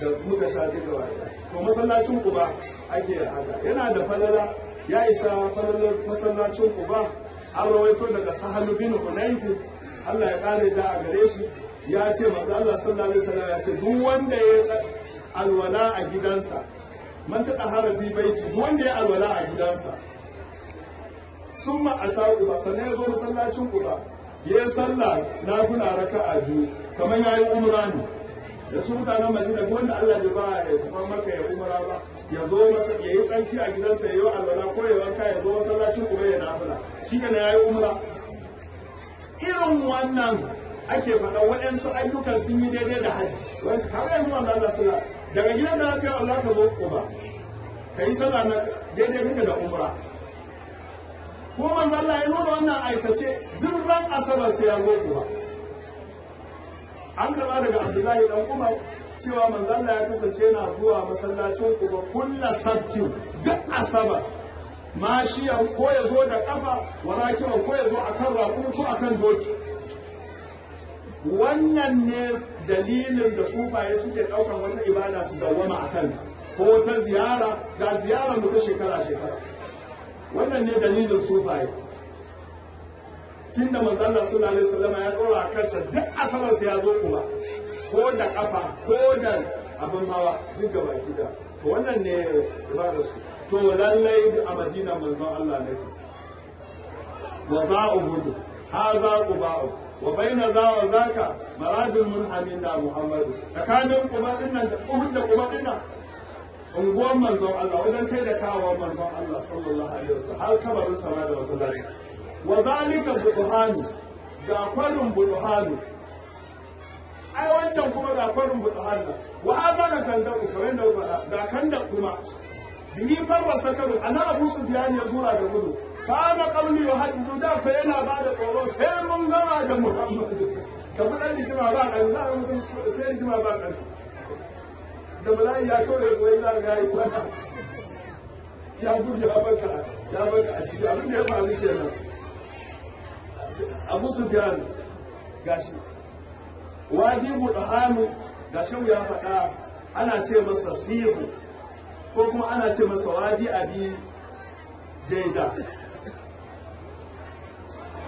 da muka sha duka wa to masallacin ku ba ake haka. Yana da falala ya isa falalar masallacin ku ba. An rawaito daga sahalu bin hunayfu Allah ya kare da a gare shi. Ya ce manzo Allah sallallahu alaihi wasallam ya ce duk wanda ya alwala a gidansa man ta harafi baiti duk wanda ya alwala a gidansa summa ata uba sannan ya zo masallacin uba ya yi sallah na kuna raka'a biyu. Kamar ya yi umra ne. Da su mutanen duk wanda Allah bai ba ya tafi maka ya umra ba ya zo masa ya yi tsarki a gidansa ya yi alwala ko ya wanka ya zo masallacin uba ya nafila. Shi ne ya yi umra. Irin wannan ake faɗa waɗansu ayyukan sun yi daidai da hajji. Wani kamar yanzu wanda Allah sallah daga gidan da aka yi Allah ka zo uba ka yi sallah na daidai kake da umra. Ko manzo Allah ya nuna wannan aikace duk ran asabar sai ya zo uba an karɓa daga Abdullahi dan Umar cewa manzo Allah ya kasance yana zuwa masallacin uba kulla sabtin duk asabar. Mashiya ko ya zo da kafa warakiwa ko ya zo akan rakumi ko akan doki. Wannan ne dalilin da sufaye suke ɗaukar wata ibada su dawwama a kan ko ta ziyara ga ziyara mu ta shekara-shekara. Wannan ne dalilin sufaye. Tun da manzala sallallahu alaihi wasallam ya ɗora a kansa duk asabar sai ya zo kuma. Ko da kafa ko da abin hawa duk gaba gida to wannan ne ibada su to lallai a madina manzon Allah ne. Wa za'uhu hadha quba'u. Wa baina za wa zaka. Maradul munhamin da muhammadu. Tsakanin kuma ɗin nan da uhud da kuma ɗin nan. Unguwan manzon Allah wajen kai da kawo manzon Allah sallallahu alaihi wasallam har kabarin sama da masallaci wa zalika buduhanu ga kwarin buduhanu ai wancan kuma ga kwarin buduhanu wa hadha ka kanda ku kamar da faɗa ga kanda kuma bihi farwa sakaru ana abu sufyan ya zura da gudu kana kauli ya haddu da fa yana ba da tsoro sai mun gama da Muhammadu kamar dan hikima ba kan sai hikima ba kan da bala'i ya kaure ko ya ga yi kwana ya gudu ya baka ya baka a cikin abin da ya faru kenan. Abu Sufyan gashi. Wadi mudhanu gashi ya faɗa ana ce masa sihu ko kuma ana ce masa wadi abi jaida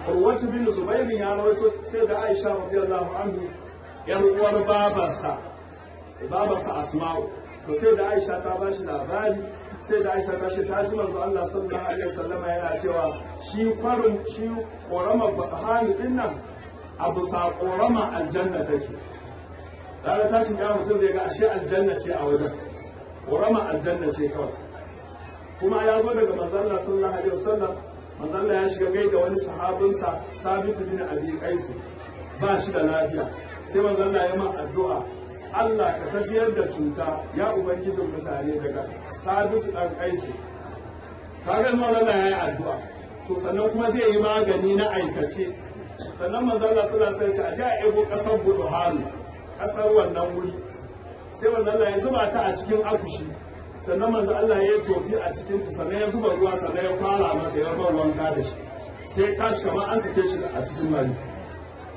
Urwatu bin Zubairu ya rawaito sai da Aisha radiyallahu anhu yar uwar babarsa. Babarsa Asma'u. To sai da Aisha ta ba shi labari sai da Aisha ta ce ta ji manzo Allah sallallahu alaihi wasallama yana cewa shi kwarin shi korama bahani ɗin nan a bisa ƙorama aljanna take. Ranar tashin ya mutum zai ga ashe aljanna ce a wajen. Ƙorama aljanna ce kawai. Kuma ya zo daga manzalla sallallahu alaihi wasallam manzalla ya shiga gaida wani sahabinsa sabitu bin abi qais ba shi da lafiya. Sai manzalla ya ma addu'a Allah ka tafiyar da cuta ya ubangijin mutane daga sabitu dan qais. Kaga manzalla ya yi addu'a. To sannan kuma zai yi magani na aikace. Sannan manzalla sallallahu alaihi wasallam ya ce a ebo ƙasar buduhanu ƙasar wannan wuri. Sai manzalla ya zuba ta a cikin akushi. Sannan manzo Allah ya tofi a cikin ta sannan ya zuba ruwa sannan ya kwala masa ya bar wanka da shi. Sai kashi kamar an sake shi a cikin mali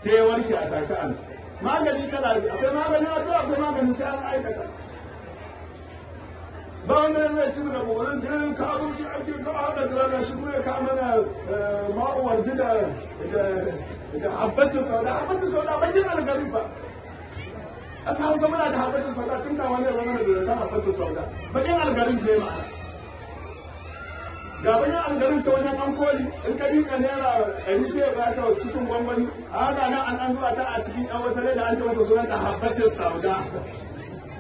sai ya warke a take an a akwai magani sai an aikata ba wanda zai ci da bugurin da ka abu shi ake ka hada da shi kuma ya ka mana ma'uwar da da habbatin sauda habbatin sauda bakin algari ba ƙasa hausa muna da habbatin sauda tun kama ne zama da zata habbatin sauda bakin algarin ne ma'ana ga bakin algarin ta wajen an koli in ka dinka naira ɗari sai ya baka cikin gwangwani. A haka nan an an zuba ta a cikin ɗan wata da an ce mata sunan ta habbatin sauda.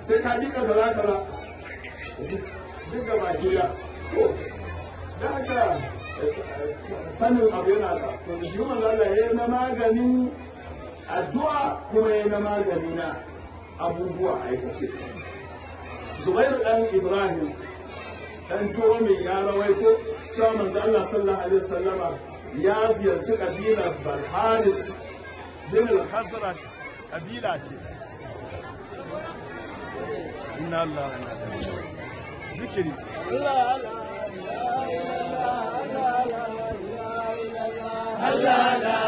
Sai ka dinka da za ka ba duk da. Baki ya to da haka sanin abu yana da. To shi manzo Allah ya na maganin addu'a kuma ya na magani na abubuwa aikace. Zubairu dan Ibrahim dan mai ya rawaito cewa manzo Allah sallallahu alaihi wasallama ya ziyarci kabilar Balharis bin al-Khazraj kabila ce inna Allah zikiri Allah la ilaha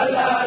Allah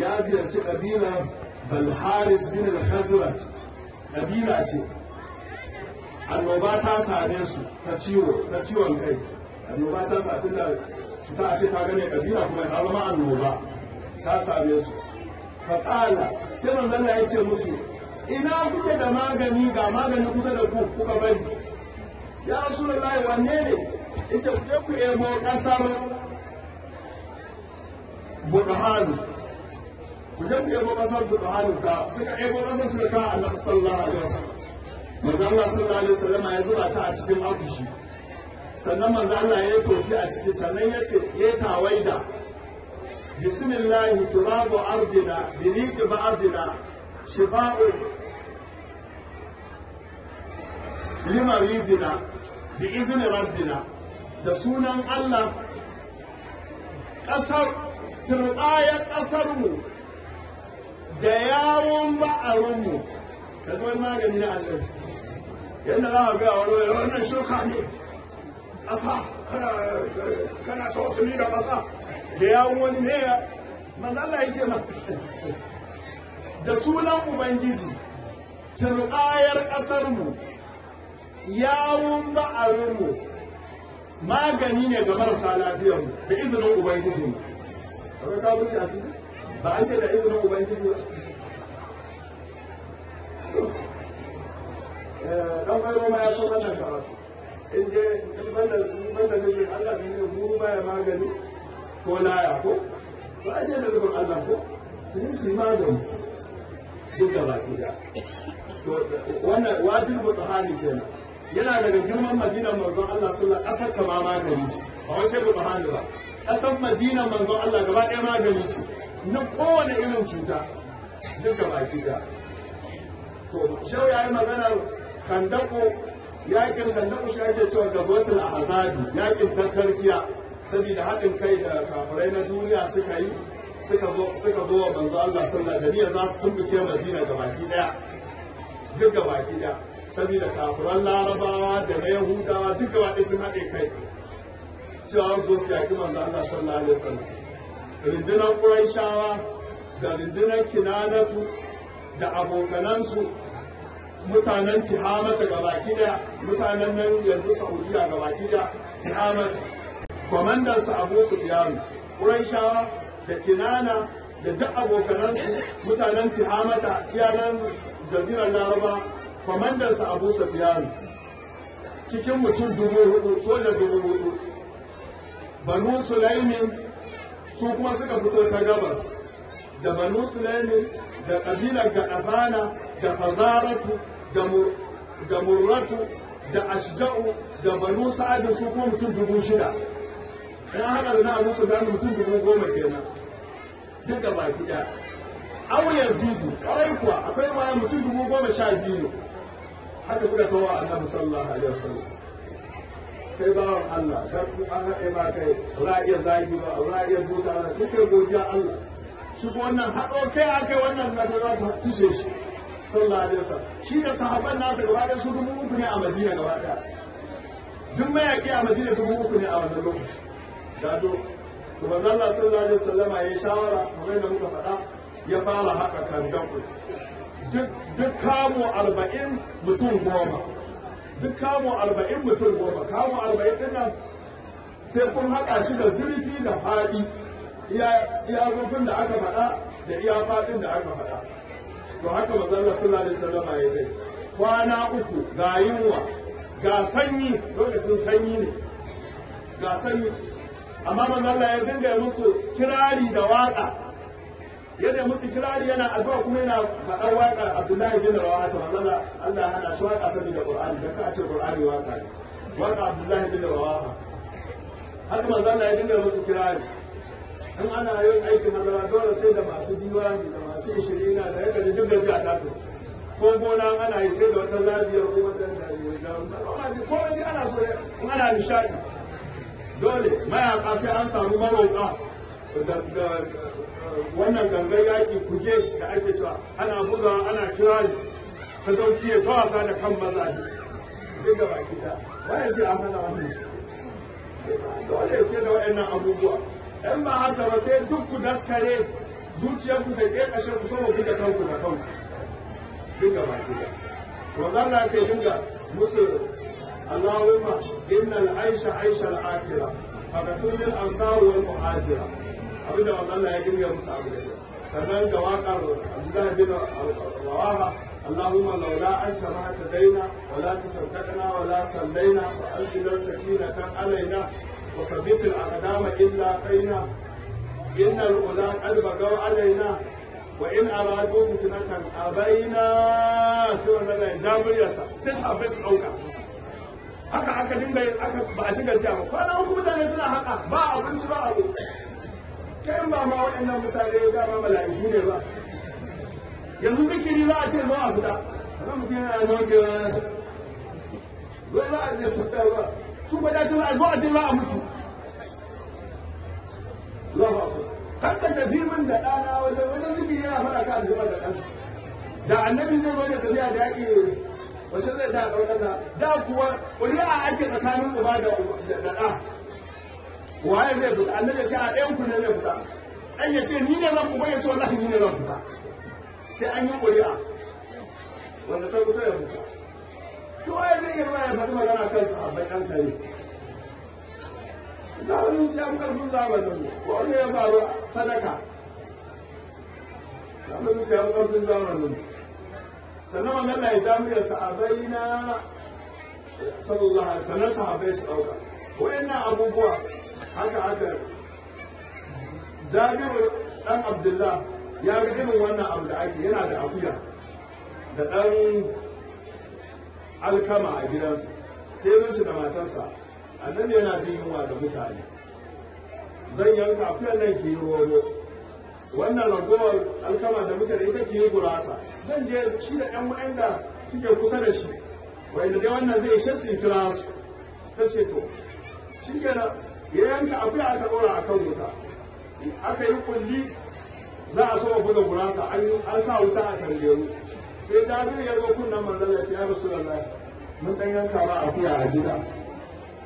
ya ziyarci kabilar balharis bin al-khazraj. Kabila ce. Annoba ta same su ta ciwo ta ciwon kai. Annoba ta sa tunda cuta a ce ta gane kabila kuma ta zama annoba. Ta same su. Faƙala sai manzon ya ce musu ina kuke da magani ga magani kusa da ku kuka bari? Ya rasulullahi wanne ne? Ita ku ku ebo ƙasar budhanu ku je ku ebo ƙasar budhanu ka suka ebo ƙasar suka ka annabi sallallahu alaihi wasallam. Manzo Allah sallallahu alaihi wasallam ya zuba ta a cikin akushi sannan manzo Allah ya tofi a ciki sannan ya ce ya tawaida bismillah turabu ardina biriqi ba'dina shifa'u limaridina bi izini rabbina. Da sunan Allah ƙasar turɓayar ƙasarmu da yawon ba'arunmu ka zo magani na Allah yadda za a ga wani wannan shuka ne. Ƙasa kana ta wasu da ƙasa. Da yawon wani ne ya manzala yake ma. Da sunan ubangiji turɓayar ƙasarmu yawun ba'arinmu magani ne ga marasa lafiyar mu da izinin ubangiji mu akwai kafirci a ciki? Ba an ce da izinin ubangiji ba. Dan kwairo ma ya so wannan karatu. In je banda ne Allah ne ne guru baya magani ko laya ko? Ba je da rubun Allah ko? Sai su yi magani. Duk da baki da. Wannan wajibu tahani kenan. Yana daga girman madinar manzon Allah sallallahu alaihi wasallam ƙasar ma magani ce. Ba wai sai tahani ba. Kasar madinar manzon Allah gaba ɗaya magani ce. Na kowane irin cuta duk da baki da. To shau ya yi maganar kandako yaƙin kandako shi ake cewa gazwatul ahzabi yaƙin tattarkiya. Saboda haɗin kai da kafirai na duniya suka yi suka zo suka zo wa manzo Allah sallallahu alaihi wasallam za su tumbuke Madina ga baki ɗaya duk ga baki ɗaya saboda kafiran Larabawa da na Yahudawa duk ga baki sun haɗe kai. Cewa su su yaki manzo Allah sallallahu alaihi wasallam. Rundunar Qurayshawa da rundunar Kinanatu da abokanansu mutanen tihamata ga baki ɗaya mutanen nan yanzu saudiya ga baki ɗaya tihamata kwamandan su abu su biyanu ƙuraishawa da kinana da duk abokanansu mutanen tihamata iyalan jazirar laraba kwamandan su abu su biyanu cikin mutum dubu huɗu soja dubu huɗu. Banu sulaimin su kuma suka fito ta gabas. Da banu sulaimin da ƙabilar gaɗafana da fazaratu da murratu da ashja'u da banu sa'adin su kuma mutum dubu shida. In haka da na abu su gano mutum dubu goma kenan. Duk da baki ɗaya. Awu yazidu kawai kuwa akwai waya mutum dubu goma sha biyu. Haka suka tawo annabi sallallahu alaihi wasallam. Kai bawan Allah dan an haɗe ma kai ra'iyar zagi ba ra'iyar buta sai kai godiya Allah. Shi wannan haɗo kai wannan na za ta tushe shi sallallahu alaihi wasallam. Shi da sahabban nasa gaba ɗaya su dubu uku ne a Madina gaba ɗaya. Duk a Madina dubu uku ne a wannan lokaci. Da to Allah sallallahu alaihi wasallam ya shawara kamar yadda muka faɗa ya fara haka kan duk kamo arba'in mutum goma. Duk kamo arba'in mutum goma kamo arba'in ɗin nan sai kun haɗa shi da zurfi da faɗi. Iya zurfin da aka faɗa da iya faɗin da aka faɗa. To haka manzon sallallahu alaihi wasallam ya kai kwana uku ga yunwa ga sanyi lokacin sanyi ne ga sanyi. Amma manzon ya dinga musu kirari da waƙa yadda musu kirari yana addu'a kuma yana faɗar waƙa Abdullahi bin Rawaha ta manzon Allah ya hana shi waƙa saboda Qur'ani. Da ka ce Qur'ani waƙa ne. Waka Abdullahi bin Rawaha. Haka manzon ya dinga musu kirari. In ana yin aikin hazara dole sai da masu diwani da masu ishirina da ya gaji duk da ji a tafi ko gona ana yi sai da wata labiyar ko wata da ko wani ana so in ana nishadi dole mayaka sai an samu maroƙa da wannan gangan yaƙi kuge da ake cewa ana buga ana kirari. Sadauki ya ta wasa da kan mazaje duk da baki ta waye ce an hana wannan? Dole sai da wayannan abubuwa. In ba haka ba sai duk ku daskare zuciyarku da ke kashe ku sama buga kanku da kanku. Dinga ba ki to Allah ke dinga musu Allahumma innal aisha aisha al-akhirah fa kullu al-ansar wal muhajira. abinda Allah ya dinga musu abu da sannan da waƙar Abdullah bin Rawaha اللهم لولا أنت ما اهتدينا ولا تصدقنا ولا صلينا وأنزل سكينة علينا وثبت الأقدام إلا قينا إن الأولى قد بقوا علينا وإن أرادوا فتنة أبينا سوى الله جابر يسا تسعى بس أوكا haka aka dinga aka ba a cika cewa kwana uku mutane suna haka ba abinci ba abu kai ba ma waɗannan mutane ga ma mala'iku ne ba. Yanzu zikiri za a ce ba a fita. Ba mutum yana zo ke zai za a je su ba. Su ba dace za a zo a ce za a mutu. Kan ka tafi min da ɗana wajen wajen zikiri yana faɗa ka da da ɗansa. Da annabi zai zo da tafiya da yaƙi wace zai da ɗaukaka? Da kuwa wani a ake tsakanin uba da ɗa. Waye zai fita? Annabi ce a ɗayan ku ne zai fita. Ɗan ya ce ni ne zan uba ya ce wallahi ni ne zan fita. Sai an yi ƙuri'a. Wanda ta fito ya fita. To waye zai iya ya faɗi magana kan sahabbai ɗan tare zamanin su ya fi ƙarfin zamanin ko ne ya faru sadaka. Zamanin su ƙarfin zamanin sannan wannan na ya jami'ar sahabai na sallallahu alaihi sannan sahabai su ɗauka. Wayannan abubuwa haka haka jabiru dan abdullah ya ga irin wannan abu da ake yana da akuya da ɗan alkama a gidansa. Sai zuci da matarsa. Annabi yana jin yunwa da mutane. Zan yanka akuyan nan ki yi rodo. Wannan ragowar alkama da mutane ita ki yi gurasa. Zan je shi da ɗan wa'anda suke kusa da shi. Wanda dai wannan zai ishe su kira su ta ce to shi kenan. Ya yanka akuya aka ɗora a kan wuta. Aka yi kulli za a so buga gurasa an sa wuta a kan leru sai jabiru ya zo kunnan manzon ya ce ya rasu da mun ɗan yanka ma akuya a gida.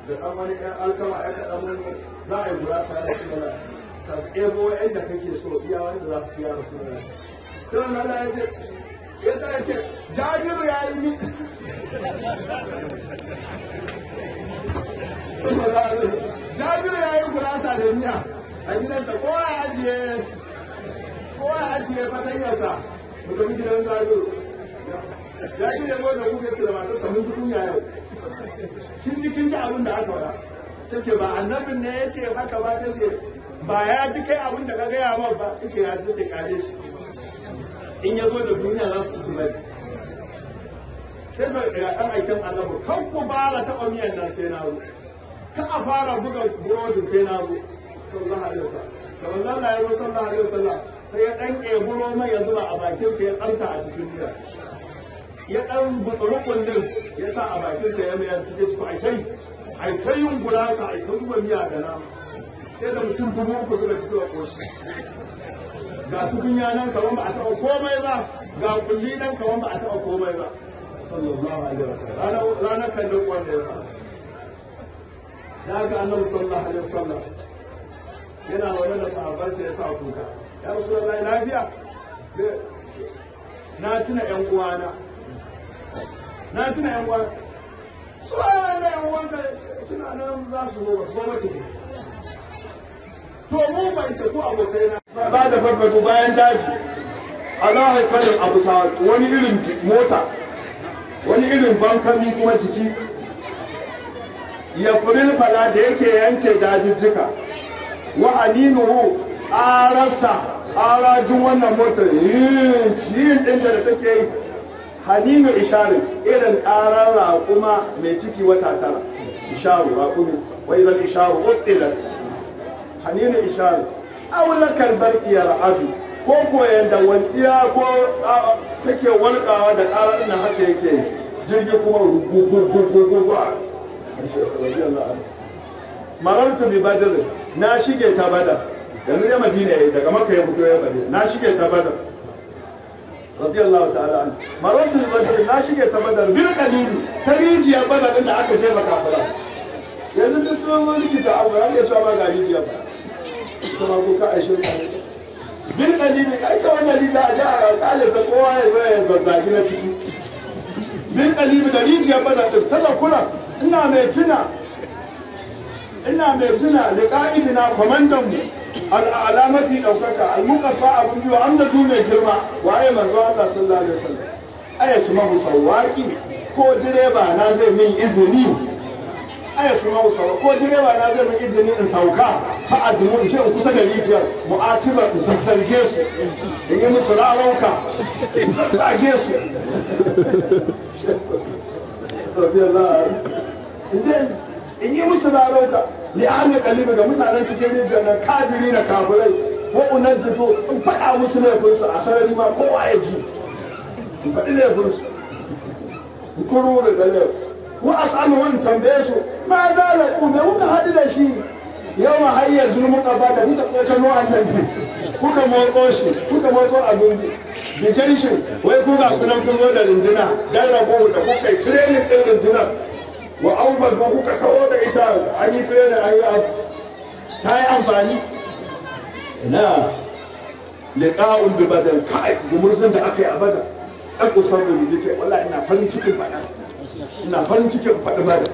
Da ɗan wani ɗan alkama ya kaɗan wani za a yi gurasa ya rasu da ka ɗebo yadda kake so iya wanda za su ci ya rasu da sai wannan ya ce ya ta ce jabiru ya yi mi *laughs* jabiru ya yi gurasa da miya a gidansa ko ya ajiye ko ya ajiye fatanyarsa mu tafi gidan jabiru jabiru ya zo da kuke ce da matarsa mun fi kunya yau. Kin ji kin ji abin da aka wada ta ce ba annabin ne ya ce haka ba. Ta ce ba ya ji kai abin da ka gaya ma ba. Ta ce ya ji ta kare shi. In ya zo da duniya za su ci bari sai ga dan aikin annabi kan ku bara taɓa miyan nan sai na zo. Ka a fara buga burodin sai na zo sallallahu alaihi wasallam. Da wannan na yaro sallallahu alaihi wasallam sai ya dan ƙeburo mai ya zuba a bakin sa ya tsarka a cikin miya. Ya dan butsuru kullun ya sa a bakin sa ya mayar cikin cikin aikai aikai yin gurasa aikai zuba miya da nama. Sai da mutum dubu uku suka ci suka koshi ga tukunya nan kaman ba a taɓa komai ba ga kulli nan kaman ba a taɓa komai ba. Sallallahu alaihi wasallam. Ranar kan duk wanda ya fara. Ya ga annabi sallallahu alaihi wasallam. Yana wani da sahabbansa ya sa kuka. Ya rasulullahi lafiya? Na tuna yan uwana. Na tuna yan uwana. Su ne yan uwanka? Suna nan za su zo ba su zo mata to mu bai ce ko abokai na. Ba da farfato bayan daji Allah ya kwarin abu sa wani irin mota wani irin bankami kuma jiki. Ya furin fala da yake yanke dajijjika wa aninuhu arasa arajin wannan motar yin ciyin din da take yi haninu isharin irin ƙarar raƙuma mai ciki wata tara isharu raƙumi wa idan isharu uttilat haninu isharin aulakar barkiyar abu ko koyan da walƙiya ko take walƙawa da ƙarar ina haka yake jirgi kuma gugugugugugu marartu bi badr. Na shige ta badar yanzu ne madina yayi daga makka ya fito ya bade na shige ta badar radiyallahu ta'ala an bi na shige ta bil qalili ta rijiya din da aka yanzu duk sun likita abu ga rijiya. Ba ka ka bil qalili kai ka wannan a ja a ta kowa ya zo ya zazzagi na ciki. Bil qalili da rijiya din kula ina mai tuna ina mai tuna da ka'idina kwamandan mu al'ala mafi ɗaukaka al-muqaffa abun biyu an da mai girma waye manzo Allah sallallahu alaihi wasallam? Aya su mahu sawaki ko direba na zai min izini? Aya su mahu sawaki ko direba na zai min izini in sauka? Fa admu in ce in kusa da rijiyar mu'atiba in sassarge su in yi musu rarauka in sassage su. In yi musu rarauka li ahli kalibi ga mutanen cikin rijiyar nan kafiri da kafirai ko unan fito in faɗa musu laifinsu a sarari ma kowa ya ji in faɗi laifinsu in kuro da galar ko a sami wani tambaye su ma za da ku me kuka haɗu da shi yau ma hayyar zulmuka ba da kuka tsokano annabi kuka motso shi kuka motso abin bijanshin wai kuka kunan kun da runduna dan rabo da kuka yi training ɗin rundunar wa aubar ko kuka kawo da ita an yi da an yi ta yi amfani. Na liqa'un bi badal. Kai gumurzun da aka yi a badal. An kusar da zike wallahi ina farin cikin faɗa. Ina farin cikin faɗi badal.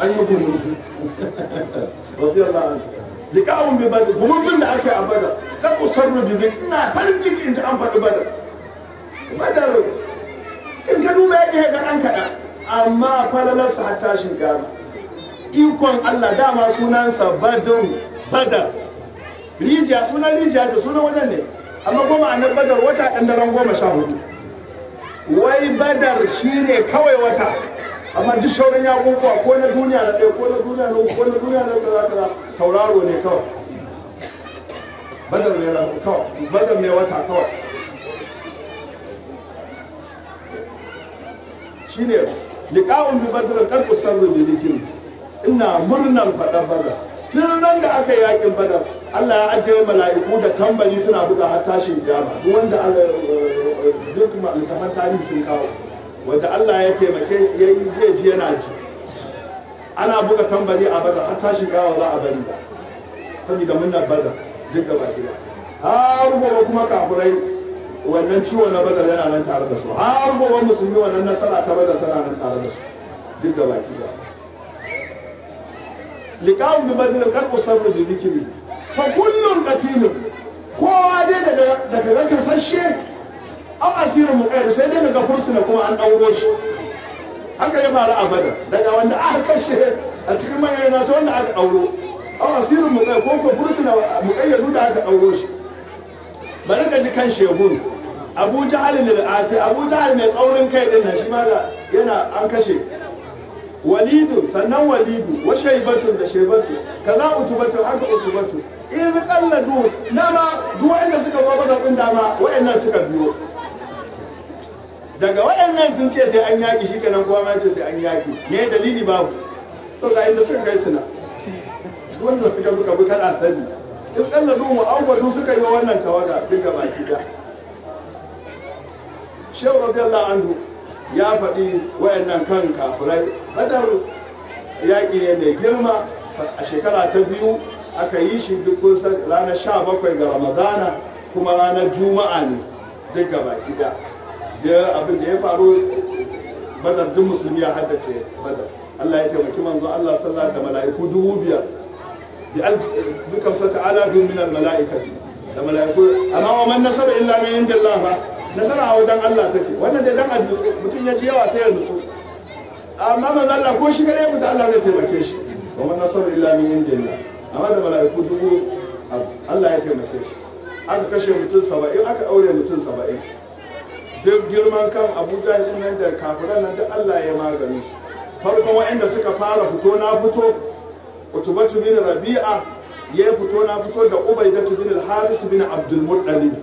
An yi gumurzu *laughs* radiyallahu anhu. Liqa'un bi badr gumurzun da aka yi a badar kan usarru bi ina farin ciki in ji an faɗi badar. Badar in ka duba yake ga ɗan kaɗan amma falalarsa har tashin gama ikon Allah dama sunansa badar badar. Rijiya sunan rijiya ce sunan wajen ne. Amma goma a badar wata ɗan daren goma sha huɗu. Wai badar shine kawai wata. Amma duk shauran ya kukuwa ko na duniya na ɗaya ko na duniya na ko na duniya na kaza kaza tauraro ne kawai. Badar ne kawai. Badar ne wata kawai. Shine liqa'un bi badr kan usarru bi dhikri. Ina murnan faɗa badar tun nan da aka yi yaƙin badar Allah ya ajiye mala'iku da kambali suna buga har tashin jama wanda duk littafan tarihi sun kawo. Wanda Allah ya taimake ya yi zai ji yana ji. Ana buga tambari a badar har tashin gawa za a bari ba. Saboda muna badar duk gaba gida. Har gobe kuma kafirai wannan ciwo na badar yana nan tare da su. Har gobe musulmi wannan nasara ta badar tana nan tare da su. Duk gaba gida. Liqa'un bi badr kan usarru bi dhikri. Fa kullun qatilun. Kowa dai daga daga ga ƙasashe an asirin mu kai sai dai daga fursuna kuma an dauro shi. Haka ya faru a badar daga wanda aka kashe a cikin manyan nasu wanda aka dauro an asirin mu kai ko ko fursuna mu kayyadu da aka dauro shi. Bari ka ji kan shegun abu jahal ne ati abu jahal mai tsaurin kai ɗin nan shi ma da yana an kashe. Walidu sannan walidu wa shaibatun da shaibatu kaza utubatu haka utubatu. In su kalladu nama duk wanda suka zo ba zaɓin dama wa'annan suka biyo. Daga wa'annan sun ce sai an yaƙi shi kenan kowa ce sai an yaƙi. Me dalili babu? To ga inda suka kai suna. Wanda suka buka bi kana sani. In kalladu mu awwadu suka yi wannan tawaga duk gaba gida shehu radiyallahu anhu ya faɗi wayannan kan kafirai. Badar yaƙi ne mai girma. A shekara ta biyu aka yi shi duk ranar sha bakwai ga ramadana kuma ranar juma'a ne duk gaba gida da abin da ya faru badar duk musulmi ya haddace badar. Allah ya taimaki manzo Allah sallallahu da mala'iku dubu biyar. Bi dukan sa ta'ala bin min al mala'ikati. Da mala'iku amma wa man nasara illa min indillah ba? Nasara a wajen Allah take. Wannan dai dan mutum ya ji yawa sai ya nutsu. Amma manzo Allah ko shi gare mu da Allah zai taimake shi. Wa man nasara illa min indillah. Amma da mala'iku dubu Allah ya taimake shi. Aka kashe mutum saba'in aka aure mutum saba'in. Duk girman kan abuja nan da kafiran nan da Allah ya magani su. Farkon waɗanda suka fara fito na fito utubatu bin rabi'a ya fito na fito da ubaidatu bin al-haris bin abdul muttalib.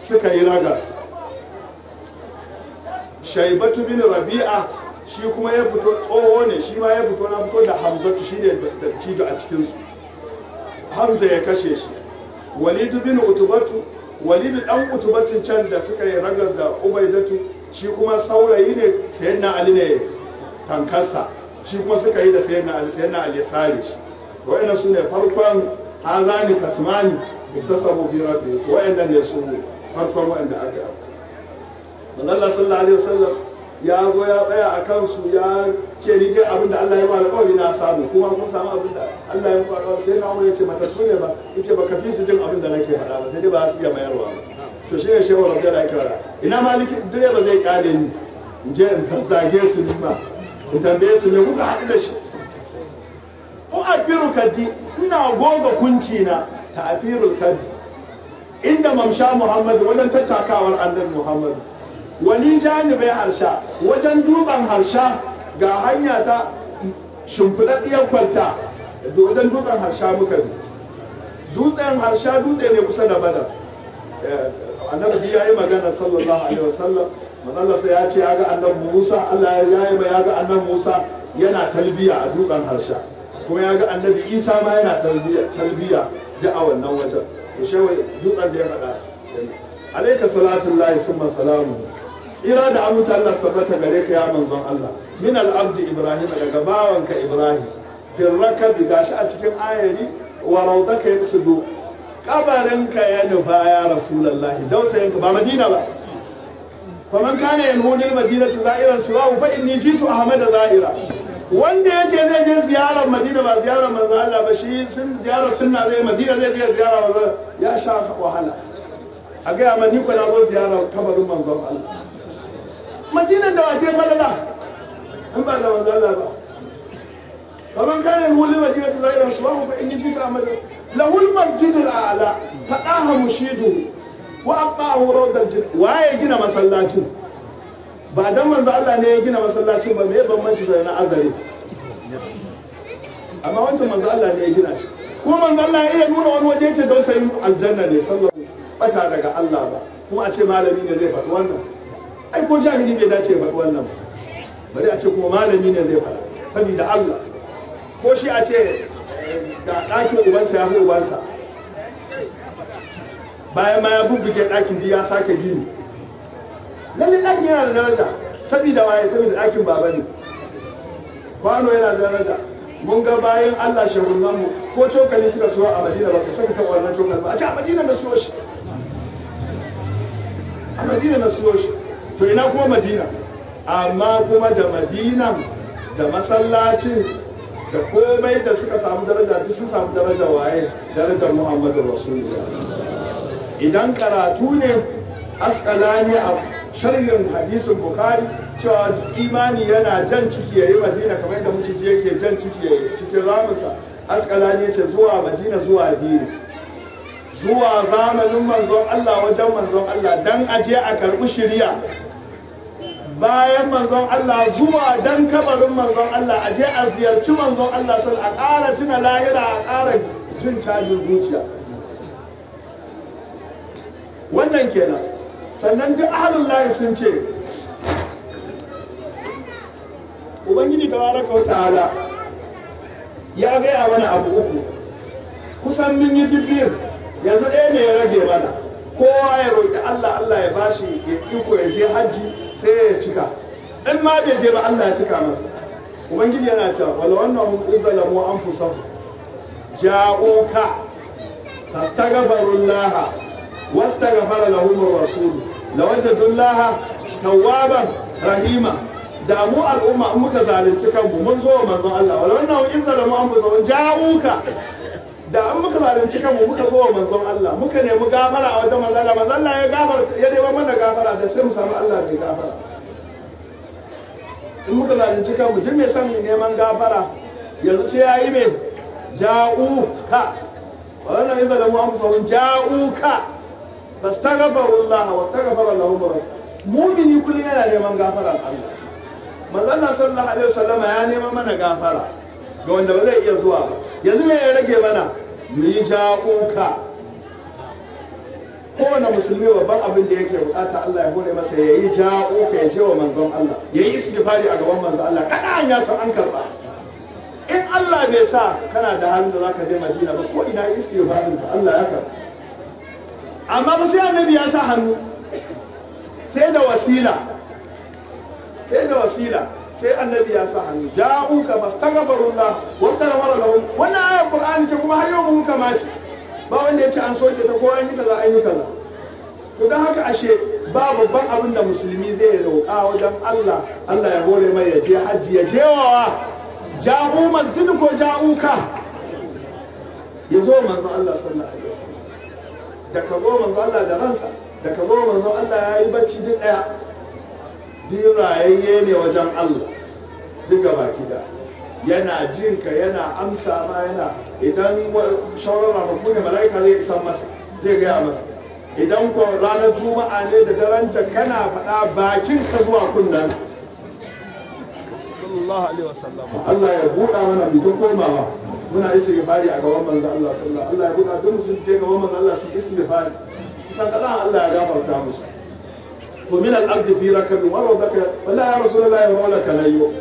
Suka yi ragas. Shaibatu bin rabi'a shi kuma ya fito tsoho ne shi ma ya fito na fito da hamzatu shi ne da a cikinsu. Hamza ya kashe shi. Walidu bin utubatu walidu dan utubatin can da suka yi ragar da ubaidatu shi kuma saurayi ne sayyidina ali ne tankarsa. Shi kuma suka yi da sayyidina ali sayyidina ali shi. Wa'annan su ne farkon hazani kasmani iktasabu fi rabbi wa'annan ne su farkon wa'anda aka yi. Allah sallallahu alaihi wasallam ya zo ya tsaya a kansu ya ce ni dai abin Allah ya ba alƙawari na samu. Kuma kun samu abin da Allah ya ba alƙawari sai na ya ce matattu ne ba. Yace baka fi su jin abin da nake faɗa ba sai dai ba su iya mayarwa ba. To shi ne shehu rabbi da kira. Ina ma liki direba zai kare ni? In je in zazzage su ni ma in tambaye su ne kuka haɗu da shi? Ko afirul kaddi ina goga kunci na. Ta afirul kaddi inda mamsha muhammadu wajen tattakawar annabi muhammadu. Wani janibai harsha wajen dutsen harsha ga hanya ta shimfiɗaɗɗiyar kwalta. Wajen dutsen harsha muka bi. Dutsen harsha dutse ne kusa da badar. Annabi ya yi magana sallallahu alaihi wasallam. Sai ya ce ya ga annabi musa allah ya yi ya ga annabi musa yana talbiya a dutsen harsha. Kuma ya ga annabi isa ma yana talbiya da a wannan wajen. To shawai dutsen da ya faɗa. Alaika salatun lahi summa salamu. Tsira da amince Allah sabbata gare ka ya manzon Allah. Min al-abdi ibrahim daga bawanka ibrahim. Bin rakabi gashi a cikin ayari wa rawdaka yasudu kabarinka ya nufa ya rasulullahi. Dausayinka ba madina ba. Faman kana yanhuni al-madinatu za'iran siwahu fa inni jitu ahmad za'ira. Wanda ya ce zai je ziyarar madina ba ziyarar manzo Allah ba shi sun ziyarar sunna zai madina zai je ziyarar manzo ya sha wahala. A gaya ma ni na zo ziyarar kabarin manzon Allah. Madinan da wace malala in ba da manzo Allah ba. Kaman kana wuli madina ta zairan su ba in ji ka amada lahul masjidul a'la fadaha mushidu wa aqahu rawdal jinn waye gina masallacin? Ba dan manzo Allah ne ya gina masallacin ba me bambanci da na azare amma wancan manzo Allah ne ya gina shi. Kuma Allah ya iya nuna wani waje ce don sayin aljanna ne sallallahu bata daga Allah ba. Kuma a ce malami ne zai faɗi wannan. Ai ko jahili bai dace faɗi wannan ba. Bari a ce kuma malami ne zai faɗa saboda Allah. Ko shi a ce ga ɗakin ubansa ya fi ubansa. Bayan ma ya bubbuge ɗakin ya sake gini. Lalle ɗakin yana da daraja saboda waye? Saboda ɗakin baba ne. Kwano yana da daraja. Mun ga bayan Allah shahunan mu ko cokali suka suwa a Madina ba ka saka ta wannan cokali ba. A ce a Madina na siyo shi. A Madina na siyo shi. To ina kuma Madina? Amma kuma da Madina da masallacin da komai da suka samu daraja duk sun samu daraja waye? Darajar Muhammadu Rasulullah. Idan karatu ne askalani a sharhin hadisin bukhari cewa imani yana jan ciki yayi madina kamar yadda muciji yake jan ciki yayi cikin ramunsa askalani ya ce zuwa madina zuwa biyu. Zuwa zamanin manzon Allah wajen manzon Allah dan aje a karɓi shirya bayan manzon Allah zuwa dan kabarin manzon Allah aje a ziyarci manzon Allah sai a ƙara tuna lahira a ƙara jin cajin zuciya. Wannan kenan. Sannan duk ahalullahi sun ce ubangiji tabaraka wa ta'ala ya gaya mana abu uku. Kusan mun yi bibiyar yanzu ɗaya ne ya rage mana. Kowa ya roƙi allah allah ya bashi ya iko ya je hajji. sai ya cika. In ma bai je ba Allah ya cika masa. Ubangiji yana cewa wala wannan izalamu anfusahum ja'uka fastaghfirullah wastaghfara lahum rasul lawajadullaha tawwaban rahima. Da mu al'umma in muka zalunci kanmu mun zo manzon Allah. Wala wannan izalamu anfusahum ja'uka da an muka zalunci kanmu muka zo wa manzon Allah muka nemi gafara a wajen manzon Allah. Manzon Allah ya gafara ya neman mana gafara da sai mu samu Allah mai gafara. In muka zalunci kanmu duk mai son neman gafara yanzu sai ya yi mai ja'uka. Wannan in zalamu an buzo ja'uka. Fastaghfiru Allah wastaghfara lahum mu'mini kullum yana neman gafara Allah. Manzo Allah sallallahu alaihi wasallam ya neman mana gafara ga wanda ba zai iya zuwa ba. Yanzu me ya rage mana? Mu yi ja'uka kowane musulmi babban abin da yake buƙata Allah ya hore masa ya yi ja'uka ya je wa manzon Allah. Ya yi istighfari a gaban manzon Allah. Kada ya san an karɓa. In Allah bai sa kana da halin da zaka je Madina ba ko ina istighfarin ka Allah ya karɓa. Amma ba sai annabi ya sa hannu. Sai da wasila. Sai da wasila. Sai annabi ya sa hannu. Ja'uka fastaghfirullah wastaghfara lahum. Wannan ayar qur'ani ce kuma har yau mun kamace ba wanda ya ce an soke ta ko an yi kaza an yi kaza. To don haka ashe ba babban abin da musulmi zai roƙa wajen Allah Allah ya hore mai ya je hajji ya je wawa ja'u masjid ko ja'uka? Ya zo manzon Allah sallallahu alaihi wasallam. Da ka zo manzo Allah da ransa da ka zo manzo Allah ya yi bacci duk ɗaya. Duk rayayye ne wajen Allah. Duk gaba da. Yana jin ka yana amsa ma yana idan shauran ranaku ne mala'ika zai san masa zai gaya masa. Idan ko ranar juma'a ne da daranta kana faɗa bakin ka zuwa kunnen sallallahu alaihi wasallam. Allah ya buɗa mana bikin komawa. Muna isi gifari a gaban manzo Allah sallallahu Allah ya buɗa duk musu je gaban manzo Allah su su san Allah ya gafarta musu. to min al-abd fi rakabi wa rabbaka wala ya rasulullahi wa laka layyo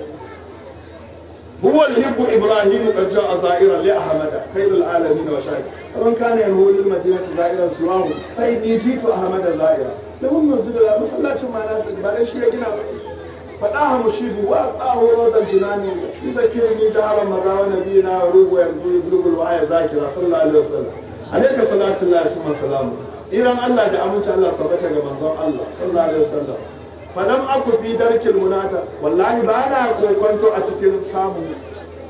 هو الهب ابراهيم قد جاء زائرا لاحمد خير العالمين وشاهد ومن كان ينهو للمدينه زائرا سواه فاني جئت احمد زائرا لهم مسجد الله مسلاتين ما ناس bare shi ya gina فداها مشيد وأبقاه روض الجنان يذكرني جهر مرة ونبينا وروب ويرجو يبلغ الوعي ذاكرة صلى الله عليه وسلم عليك صلاة الله ثم سلامه tsiran Allah da amince Allah tabbata ga manzon Allah sallallahu alaihi wasallam. Falam aku fi darkin munata wallahi ba na kokonto a cikin samun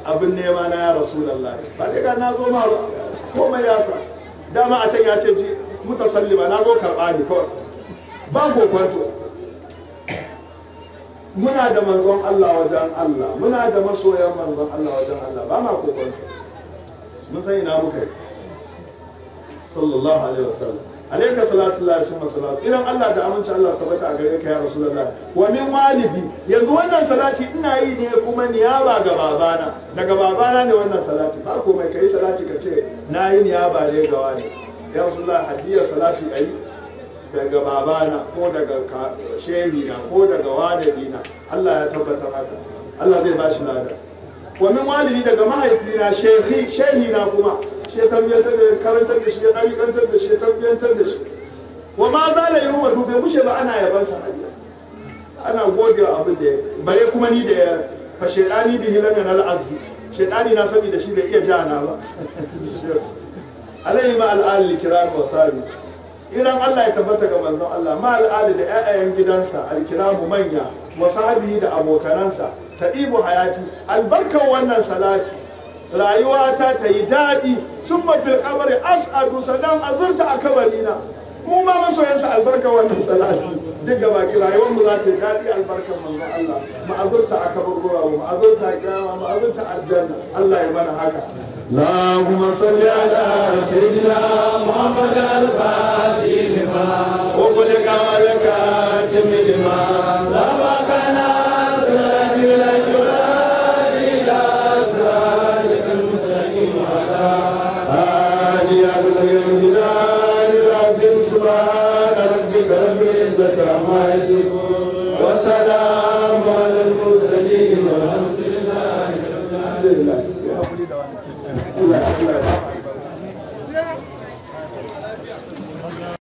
abin nema na ya rasulullahi. Ba dai ga na zo ma komai ya sa. Dama a can ya ce ji mutasallima na zo karɓa ni kawai. Ba kokonto. Muna da manzon Allah wajen Allah muna da masoyan manzon Allah wajen Allah ba ma kokonto. Mun san ina muka yi. Sallallahu alaihi wasallam. Alaika salatu Allah sun salatu. Idan Allah da aminci Allah sabata a gare ka ya rasulullah wa min walidi. Yanzu wannan salati ina yi ne kuma niyaba ga babana. Daga babana ne wannan salati. Ba komai kai salati ka ce na yi niyaba ne ga wani. Ya rasulullah hadiyar salati ayi daga babana ko daga shehi na ko daga walidina. Allah ya tabbatar haka. Allah zai bashi lada. Wa min walidi daga mahaifina shehi shehi na kuma. Shi ya tarbiyyantar da karantar da shi ya ɗariƙantar da shi ya tarbiyyantar da shi wa ma za da yi wa bai bushe ba ana yaban sa ana gode wa abin da bare kuma ni da ya fa shaidani bi hilana na al'azzi shaidani na sani da shi bai iya jana ba alayhi ma al'ali kiram wa sabi idan Allah ya tabbata ga manzon Allah ma al'ali da ƴaƴayen gidansa alkiramu manya wa sahabihi da abokanansa tadibu hayati albarkan wannan salati رايواتا تيدادي ثم في القبر اسعد سلام ازرت اكبرينا مو ما مسو ينسى البركه وأنا صلاتي دقا باقي رايوان مراتي دادي البركه من الله ما ازرت اكبر قراءه ما ازرت اكبر ما ازرت الجنه الله يبانا هكا اللهم صل على سيدنا محمد الفاتح لما وقل كما لك تمد ما سبق وسلام